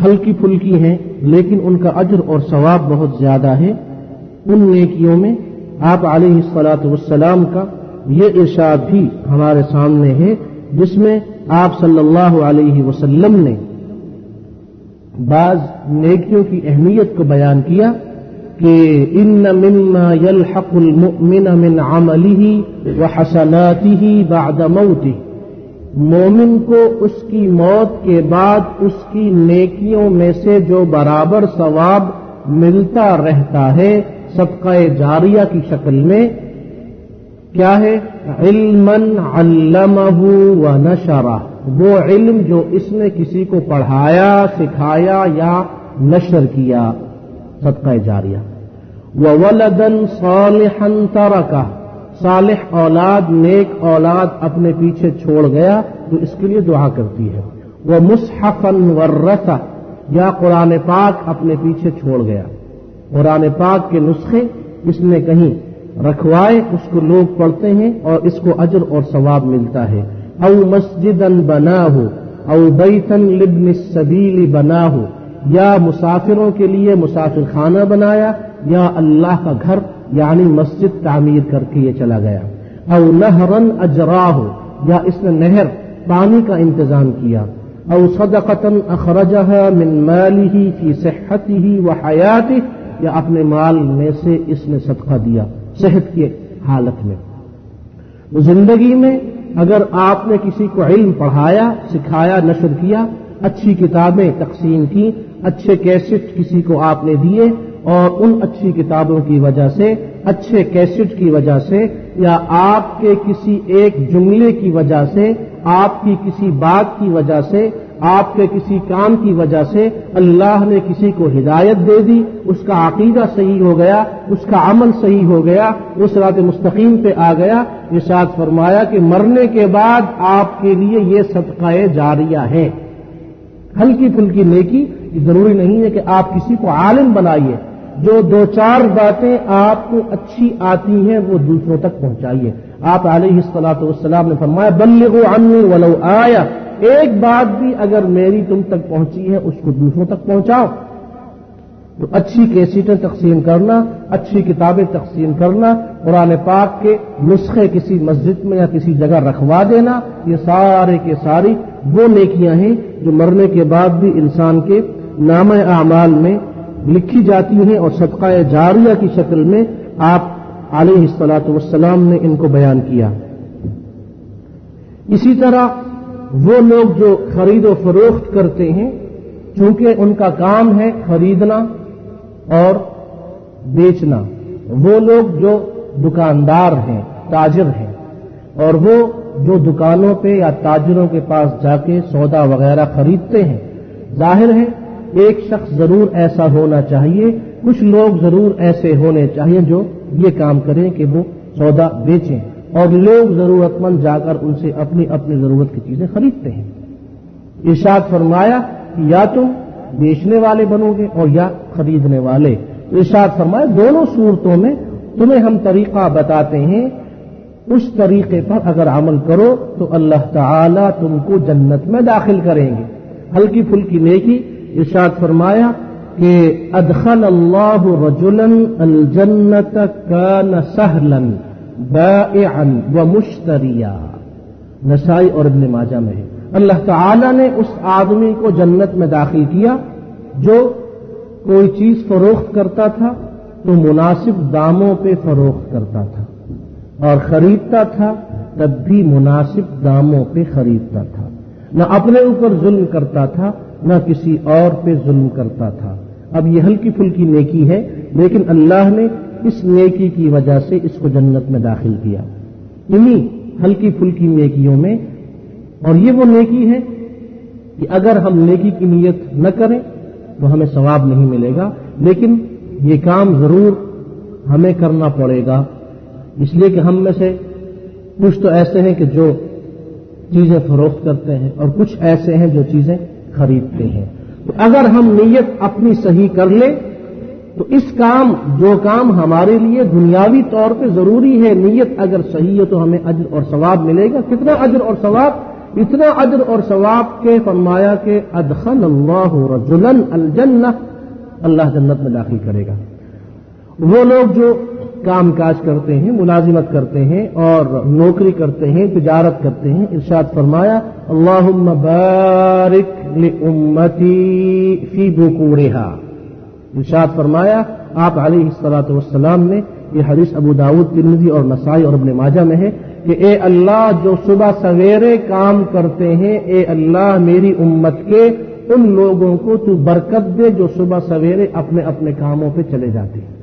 हल्की फुल्की हैं, लेकिन उनका अजर और सवाब बहुत ज़्यादा है, उन नेकियों में आप सलाम का ये इर्शाद भी हमारे सामने है, जिसमें आप सल्लल्लाहु अलैहि वसल्लम ने बाज नेकियों की अहमियत को बयान किया कि इन मिम्मा यलहकुल मुमिन मिन अमलिही व हसनातिही बाद मौतिही मोमिन को उसकी मौत के बाद उसकी नेकियों में से जो बराबर सवाब मिलता रहता है सबका जारिया की शक्ल में, क्या है? इल्मन अल्लमहू व नशरा। वो इल्म जो इसने किसी को पढ़ाया, सिखाया या नशर किया सबका जारिया। व वलदन सालिहन तरका। सालिह औलाद, नेक औलाद अपने पीछे छोड़ गया तो इसके लिए दुआ करती है। वह मुसहफन वर्रसा या कुरान पाक अपने पीछे छोड़ गया। कुरान पाक के नुस्खे इसने कहीं रखवाए, उसको लोग पढ़ते हैं और इसको अजर और सवाब मिलता है। मस्जिदन बना हो औ बैतन लिबन सबीली बना हो या मुसाफिरों के लिए मुसाफिर खाना बनाया या अल्लाह का घर यानी मस्जिद तामीर करके ये चला गया औ नहरन हो या इसने नहर पानी का इंतज़ाम किया औ सदकतन अखरजह मिन माली ही फ़ी सेहत ही व हयाती या अपने माल में से इसने सदका दिया सेहत की हालत में ज़िंदगी में अगर आपने किसी को इल्म पढ़ाया, सिखाया, नशर किया, अच्छी किताबें तकसीम की, अच्छे कैसेट किसी को आपने दिए और उन अच्छी किताबों की वजह से, अच्छे कैसेट की वजह से, या आपके किसी एक जुमले की वजह से, आपकी किसी बात की वजह से आपके किसी काम की वजह से अल्लाह ने किसी को हिदायत दे दी, उसका अकीदा सही हो गया, उसका अमल सही हो गया उस रात मुस्तकीम पे आ गया इशाद फरमाया कि मरने के बाद आपके लिए ये सदकाए जारिया है। हल्की फुल्की नेकी ज़रूरी नहीं है कि आप किसी को आलिम बनाइए। जो दो चार बातें आपको अच्छी आती हैं, वो दूसरों तक पहुंचाइए। आप सलाम ने फरमाया बल्ले अन्नी वलो आया। एक बात भी अगर मेरी तुम तक पहुँची है, उसको दूसरों तक पहुंचाओ। तो अच्छी कैसेटें तकसीम करना, अच्छी किताबें तकसीम करना, कुरान पाक के नुस्खे किसी मस्जिद में या किसी जगह रखवा देना, ये सारे के सारी वो नेकियाँ हैं जो मरने के बाद भी इंसान के नाम आमाल में लिखी जाती हैं और सदका जारिया की शक्ल में आप आलतम ने इनको बयान किया। इसी तरह वो लोग जो खरीदो फरोख्त करते हैं, चूँकि उनका काम है खरीदना और बेचना, वो लोग जो दुकानदार हैं, ताजिर हैं, और वो जो दुकानों पे या ताजिरों के पास जाके सौदा वगैरह खरीदते हैं, ज़ाहिर है, एक शख्स ज़रूर ऐसा होना चाहिए, कुछ लोग ज़रूर ऐसे होने चाहिए जो ये काम करें कि वो सौदा बेचें। और लोग जरूरतमंद जाकर उनसे अपनी अपनी ज़रूरत की चीज़ें खरीदते हैं। इर्शाद फरमाया कि या तुम बेचने वाले बनोगे और या खरीदने वाले। तो इर्शाद फरमाया, दोनों सूरतों में तुम्हें हम तरीका बताते हैं। उस तरीके पर अगर अमल करो तो अल्लाह ताला तुमको जन्नत में दाखिल करेंगे। हल्की फुल्की नेकी, इर्शाद फरमाया कि अदखल अल्लाह रजुलन अलजन्नत कान सहलन। व मुश्तरिया। नसाई और इब्न माजा में अल्लाह ताला ने उस आदमी को जन्नत में दाखिल किया, जो कोई चीज़ फरोख्त करता था तो मुनासिब दामों पे फरोख्त करता था और खरीदता था, तब भी मुनासिब दामों पे खरीदता था। न अपने ऊपर जुल्म करता था, न किसी और पे जुल्म करता था। अब ये हल्की फुल्की नेकी है, लेकिन अल्लाह ने इस नेकी की वजह से इसको जन्नत में दाखिल किया। इन्हीं हल्की फुल्की नेकियों में, और ये वो नेकी है कि अगर हम नेकी की नीयत न करें तो हमें सवाब नहीं मिलेगा। लेकिन ये काम ज़रूर हमें करना पड़ेगा। इसलिए कि हम में से कुछ तो ऐसे हैं कि जो चीज़ें फरोख्त करते हैं, और कुछ ऐसे हैं जो चीज़ें खरीदते हैं। तो अगर हम नीयत अपनी सही कर ले तो इस काम, जो काम हमारे लिए दुनियावी तौर पे ज़रूरी है, नीयत अगर सही है तो हमें अज्र और सवाब मिलेगा। कितना अज्र और सवाब? इतना अज्र और सवाब के फरमाया के अदखल अल्लाह रजुलन अलजन्ना अल्लाह जन्नत में दाखिल करेगा। वो लोग जो काम काज करते हैं, मुलाजिमत करते हैं और नौकरी करते हैं, तजारत करते हैं, इर्शाद फरमाया अल्लाह बारिक उम्मती फ़ी बुकूरिहा इर्शाद फरमाया, आप सलाम ने ये हदीस अबू दाऊद, तिरमिजी और नसाई और अपने माजा में है कि, ए अल्लाह, जो सुबह सवेरे काम करते हैं, ए अल्लाह, मेरी उम्मत के, उन लोगों को तू बरकत दे, जो सुबह सवेरे अपने अपने कामों पे चले जाते हैं।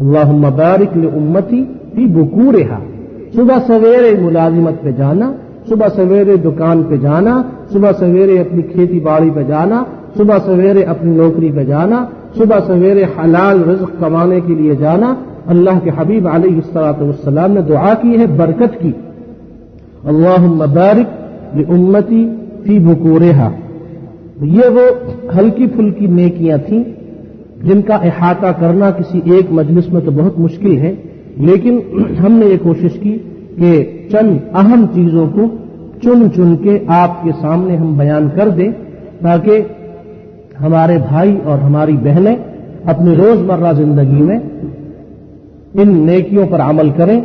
अल्लाह मबारिक उम्मती फ़ी बुकूरेहा। सुबह सवेरे मुलाजिमत पे जाना, सुबह सवेरे दुकान पे जाना, सुबह सवेरे अपनी खेती बाड़ी पे जाना सुबह सवेरे अपनी नौकरी पे जाना, सुबह सवेरे हलाल रिज्क कमाने के लिए जाना। अल्लाह के हबीब सलाम ने दुआ की है, बरकत की। अल्लाह मबारिक उम्मती फ़ी बुकूरेहा। ये वो हल्की फुल्की नेकियाँ थीं, जिनका अहाता करना किसी एक मजलिस में तो बहुत मुश्किल है, लेकिन हमने ये कोशिश की कि चंद अहम चीज़ों को चुन चुन के आपके सामने हम बयान कर दें, ताकि हमारे भाई और हमारी बहनें अपनी रोज़मर्रा ज़िंदगी में इन नेकियों पर अमल करें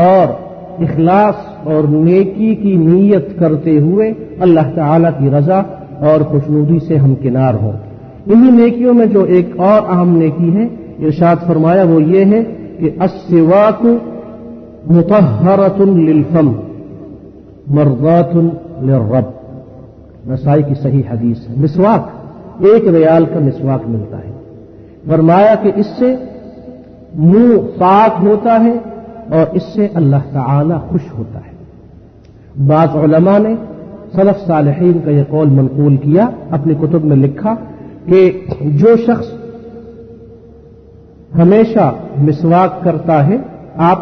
और इखलास और नेकी की नीयत करते हुए अल्लाह ताला की रजा और खुशनूदी से हम किनार हों। इन्हीं नेकियों में जो एक और अहम नेकी है, इरशाद फरमाया, वो ये है कि अस्वाक मुतहरतुन लिलफम, मर्दातुन लिरब नसाई की सही हदीस है। मिसवाक एक रियाल का मिसवाक मिलता है। फरमाया कि इससे मुँह पाक होता है और इससे अल्लाह ताला खुश होता है। बाज उलमा ने सलफ सालहीन का यह कौल मनकूल किया, अपनी कुतुब में लिखा कि जो शख्स हमेशा मिसवाक करता है, आप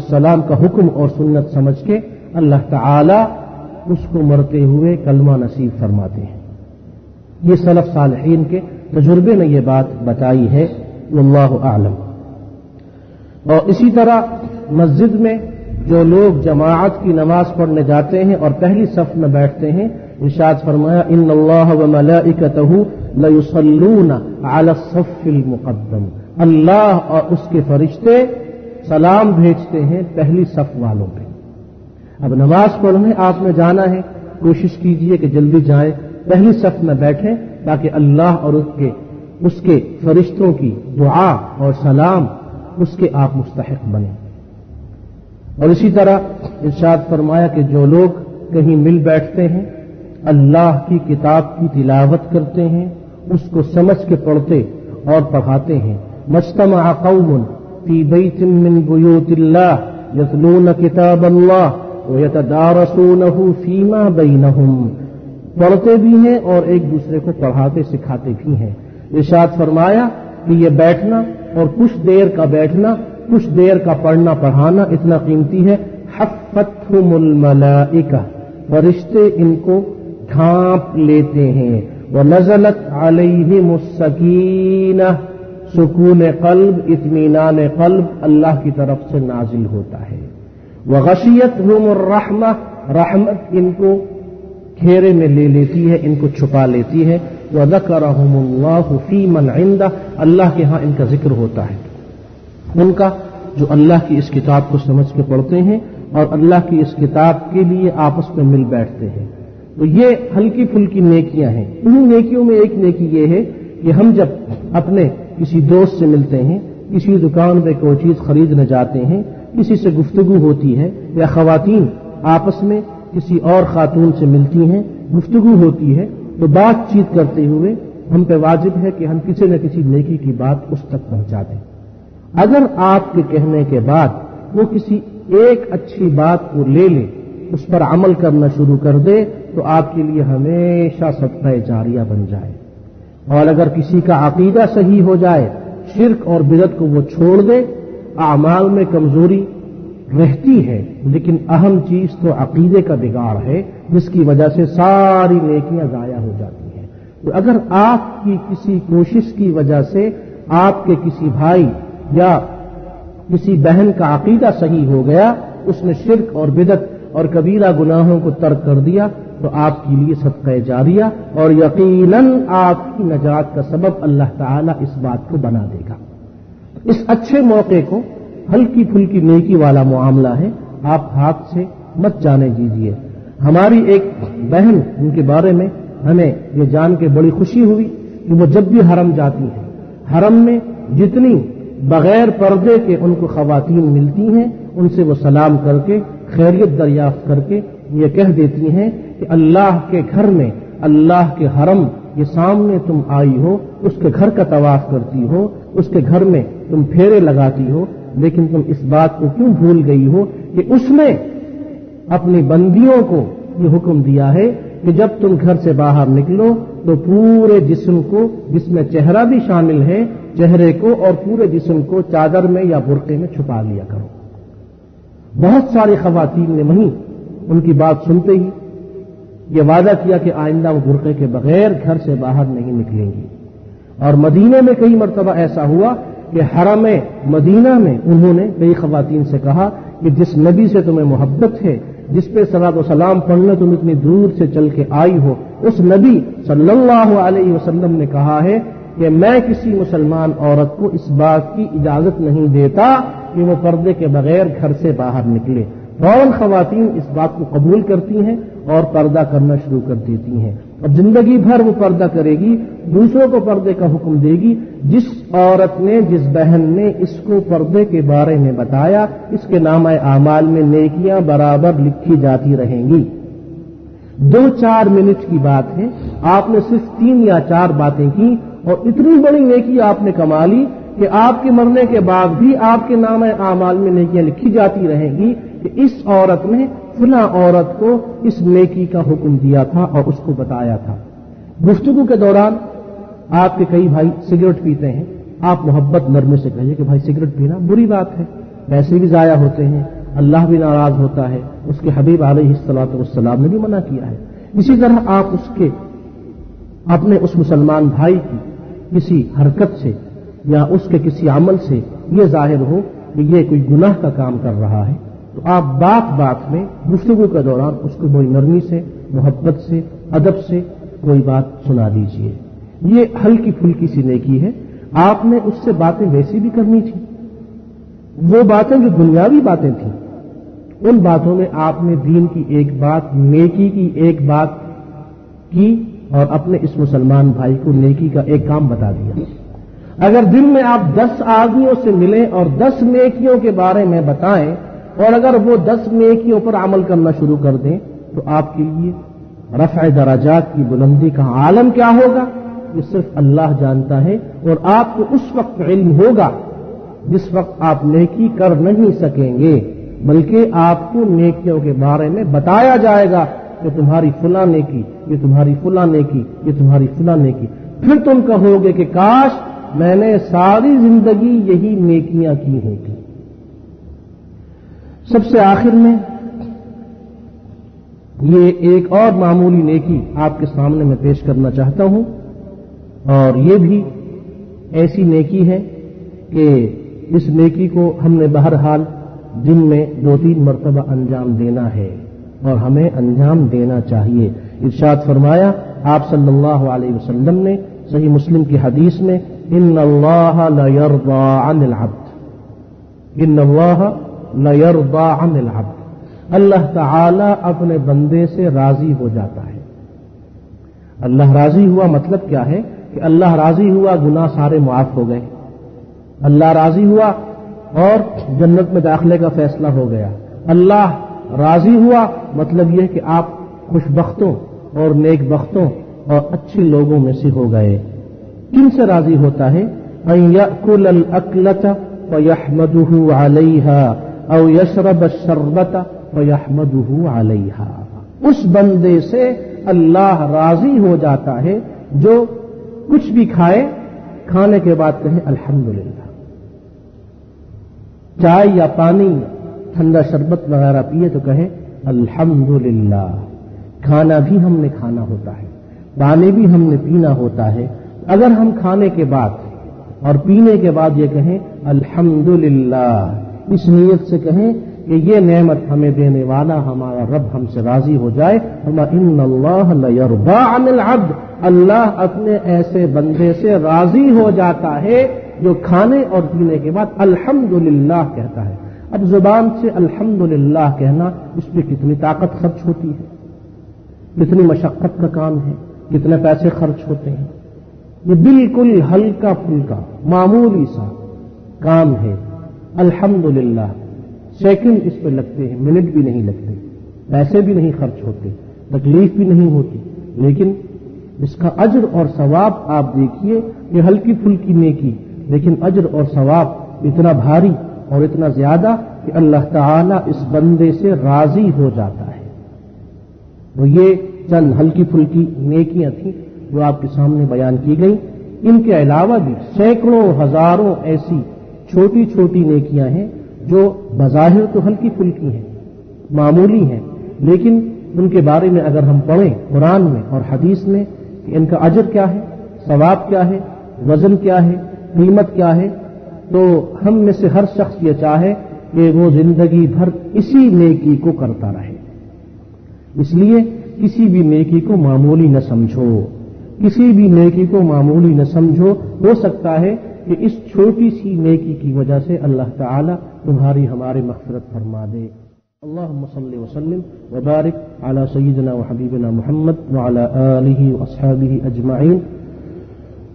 सलाम का हुक्म और सुन्नत समझ के अल्लाह ताला उसको मरते हुए कलमा नसीब फरमाते हैं। ये सलफ सालहीन के तजुर्बे ने यह बात बताई है। आलम। और इसी तरह मस्जिद में जो लोग जमात की नमाज़ पढ़ने जाते हैं और पहली सफ में बैठते हैं, इर्शाद फरमाया इन अल्लाह मुकद्दम। अल्लाह और उसके फरिश्ते सलाम भेजते हैं पहली सफ वालों पे। अब नमाज़ पढ़ने आपने जाना है, कोशिश कीजिए कि जल्दी जाएँ। पहली सफ में बैठे, ताकि अल्लाह और उसके उसके फरिश्तों की दुआ और सलाम उसके आप मुस्तक बने। और इसी तरह इर्शाद फरमाया कि जो लोग कहीं मिल बैठते हैं, अल्लाह की किताब की तिलावत करते हैं, उसको समझ के पढ़ते और पढ़ाते हैं। मजतमा कौमन फ़ी बैत मिन बुयूतिल्लाह यतलून किताब अल्लाह व यतदारसूनहु फीमा बैनहुम। पढ़ते भी हैं और एक दूसरे को पढ़ाते, सिखाते भी हैं। इरशाद फरमाया कि ये बैठना और कुछ देर का बैठना, कुछ देर का पढ़ना, पढ़ाना इतना कीमती है। हफ़तहुमुल मलाइका, फरिश्ते इनको ढांप लेते हैं। वह नजलत अलही मुस्कीन सुकून कल्ब, इतमीनान कल्ब अल्लाह की तरफ़ से नाजिल होता है। वह गशियत रहमा, रहमत इनको घेरे में ले लेती है, इनको छुपा लेती है। वज़करहुमुल्लाहु मन इंदा, अल्लाह के यहाँ इनका ज़िक्र होता है। उनका, जो अल्लाह की इस किताब को समझ के पढ़ते हैं और अल्लाह की इस किताब के लिए आपस में मिल बैठते हैं। तो ये हल्की फुल्की नेकियाँ हैं। इन्हीं नेकियों में एक नेकी ये है कि हम जब अपने किसी दोस्त से मिलते हैं, किसी दुकान पे कोई चीज़ खरीदने जाते हैं, किसी से गुफ्तगु होती है, या खातन आपस में किसी और खातून से मिलती हैं, गुफ्तगु होती है तो बातचीत करते हुए हम पे वाजिब है कि हम किसी न किसी नेकी की बात उस तक पहुँचा दें। अगर आपके कहने के बाद वो किसी एक अच्छी बात को ले ले, उस पर अमल करना शुरू कर दे तो आपके लिए हमेशा सदका जारिया बन जाए। और अगर किसी का अकीदा सही हो जाए, शिरक और बिदत को वो छोड़ दे, आमाल में कमज़ोरी रहती है, लेकिन अहम चीज़ तो अकीदे का बिगाड़ है, जिसकी वजह से सारी नेकियाँ जाया हो जाती हैं। तो अगर आपकी किसी कोशिश की वजह से आपके किसी भाई या किसी बहन का अकीदा सही हो गया, उसने शिरक और बिदत और कबीरा गुनाहों को तर्क कर दिया तो आपके लिए सदक़ जारिया और यकीनन आपकी नजात का सबब अल्लाह ताला इस बात को बना देगा। इस अच्छे मौके को हल्की फुल्की नेकी वाला मामला है। आप हाथ से मत जाने दीजिए। हमारी एक बहन जिनके बारे में हमें ये जान के बड़ी खुशी हुई कि वो जब भी हरम जाती है, हरम में जितनी बगैर पर्दे के उनको खातन मिलती हैं, उनसे वो सलाम करके, खैरियत दरियाफ्त करके ये कह देती हैं कि अल्लाह के घर में, अल्लाह के हरम ये सामने तुम आई हो, उसके घर का तवाफ करती हो, उसके घर में तुम फेरे लगाती हो, लेकिन तुम इस बात को क्यों भूल गई हो कि उसने अपनी बंदियों को ये हुक्म दिया है कि जब तुम घर से बाहर निकलो तो पूरे जिस्म को, जिसमें चेहरा भी शामिल है, चेहरे को और पूरे जिस्म को चादर में या बुरके में छुपा लिया करो। बहुत सारी खातन ने वहीं उनकी बात सुनते ही ये वादा किया कि आइंदा वो बुरके के बगैर घर से बाहर नहीं निकलेंगी। और मदीने में कई मरतबा ऐसा हुआ कि हरम मदीना में उन्होंने, कई खातन से कहा कि जिस नबी से तुम्हें मोहब्बत है, जिस पे सलात सलाम पढ़ने तुम इतनी दूर से चल के आई हो, उस नबी सल्लल्लाहु अलैहि वसल्लम ने कहा है कि मैं किसी मुसलमान औरत को इस बात की इजाज़त नहीं देता कि वो पर्दे के बगैर घर से बाहर निकले। फ़ौरन खातन इस बात को कबूल करती हैं और पर्दा करना शुरू कर देती हैं। अब ज़िंदगी भर वो पर्दा करेगी, दूसरों को पर्दे का हुक्म देगी। जिस औरत ने, जिस बहन ने इसको पर्दे के बारे में बताया, इसके नाम आमाल में नेकियाँ बराबर लिखी जाती रहेंगी। दो चार मिनट की बात है, आपने सिर्फ़ तीन या चार बातें की और इतनी बड़ी नेकी आपने कमा ली कि आपके मरने के बाद भी आपके नाम आमाल में नेकियाँ लिखी जाती रहेंगी। कि इस औरत ने फुला औरत को इस नेकी का हुक्म दिया था और उसको बताया था। गुफ्तगु के दौरान आपके कई भाई सिगरेट पीते हैं। आप मोहब्बत नरमे से कहिए कि भाई सिगरेट पीना बुरी बात है। पैसे भी जाया होते हैं, अल्लाह भी नाराज़ होता है, उसके हबीब आलतम ने भी मना किया है। इसी तरह आप उसके अपने उस मुसलमान भाई की किसी हरकत से या उसके किसी अमल से यह ज़ाहिर हो कि यह कोई गुनाह का काम कर रहा है। तो आप बात बात में, गुफ्तगु के दौरान उसको बड़ी नरमी से, मोहब्बत से, अदब से कोई बात सुना दीजिए। ये हल्की फुल्की सी नेकी है। आपने उससे बातें वैसी भी करनी थी। वो बातें जो दुनियावी बातें थी, उन बातों में आपने दीन की एक बात, नेकी की एक बात की और अपने इस मुसलमान भाई को नेकी का एक काम बता दिया। अगर दिन में आप दस आदमियों से मिलें और दस नेकियों के बारे में बताएँ और अगर वो दस नेकियों पर अमल करना शुरू कर दें तो आपके लिए रफ़ दराजात की बुलंदी का आलम क्या होगा? ये सिर्फ़ अल्लाह जानता है और आपको उस वक्त इल्म होगा जिस वक्त आप नेकी कर नहीं सकेंगे, बल्कि आपको नेकियों के बारे में बताया जाएगा कि तुम्हारी फुला नेकी, ये तुम्हारी फुला नेकी, ये तुम्हारी फुला नेकी। फिर तुम कहोगे कि काश मैंने सारी ज़िंदगी यही नेकियाँ की होती। सबसे आखिर में, ये एक और मामूली नेकी आपके सामने मैं पेश करना चाहता हूँ, और ये भी ऐसी नेकी है कि इस नेकी को हमने बहरहाल दिन में दो तीन मरतबा अंजाम देना है, और हमें अंजाम देना चाहिए। इरशाद फरमाया, आप सल्लल्लाहु अलैहि वसल्लम ने सही मुस्लिम की हदीस में इन अल्लाह इन अल्लाह अब्द अल्लाह ताला अपने बंदे से राज़ी हो जाता है। अल्लाह राज़ी हुआ मतलब क्या है? कि अल्लाह राज़ी हुआ, गुनाह सारे मुआफ हो गए। अल्लाह राज़ी हुआ और जन्नत में दाखिले का फैसला हो गया। अल्लाह राज़ी हुआ मतलब यह कि आप खुशबख्तों और नेक बख्तों और अच्छे लोगों में से हो गए। किन से राज़ी होता है? कुल अकलत फयहमदुहु अलैहा। औ यशरब शरबत फयहमदुहु अलैहा। उस बंदे से अल्लाह राज़ी हो जाता है, जो कुछ भी खाए, खाने के बाद कहे, अल्हम्दुलिल्लाह। चाय या पानी, ठंडा शरबत वगैरह पिए तो कहे, अल्हम्दुलिल्लाह। खाना भी हमने खाना होता है, पानी भी हमने पीना होता है। अगर हम खाने के बाद, और पीने के बाद ये कहें, अल्हम्दुलिल्लाह। इस नीयत से कहें कि ये नेमत हमें देने वाला, हमारा रब हमसे राज़ी हो जाए। अल्लाह अपने ऐसे बंदे से राज़ी हो जाता है जो खाने और पीने के बाद अल्हम्दुलिल्लाह कहता है। अब ज़ुबान से अल्हम्दुलिल्लाह कहना, उसमें कितनी ताकत खर्च होती है? कितनी मशक्कत का काम है? कितने पैसे खर्च होते हैं? ये बिल्कुल हल्का फुल्का मामूली सा काम है। अल्हम्दुलिल्लाह। सेकंड इस पर लगते हैं, मिनट भी नहीं लगते। पैसे भी नहीं खर्च होते, तकलीफ़ भी नहीं होती। लेकिन इसका अजर और सवाब आप देखिए ये हल्की फुल्की नेकी, लेकिन अजर और सवाब इतना भारी और इतना ज़्यादा कि अल्लाह ताला इस बंदे से राज़ी हो जाता है। तो ये चंद हल्की फुल्की नेकियाँ थी जो आपके सामने बयान की गई। इनके अलावा भी सैकड़ों हज़ारों ऐसी छोटी छोटी नेकियाँ हैं, जो बजाहिर तो हल्की फुल्की हैं, मामूली हैं, लेकिन उनके बारे में अगर हम पढ़ें कुरान में और हदीस में, कि इनका अजर क्या है, सवाब क्या है, वज़न क्या है, कीमत क्या है तो हम में से हर शख्स ये चाहे कि वो ज़िंदगी भर इसी नेकी को करता रहे। इसलिए किसी भी नेकी को मामूली न समझो, किसी भी नेकी को मामूली न समझो, हो सकता है कि इस छोटी सी नेकी की वजह से अल्लाह ताला तुम्हारी हमारी मफरत फरमा दे अल्लाह वसलम वबारक अला सईदना व हबीबना मोहम्मद वाला आलिहि वसहाबिहि अजमाइन